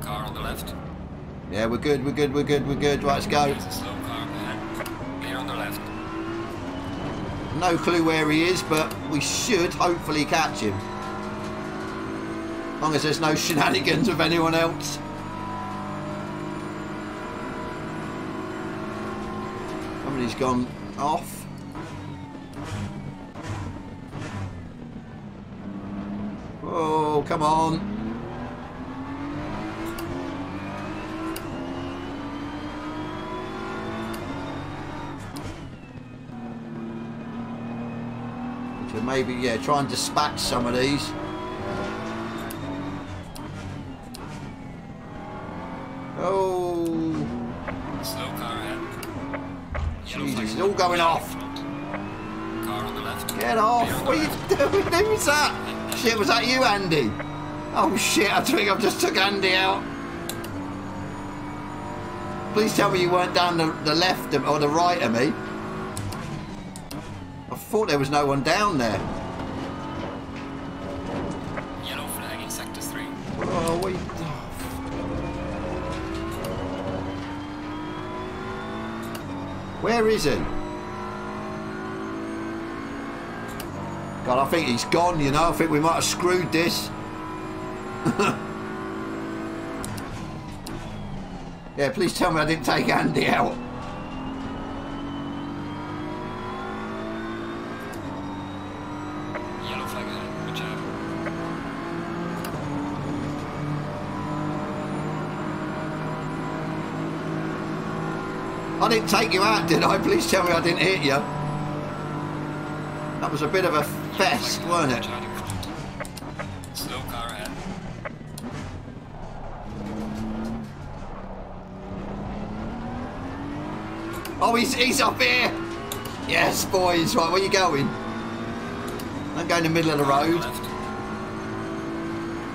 Car on the left. Yeah, we're good, we're good, we're good, we're good. Right, let's go. No clue where he is, but we should hopefully catch him. As long as there's no shenanigans with anyone else. Somebody's gone off. Oh, come on. So maybe, yeah, try and dispatch some of these. Oh. Slow car ahead. Jesus, it's all going off. Car on the left. Get off! What are you doing? Who was that? Shit, was that you, Andy? Oh shit, I think I've just took Andy out. Please tell me you weren't down the, the left of, or the right of me thought there was no one down there. Yellow flag in sector three. Oh, what. Oh, Where is he? God, I think he's gone, you know. I think we might have screwed this. yeah, please tell me I didn't take Andy out. Didn't take you out, did I? Please tell me I didn't hit you. That was a bit of a fest, weren't it? Slow car ahead. Oh, he's, he's up here. Yes, boys. Right, where are you going? I'm going in the middle of the road.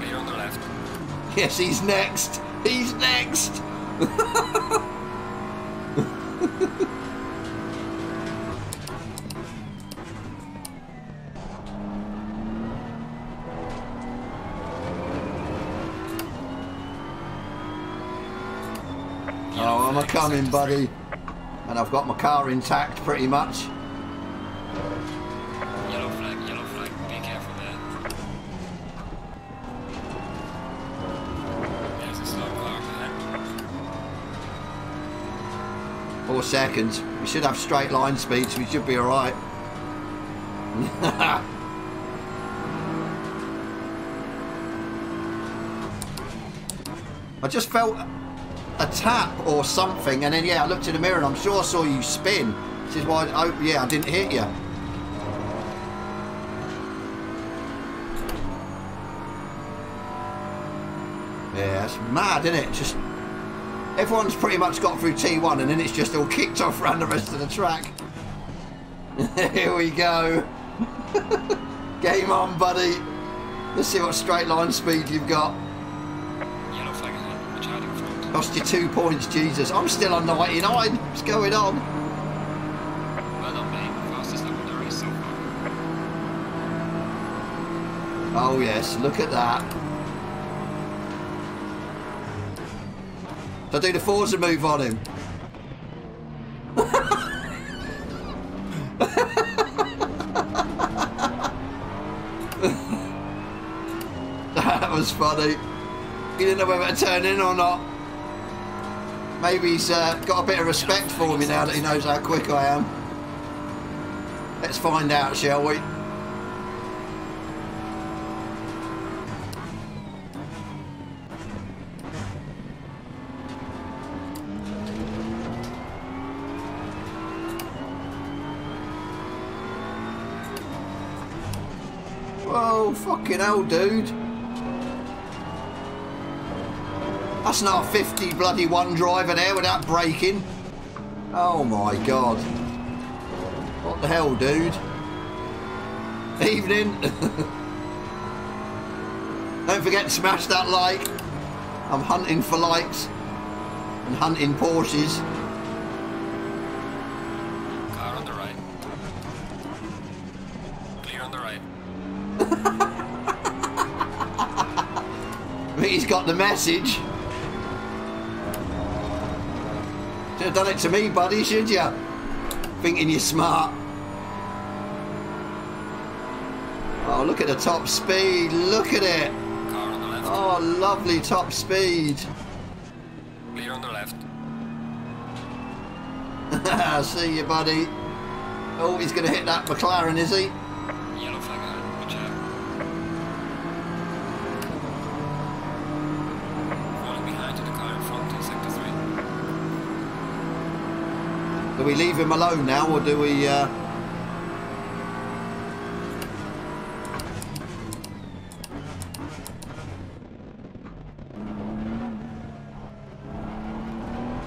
Clear on the left. Yes, he's next. He's next. coming, buddy. And I've got my car intact pretty much. Yellow flag, yellow flag. Be careful there. There's a slow car. Four seconds. We should have straight line speed, so we should be alright. I just felt tap or something, and then yeah, I looked in the mirror and I'm sure I saw you spin. This is why, oh yeah, I didn't hit you. Yeah, it's mad, isn't it? Just everyone's pretty much got through T1, and then it's just all kicked off around the rest of the track. Here we go. Game on, buddy. Let's see what straight line speed you've got. Yellow flag ahead. Charlie Lost you two points, Jesus. I'm still on 99. What's going on? Well done, mate. Fastest lap of so far. Oh, yes. Look at that. I do the Forza move on him? that was funny. He didn't know whether to turn in or not. Maybe he's uh, got a bit of respect for me now that he knows how quick I am. Let's find out, shall we? Whoa, fucking hell, dude. That's not a 50 bloody one driver there without braking. Oh my god. What the hell, dude? Evening. Don't forget to smash that like. I'm hunting for likes and hunting Porsches. Car on the right. Clear on the right. I think he's got the message. Should have done it to me, buddy, should you? Thinking you're smart. Oh, look at the top speed. Look at it. Car on the left. Oh, lovely top speed. Clear on the left. See you, buddy. Oh, he's going to hit that McLaren, is he? Do we leave him alone now, or do we... Uh...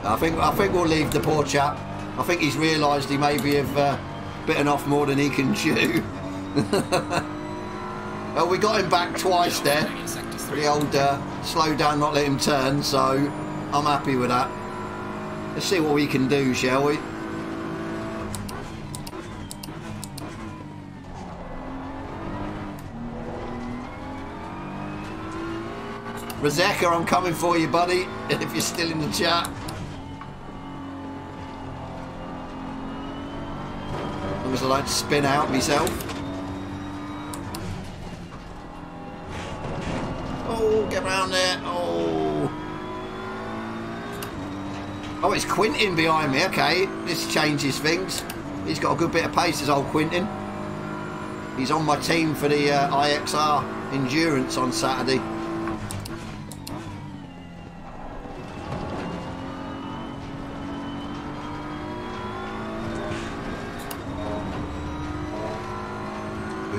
I think I think we'll leave the poor chap. I think he's realised he maybe have uh, bitten off more than he can chew. well, we got him back twice there. flag in sector 3. The old uh, slow down, not let him turn. So I'm happy with that. Let's see what we can do, shall we? Razeka, I'm coming for you, buddy. If you're still in the chat. long as I spin out myself. Oh, get around there. Oh. Oh, it's Quintin behind me. Okay, this changes things. He's got a good bit of pace, this old Quintin. He's on my team for the uh, IXR Endurance on Saturday.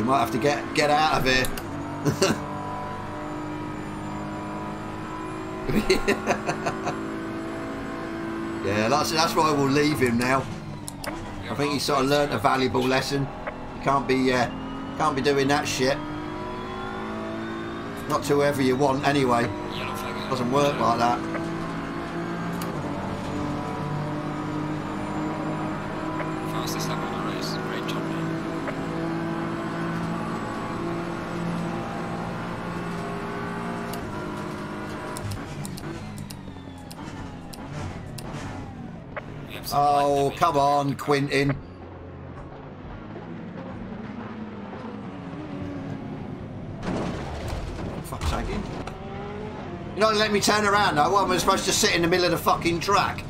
Might have to get get out of here. yeah, that's that's why we'll leave him now. I think he sort of learnt a valuable lesson. You can't be uh, can't be doing that shit. Not to whoever you want anyway. Doesn't work like that. Come on, Quintin. Fuck's sake. You're not letting me turn around though. What, am I supposed to sit in the middle of the fucking track?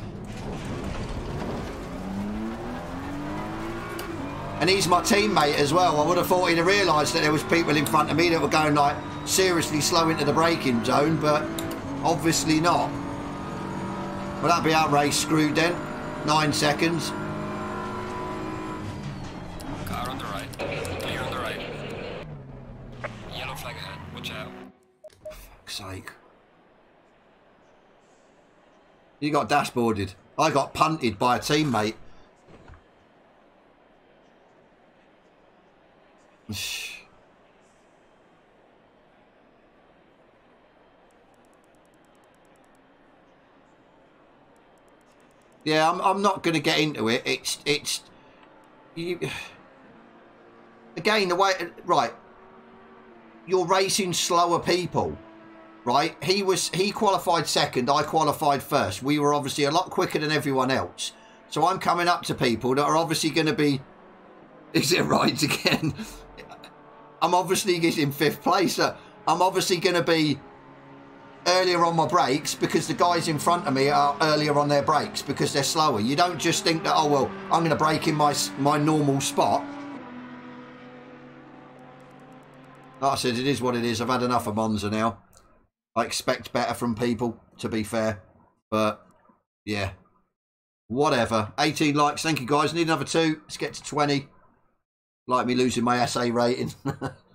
And he's my teammate as well. I would have thought he'd have realised that there was people in front of me that were going like seriously slow into the braking zone, but obviously not. Well, that'd be our race screwed then. Nine seconds. Car on the right. Clear on the right. Yellow flag ahead. Watch out. Fuck's sake. You got dashboarded. I got punted by a teammate. Yeah, I'm, I'm not going to get into it. It's it's you. Again, the way right, you're racing slower people, right? He was he qualified second. I qualified first. We were obviously a lot quicker than everyone else. So I'm coming up to people that are obviously going to be. Is it right again? I'm obviously in fifth place. I'm obviously going to be earlier on my brakes because the guys in front of me are earlier on their brakes because they're slower. You don't just think that oh well I'm going to brake in my my normal spot. Like I said, it is what it is. I've had enough of Monza now. I expect better from people, to be fair. But yeah, whatever. 18 likes. Thank you guys. Need another two. Let's get to 20. Like me losing my SA rating.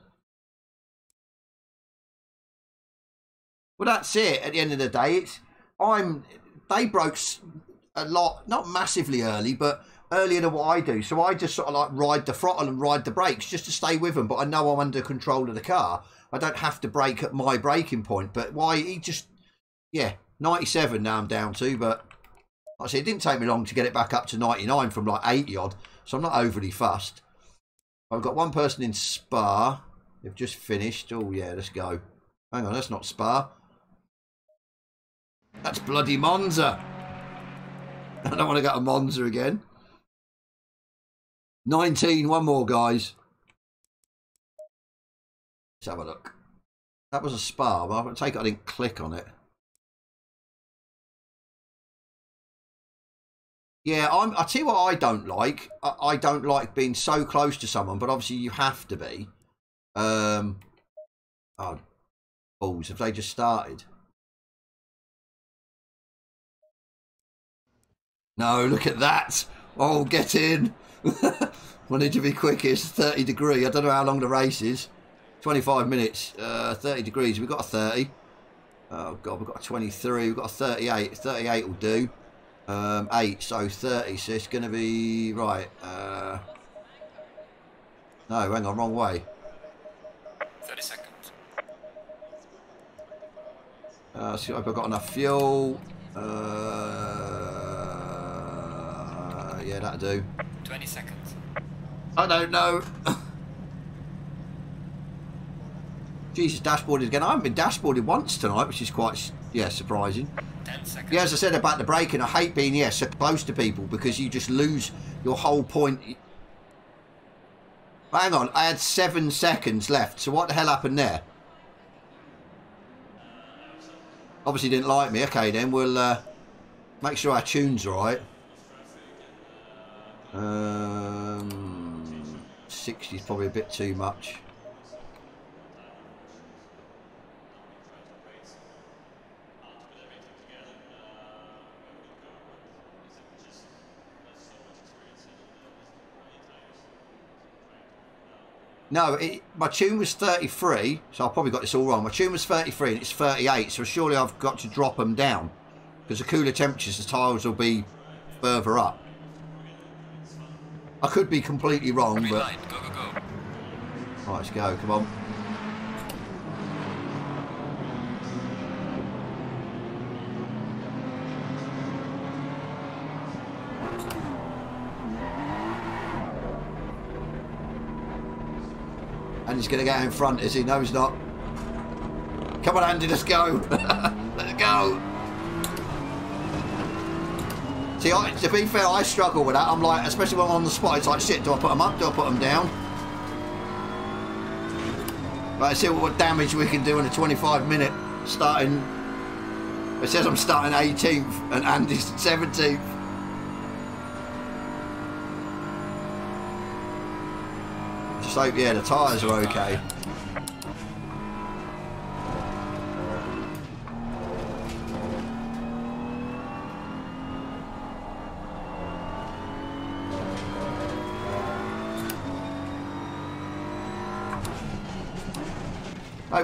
well, that's it. At the end of the day, it's I'm. They broke a lot, not massively early, but earlier than what I do. So I just sort of like ride the throttle and ride the brakes just to stay with them. But I know I'm under control of the car. I don't have to brake at my braking point. But why he just, yeah, 97 now I'm down to. But like I said, it didn't take me long to get it back up to 99 from like 80 odd. So I'm not overly fussed. I've got one person in Spa. They've just finished. Oh yeah, let's go. Hang on, that's not Spa. That's bloody Monza. I don't want to go to Monza again. 19, one more, guys. Let's have a look. That was a Spa, but I take it I didn't click on it. Yeah, I'm. I tell you what, I don't like. I, I don't like being so close to someone, but obviously you have to be. Um. Oh, balls! Have they just started? No, look at that! Oh, get in! we need to be quick. It's thirty degree. I don't know how long the race is. Twenty-five minutes. Uh, thirty degrees. We've got a thirty. Oh god, we've got a twenty-three. We've got a thirty-eight. Thirty-eight will do. Um, eight, so 30, so it's going to be, right, uh, no, hang on, wrong way. 30 seconds. Uh, see if I've got enough fuel. Uh, yeah, that'll do. 20 seconds. I don't know. Jesus, dashboarded again. I haven't been dashboarded once tonight, which is quite, yeah, surprising. 10 seconds. Yeah, as I said about the braking, I hate being, yeah, so close to people because you just lose your whole point. Hang on, I had seven seconds left. So what the hell happened there? Obviously didn't like me. Okay, then we'll uh, make sure our tune's right. Um, 60 is probably a bit too much. No, it, my tune was 33, so I probably got this all wrong. My tune was 33 and it's 38, so surely I've got to drop them down. Because the cooler temperatures, the tiles will be further up. I could be completely wrong, Green but... light. Go, go, go. Right, let's go, come on. And he's going to get in front, is he? No, he's not. Come on, Andy, let's go. let's go. See, I, to be fair, I struggle with that. I'm like, especially when I'm on the spot, it's like, shit, do I put them up? Do I put them down? Right, see what damage we can do in a 25 minute starting. It says I'm starting 18th and Andy's 17th. Just hope, yeah, the tyres are okay.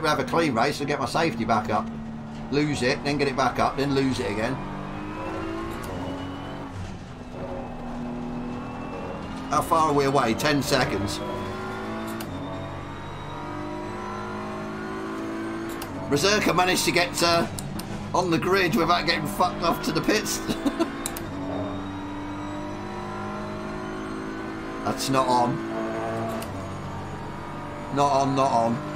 Hope we have a clean race and get my safety back up. Lose it, then get it back up, then lose it again. How far are we away? 10 seconds. Berserker managed to get uh, on the grid without getting fucked off to the pits. That's not on. Not on, not on.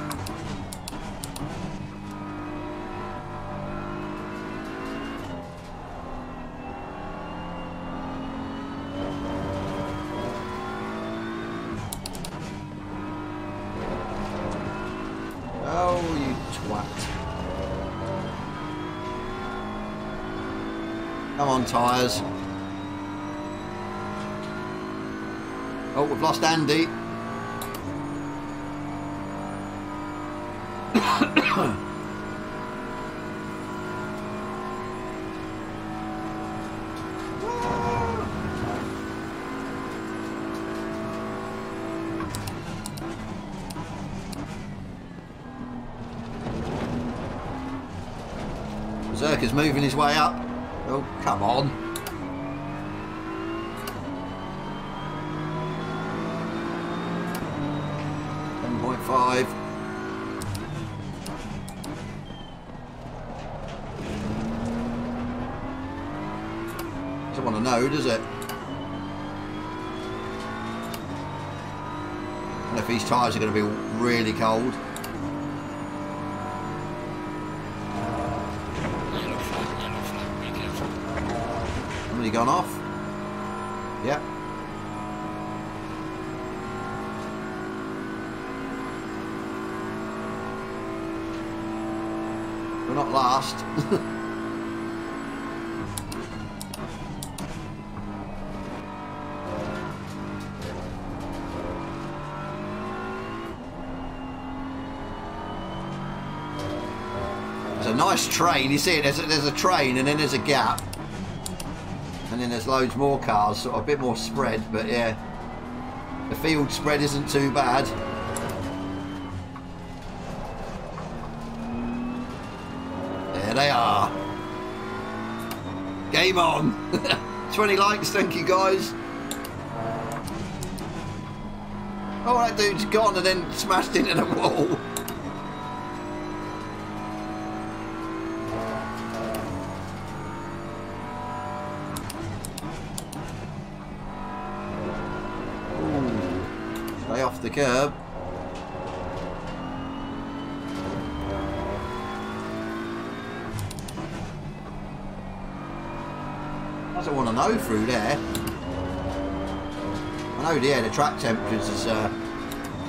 Oh, you twat. Tyres. Oh, we've lost Andy. Berserker's moving his way up. Oh, come on. Tyres are going to be really cold. Somebody gone off? Yep. We're not last. train. You see it? There's a, there's a train and then there's a gap. And then there's loads more cars, sort of a bit more spread, but yeah. The field spread isn't too bad. There they are. Game on. 20 likes, thank you guys. Oh, that dude's gone and then smashed into the wall. Ooh. The curb. Doesn't want to know through there. I know, yeah, the track temperatures is uh,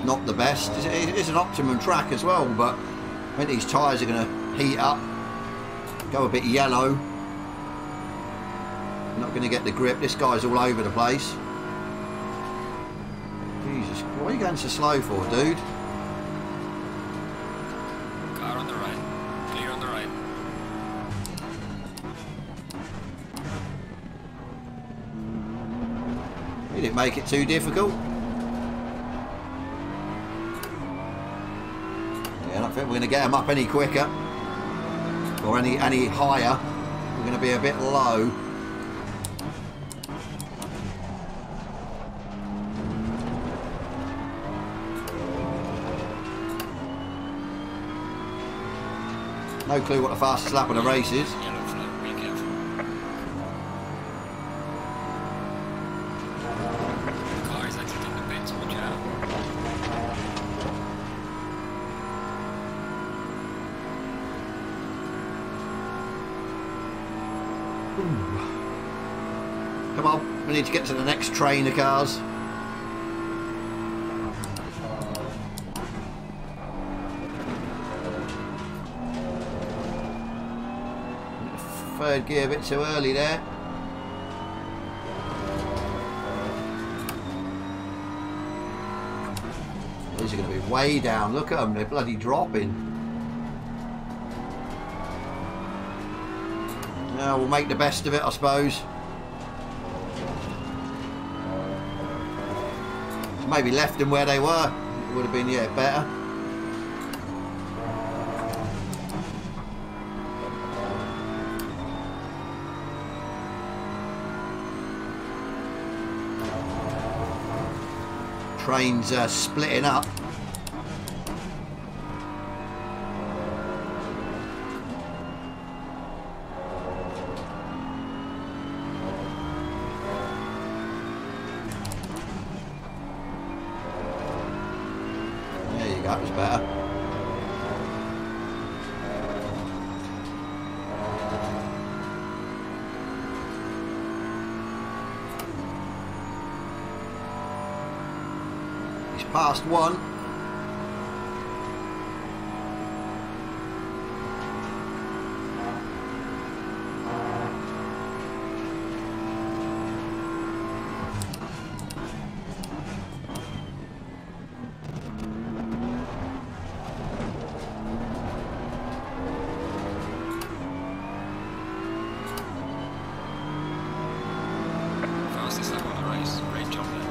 not the best. It is an optimum track as well, but I think these tyres are going to heat up, go a bit yellow. Not going to get the grip. This guy's all over the place. Jesus, what are you going so slow for, dude? Car on the right. Clear on the right. He didn't make it too difficult. Yeah, I don't think we're going to get him up any quicker or any any higher. We're going to be a bit low. No clue what the fastest lap of the race is. Out. Come on, we need to get to the next train of cars. Third gear a bit too early there. These are going to be way down. Look at them, they're bloody dropping. Now we'll make the best of it, I suppose. Maybe left them where they were. It would have been, yeah, better. Trains uh, splitting up. There you go, that was better. He's past one. Fastest lap of the race. Great job there.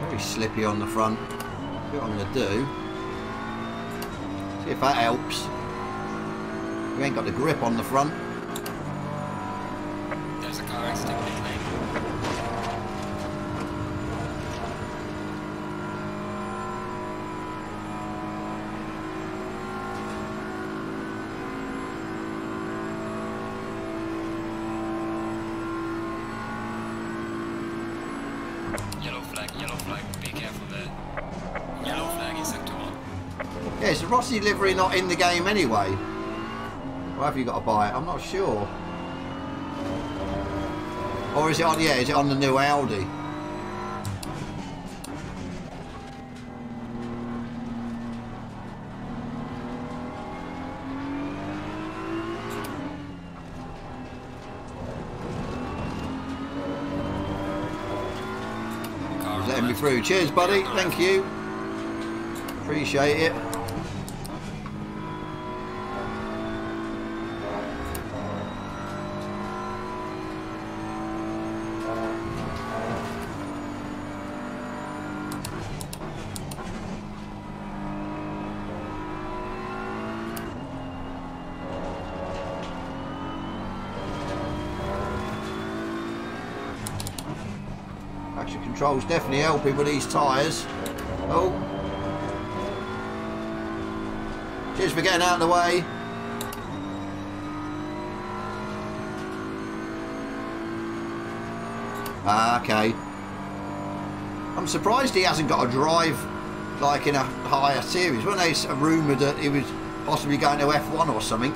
Very slippy on the front. See What I'm going to do, see if that helps. You ain't got the grip on the front. Rossi livery not in the game anyway? Or have you got to buy it? I'm not sure. Or is it on, yeah, is it on the new Audi? Letting me through. Cheers, buddy. Thank you. Appreciate it. Control's definitely helping with these tyres. Oh. Cheers for getting out of the way. Ah, okay. I'm surprised he hasn't got a drive like in a higher series. Weren't they rumoured that he was possibly going to F1 or something?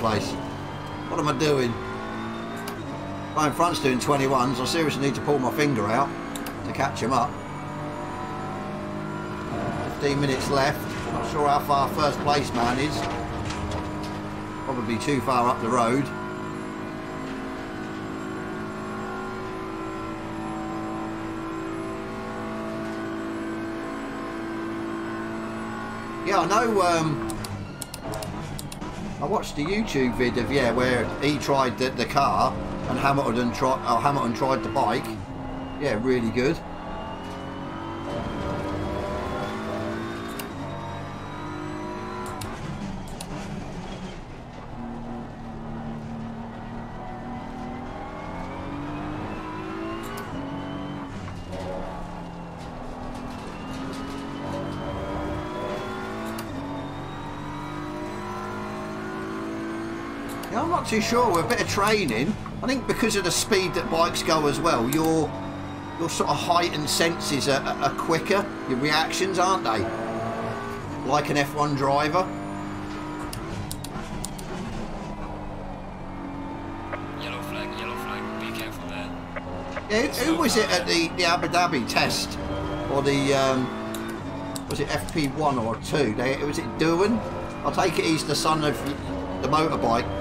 Place. What am I doing? My in front's doing 21s. I seriously need to pull my finger out to catch him up. 15 minutes left. Not sure how far first place man is. Probably too far up the road. Yeah, I know. Um, watched a YouTube video, yeah, where he tried the, the car and Hamilton tried. Oh, uh, Hamilton tried the bike. Yeah, really good. Yeah, I'm not too sure. With a bit of training, I think because of the speed that bikes go as well, your your sort of heightened senses are, are, quicker. Your reactions, aren't they? Like an F1 driver. Yellow flag, yellow flag. Be careful there. Yeah, who, who was it at the, the Abu Dhabi test? Or the, um, was it FP1 or 2? They, was it Doohan? I'll take it he's the son of the motorbike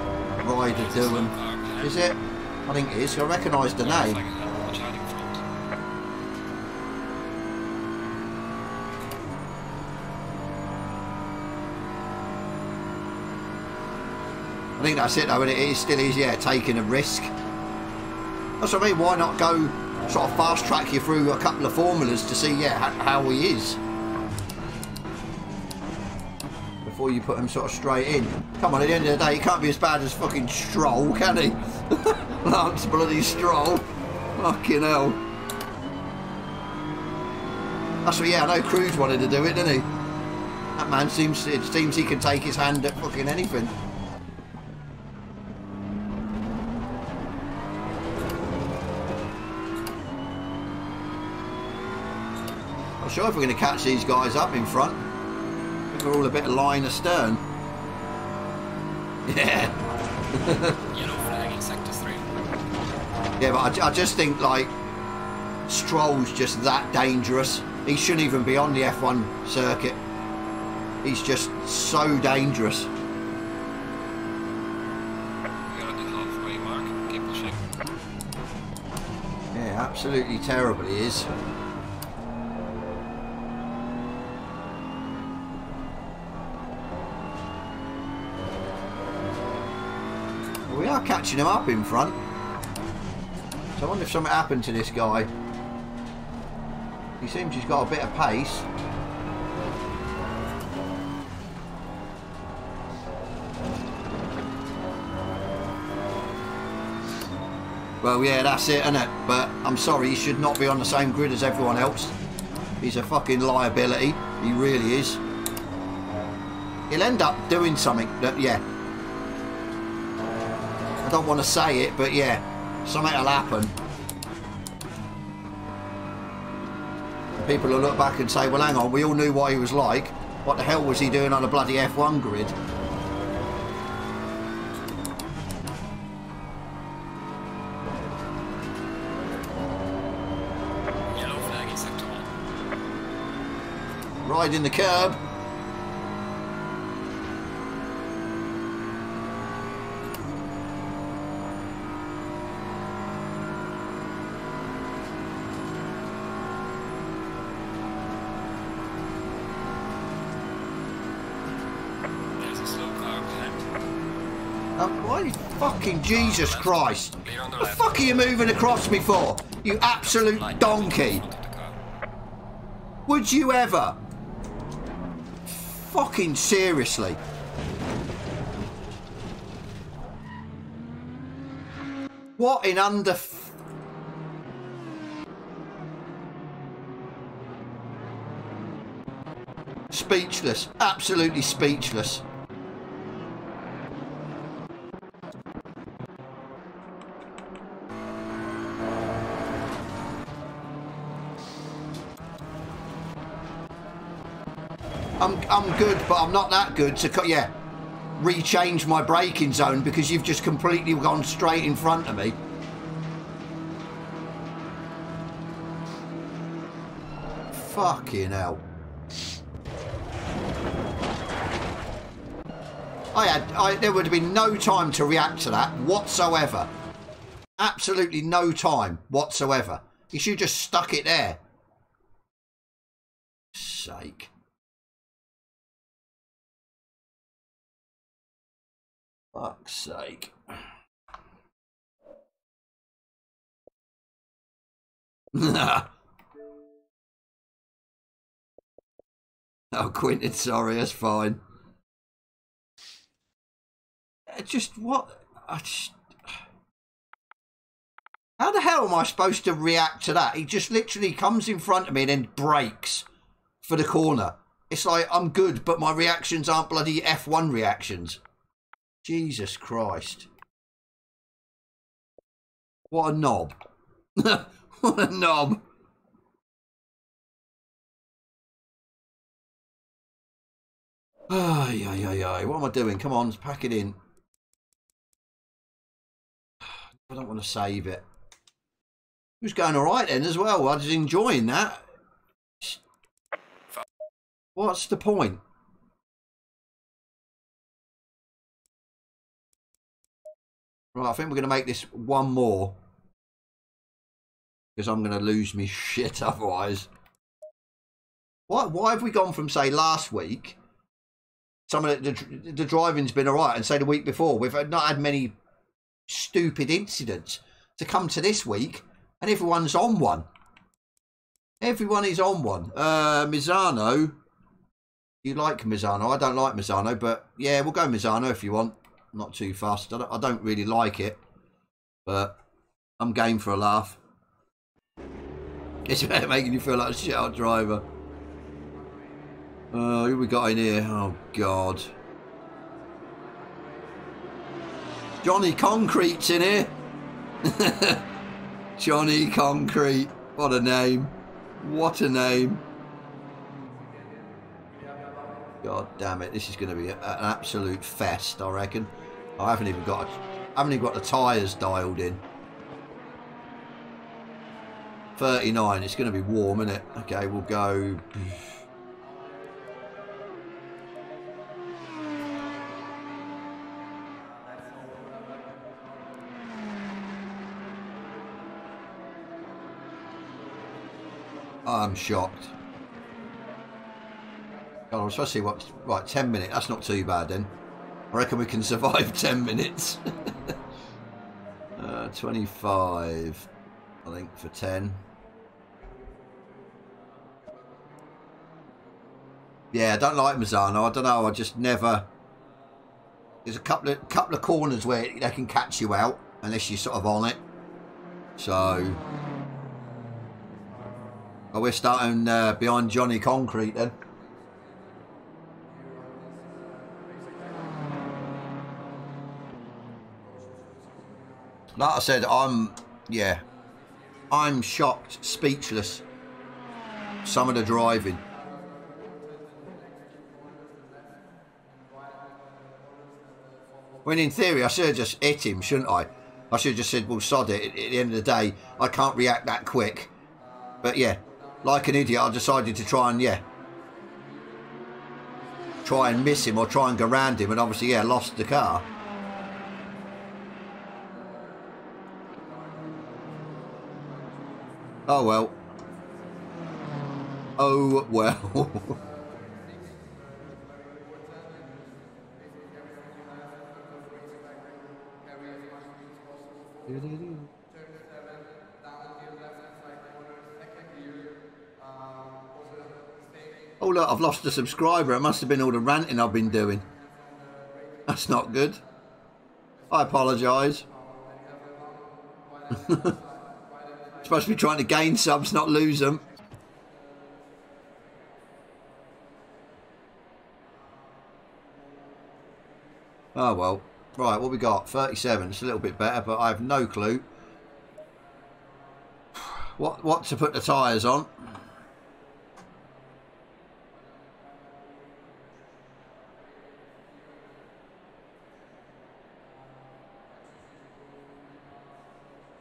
rider There's a slow Doohan. car behind. Is it? I think it is. I recognise the name. I think that's it though, and it is still is, yeah, taking a risk. That's what I mean, why not go sort of fast track you through a couple of formulas to see, yeah, how he is. Before you put him sort of straight in. Come on, at the end of the day, he can't be as bad as fucking Stroll, can he? Lance bloody Stroll. Fucking hell. That's what, yeah, I know Cruz wanted to do it, didn't he? That man seems, it seems he can take his hand at fucking anything. Not sure if we're going to catch these guys up in front. We're all a bit of line astern. Yeah, Yellow flag sector 3. yeah, but I, I just think like Stroll's just that dangerous. He shouldn't even be on the F1 circuit. He's just so dangerous. We are at the halfway mark. Keep pushing. Yeah, absolutely terrible he is. We are catching him up in front. So I wonder if something happened to this guy. He seems he's got a bit of pace. Well, yeah, that's it, isn't it? But I'm sorry, he should not be on the same grid as everyone else. He's a fucking liability. He really is. He'll end up doing something that, yeah. I don't want to say it, but yeah, something will happen. People will look back and say, well, hang on, we all knew what he was like. What the hell was he doing on a bloody F1 grid? Yellow in sector 1. Riding the curb. There's a slow car behind. Um, why fucking Jesus Christ? On the fuck are you moving across me for? You absolute donkey. Would you ever? Fucking seriously. What in under... Speechless. Absolutely speechless. I'm good, but I'm not that good to co- yeah rechange my braking zone because you've just completely gone straight in front of me. Fucking hell. I had I, there would have been no time to react to that whatsoever. Absolutely no time whatsoever. You should have just stuck it there. Sake. Fuck's sake. oh, Quinton, sorry, that's fine. Uh, Just what? I just. How the hell am I supposed to react to that? He just literally comes in front of me and then breaks for the corner. It's like I'm good, but my reactions aren't bloody F1 reactions. Jesus Christ. What a knob. what a knob. Ay, ay, ay, ay. What am I doing? Come on, pack it in. I don't want to save it. It was going all right then as well. I was enjoying that. What's the point? Right, I think we're going to make this one more. Because I'm going to lose me shit otherwise. Why, why have we gone from, say, last week? Some of the, the, the driving's been all right. And say the week before, we've not had many stupid incidents. To come to this week, and everyone's on one. Everyone is on one. Uh, Misano. You like Misano? I don't like Misano, but yeah, we'll go Misano if you want. Not too fast. I don't, I don't really like it, but I'm game for a laugh. It's about making you feel like a shit out driver. Oh, who we got in here? Oh, God. Johnny Concrete's in here. Johnny Concrete. What a name. What a name. God damn it. This is going to be a, an absolute fest, I reckon. I haven't even got I haven't even got the tyres dialed in. 39. It's going to be warm, isn't it? Okay, we'll go... I'm shocked. God, I'm supposed to see what. Right, 10 minutes. That's not too bad then. I reckon we can survive 10 minutes. uh, 25, I think, for 10. Yeah, I don't like Misano. I don't know. I just never. There's a couple of couple of corners where they can catch you out unless you're sort of on it. So. Oh, we're starting uh, behind Johnny Concrete then. Like I said, I'm, yeah, I'm shocked, speechless. Some of the driving. When in theory, I should have just hit him, shouldn't I? I should have just said, well, sod it. At the end of the day, I can't react that quick. But yeah, like an idiot, I decided to try and, yeah, try and miss him or try and go round him. And obviously, yeah, lost the car. Oh well. Oh well. oh look, I've lost a subscriber. It must have been all the ranting I've been doing. That's not good. I apologise. Supposed to be trying to gain subs, not lose them. Oh well. Right, what we got? 37. It's a little bit better, but I have no clue. What what to put the tyres on?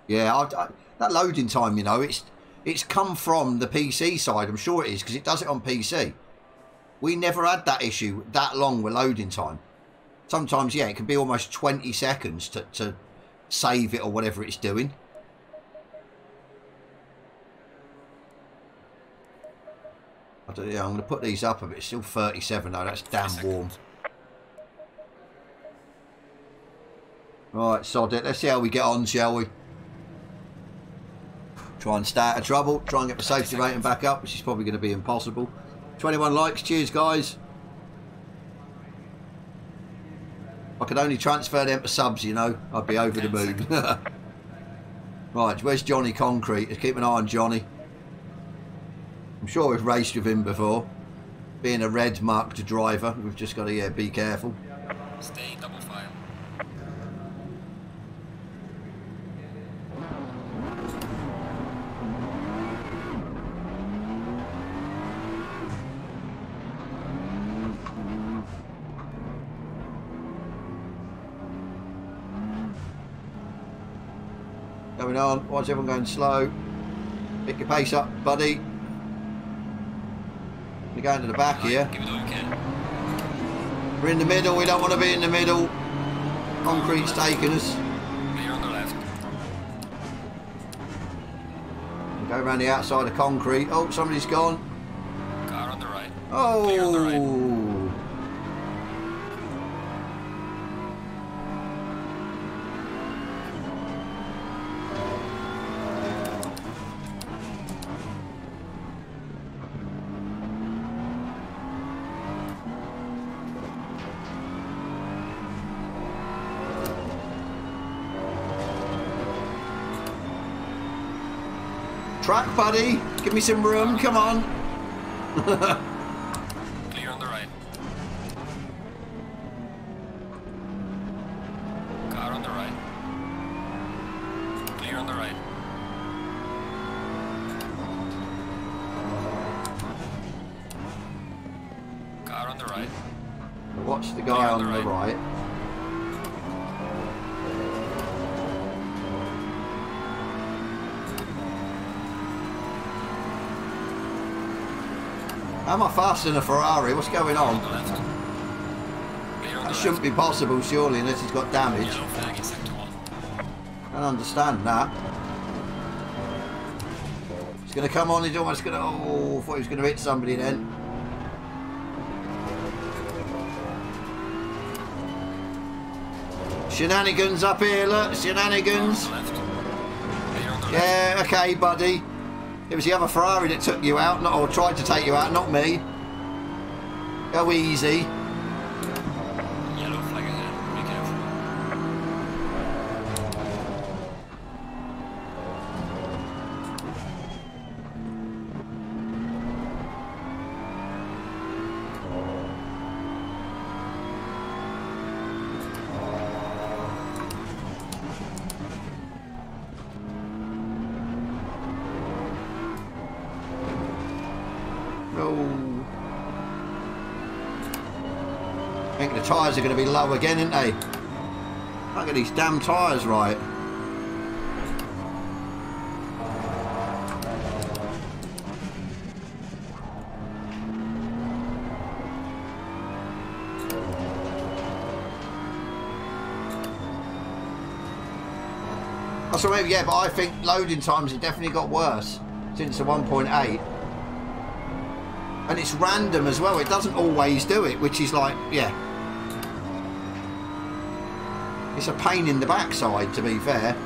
Yeah, I, I that loading time, you know, it's it's come from the PC side. I'm sure it is because it does it on PC. We never had that issue that long with loading time. Sometimes, yeah, it can be almost 20 seconds to, to save it or whatever it's doing. I don't, yeah, I'm going to put these up a bit. It's still 37 though. That's damn warm. Right, sod it. Let's see how we get on, shall we? Try and stay out of trouble. Try and get the safety rating back up, which is probably going to be impossible. 21 likes. Cheers, guys. I could only transfer them to subs, you know. I'd be over the moon. right, where's Johnny Concrete? Let's keep an eye on Johnny. I'm sure we've raced with him before. Being a red marked driver, we've just got to yeah, be careful. Stay double file. Going on. Why is everyone going slow? Pick your pace up, buddy. We're going to the back Right, here. Give it all you can. We're in the middle. We don't want to be in the middle. Concrete's taking us. Clear on the left. We go around the outside of concrete. Oh, somebody's gone. Car on the right. Oh. Clear on the right. Oh. Track, buddy. Give me some room. Come on. Clear on the right. Car on the right. Clear on the right. Car on the right. Watch the guy Clear on on the the right. How am I faster than a Ferrari? What's going on That shouldn't be possible, surely, unless he's got damage. In. I don't understand that. He's going to come on, he's almost going to... Oh, I thought he was going to hit somebody then. Shenanigans up here, look, shenanigans. Yeah, okay, buddy. It was the other Ferrari that took you out, not or tried to take you out, not me. Go easy. Yellow flag ahead. Be careful. No. I think the tyres are going to be low again, aren't they? Can't get these damn tyres right. I mean, yeah, but I think loading times have definitely got worse since the 1.8 and it's random as well. It doesn't always do it, which is like, yeah. It's a pain in the backside, to be fair.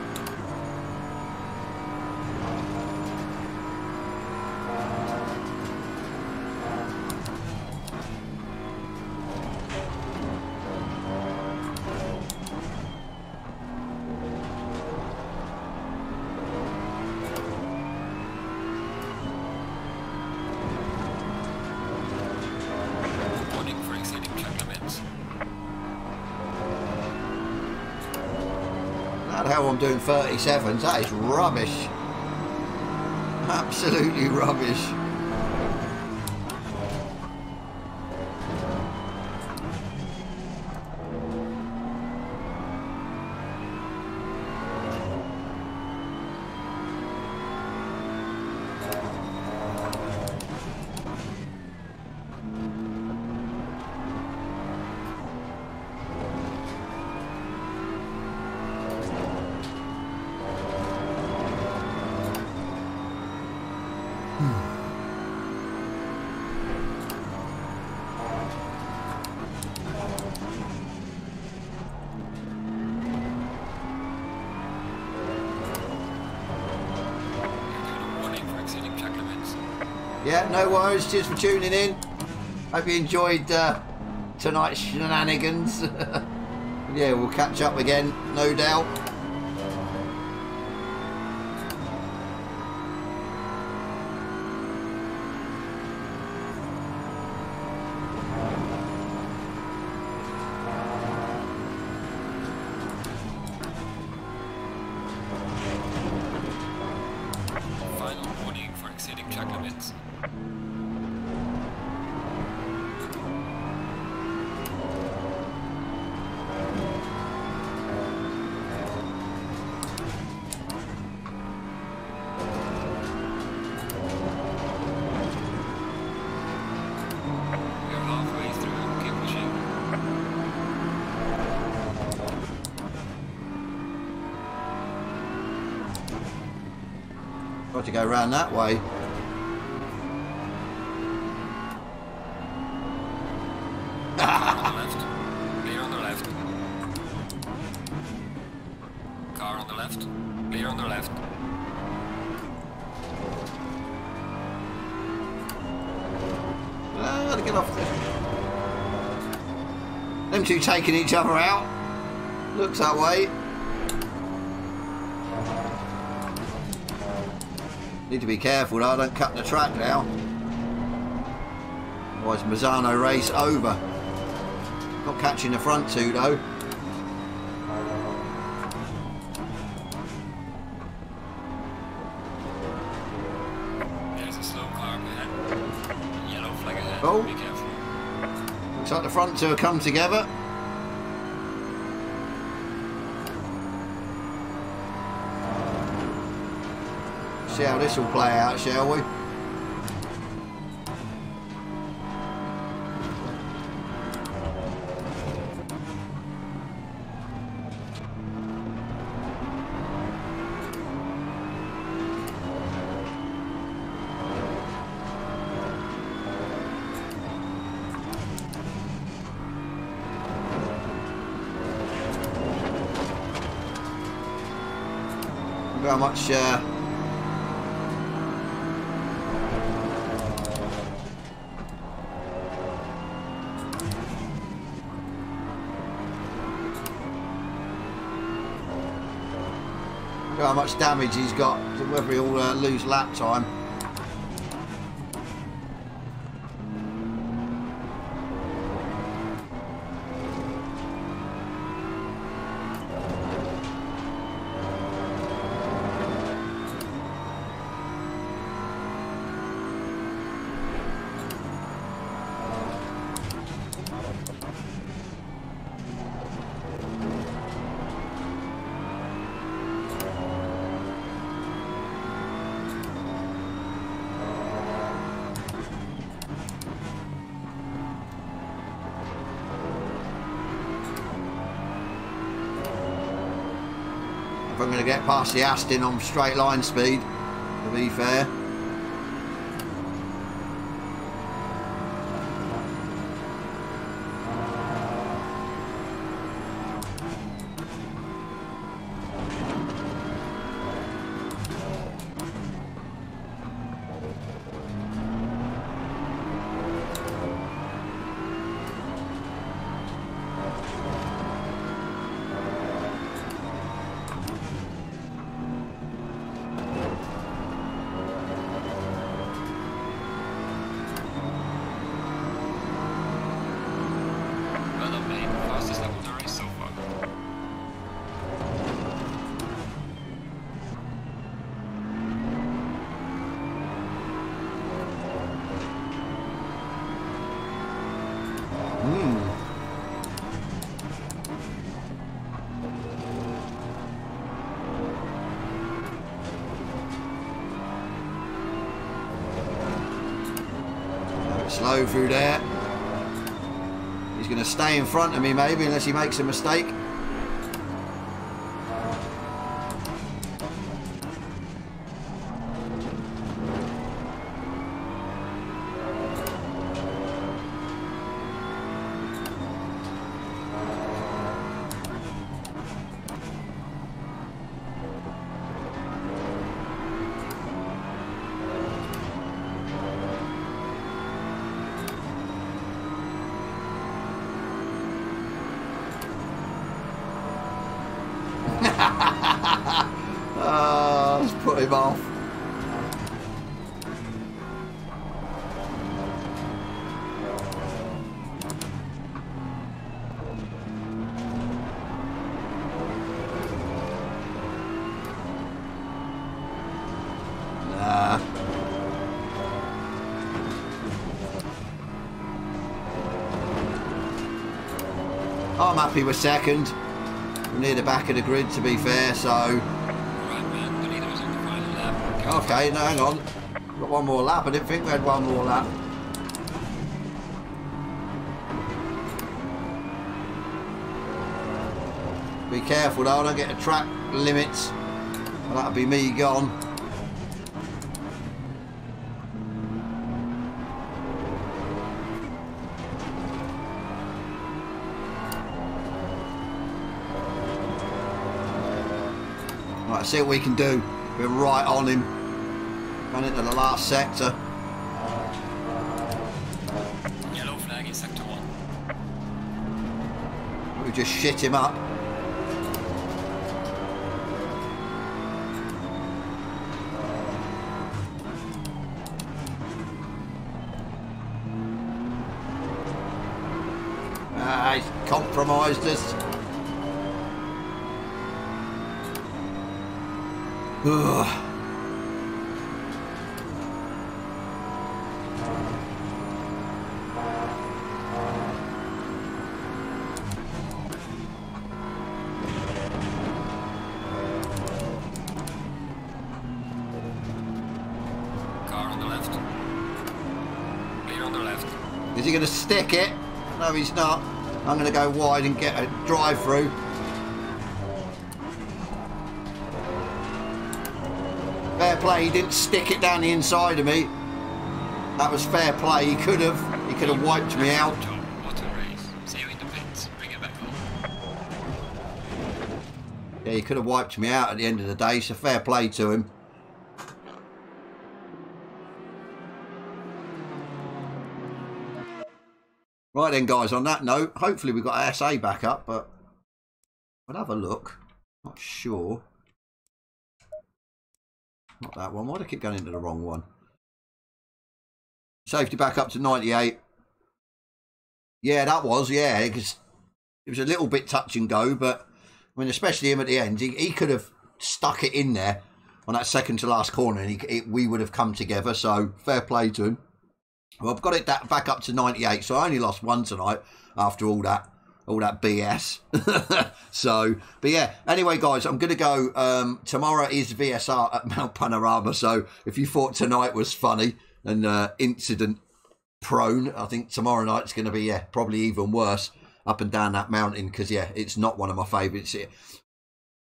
Thirty-seven. That is rubbish. Absolutely rubbish. No worries. Cheers for tuning in. Hope you enjoyed uh, tonight's shenanigans. yeah, we'll catch up again, no doubt. Left. Ah, gotta get off there. Them two taking each other out. Looks that way. Need to be careful though, I don't cut the track now. Otherwise Misano race over. Not catching the front two though. There's a slow car ahead. Yellow flag ahead. Oh. Be careful. Looks like the front two have come together. See how this will play out, shall we? How much uh, Look how much damage he's got, whether he'll uh, lose lap time. Past the Aston on straight line speed, to be fair. Well done, mate. Fastest lap of the race so far. Hmm. Slow through there. He's going to stay in front of me maybe unless he makes a mistake. Happy with second. Near the back of the grid, to be fair, so... Okay, no, hang on. Got one more lap. I didn't think we had one more lap. Be careful though, don't get the track limits. Well, that'll be me gone. See what we can do. We're right on him. Run into the last sector. Yellow flag in sector one. We just shit him up. Ah, he's compromised us. Ugh. Car on the left. Clear on the left. Leader on the left. Is he going to stick it? No, he's not. I'm going to go wide and get a drive through. Play, he didn't stick it down the inside of me. That was fair play. He could have. He could have wiped me out. Yeah, he could have wiped me out at the end of the day. So fair play to him. Right then, guys. On that note, hopefully we've got our SA back up, but we'll have a look. Not sure. Not that one. Why do I keep going into the wrong one? Safety back up to 98. Yeah, that was, yeah, because it was a little bit touch and go, but I mean, especially him at the end, he, he could have stuck it in there on that second to last corner and he, it, we would have come together. So fair play to him. Well, I've got it back up to 98, so I only lost one tonight after all that all that BS. so, but yeah. Anyway, guys, I'm to go. Um, tomorrow is VSR at Mount Panorama. So, if you thought tonight was funny and uh, incident prone, I think tomorrow night's to be yeah probably even worse up and down that mountain because yeah, it's not one of my favourites.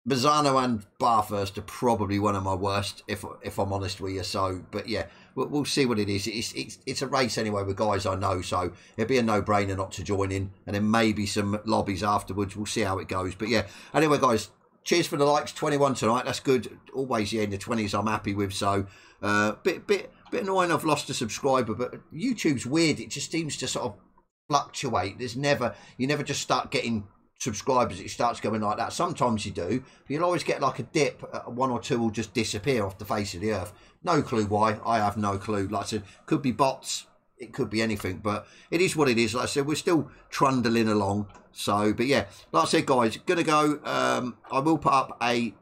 Misano and Bathurst are probably one of my worst, if if I'm honest with you. So, but yeah, we'll, we'll see what it is. It's, it's it's a race anyway with guys I know, so it'd be a no brainer not to join in, and then maybe some lobbies afterwards. We'll see how it goes. But yeah, anyway, guys, cheers for the likes. Twenty one tonight. That's good. Always yeah in the twenties. I'm happy with. So, uh, bit bit bit annoying. I've lost a subscriber, but YouTube's weird. It just seems to sort of fluctuate. There's never you never just start getting subscribers it starts going like that. Sometimes you do but you'll always get like a dip uh, one or two will just disappear off the face of the earth. No clue why i have no clue. Like i said could be bots it could be anything but it is what it is. Like i said we're still trundling along so but yeah like i said guys gonna go um i will put up a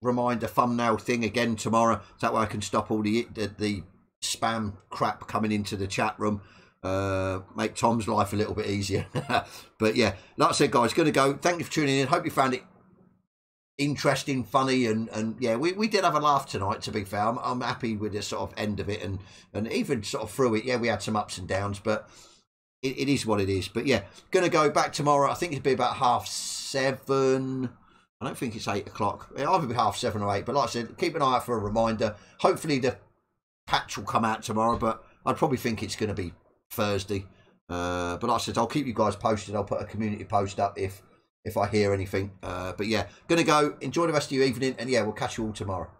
reminder thumbnail thing again tomorrow. That way i can stop all the the, the spam crap coming into the chat room uh, make Tom's life a little bit easier. but yeah, like I said, guys, going to go. Thank you for tuning in. Hope you found it interesting, funny, and and yeah, we, we did have a laugh tonight. To be fair, I'm, I'm happy with the sort of end of it, and and even sort of through it. Yeah, we had some ups and downs, but it, it is what it is. But yeah, going to go back tomorrow. I think it'll be about half seven. I don't think it's eight o'clock. It'll either be half seven or eight. But like I said, keep an eye out for a reminder. Hopefully the patch will come out tomorrow, but I'd probably think it's going to be Thursday. Uh, but like I said, I'll keep you guys posted. I'll put a community post up if if I hear anything. Uh, but yeah, gonna go. Enjoy the rest of your evening, and yeah, we'll catch you all tomorrow.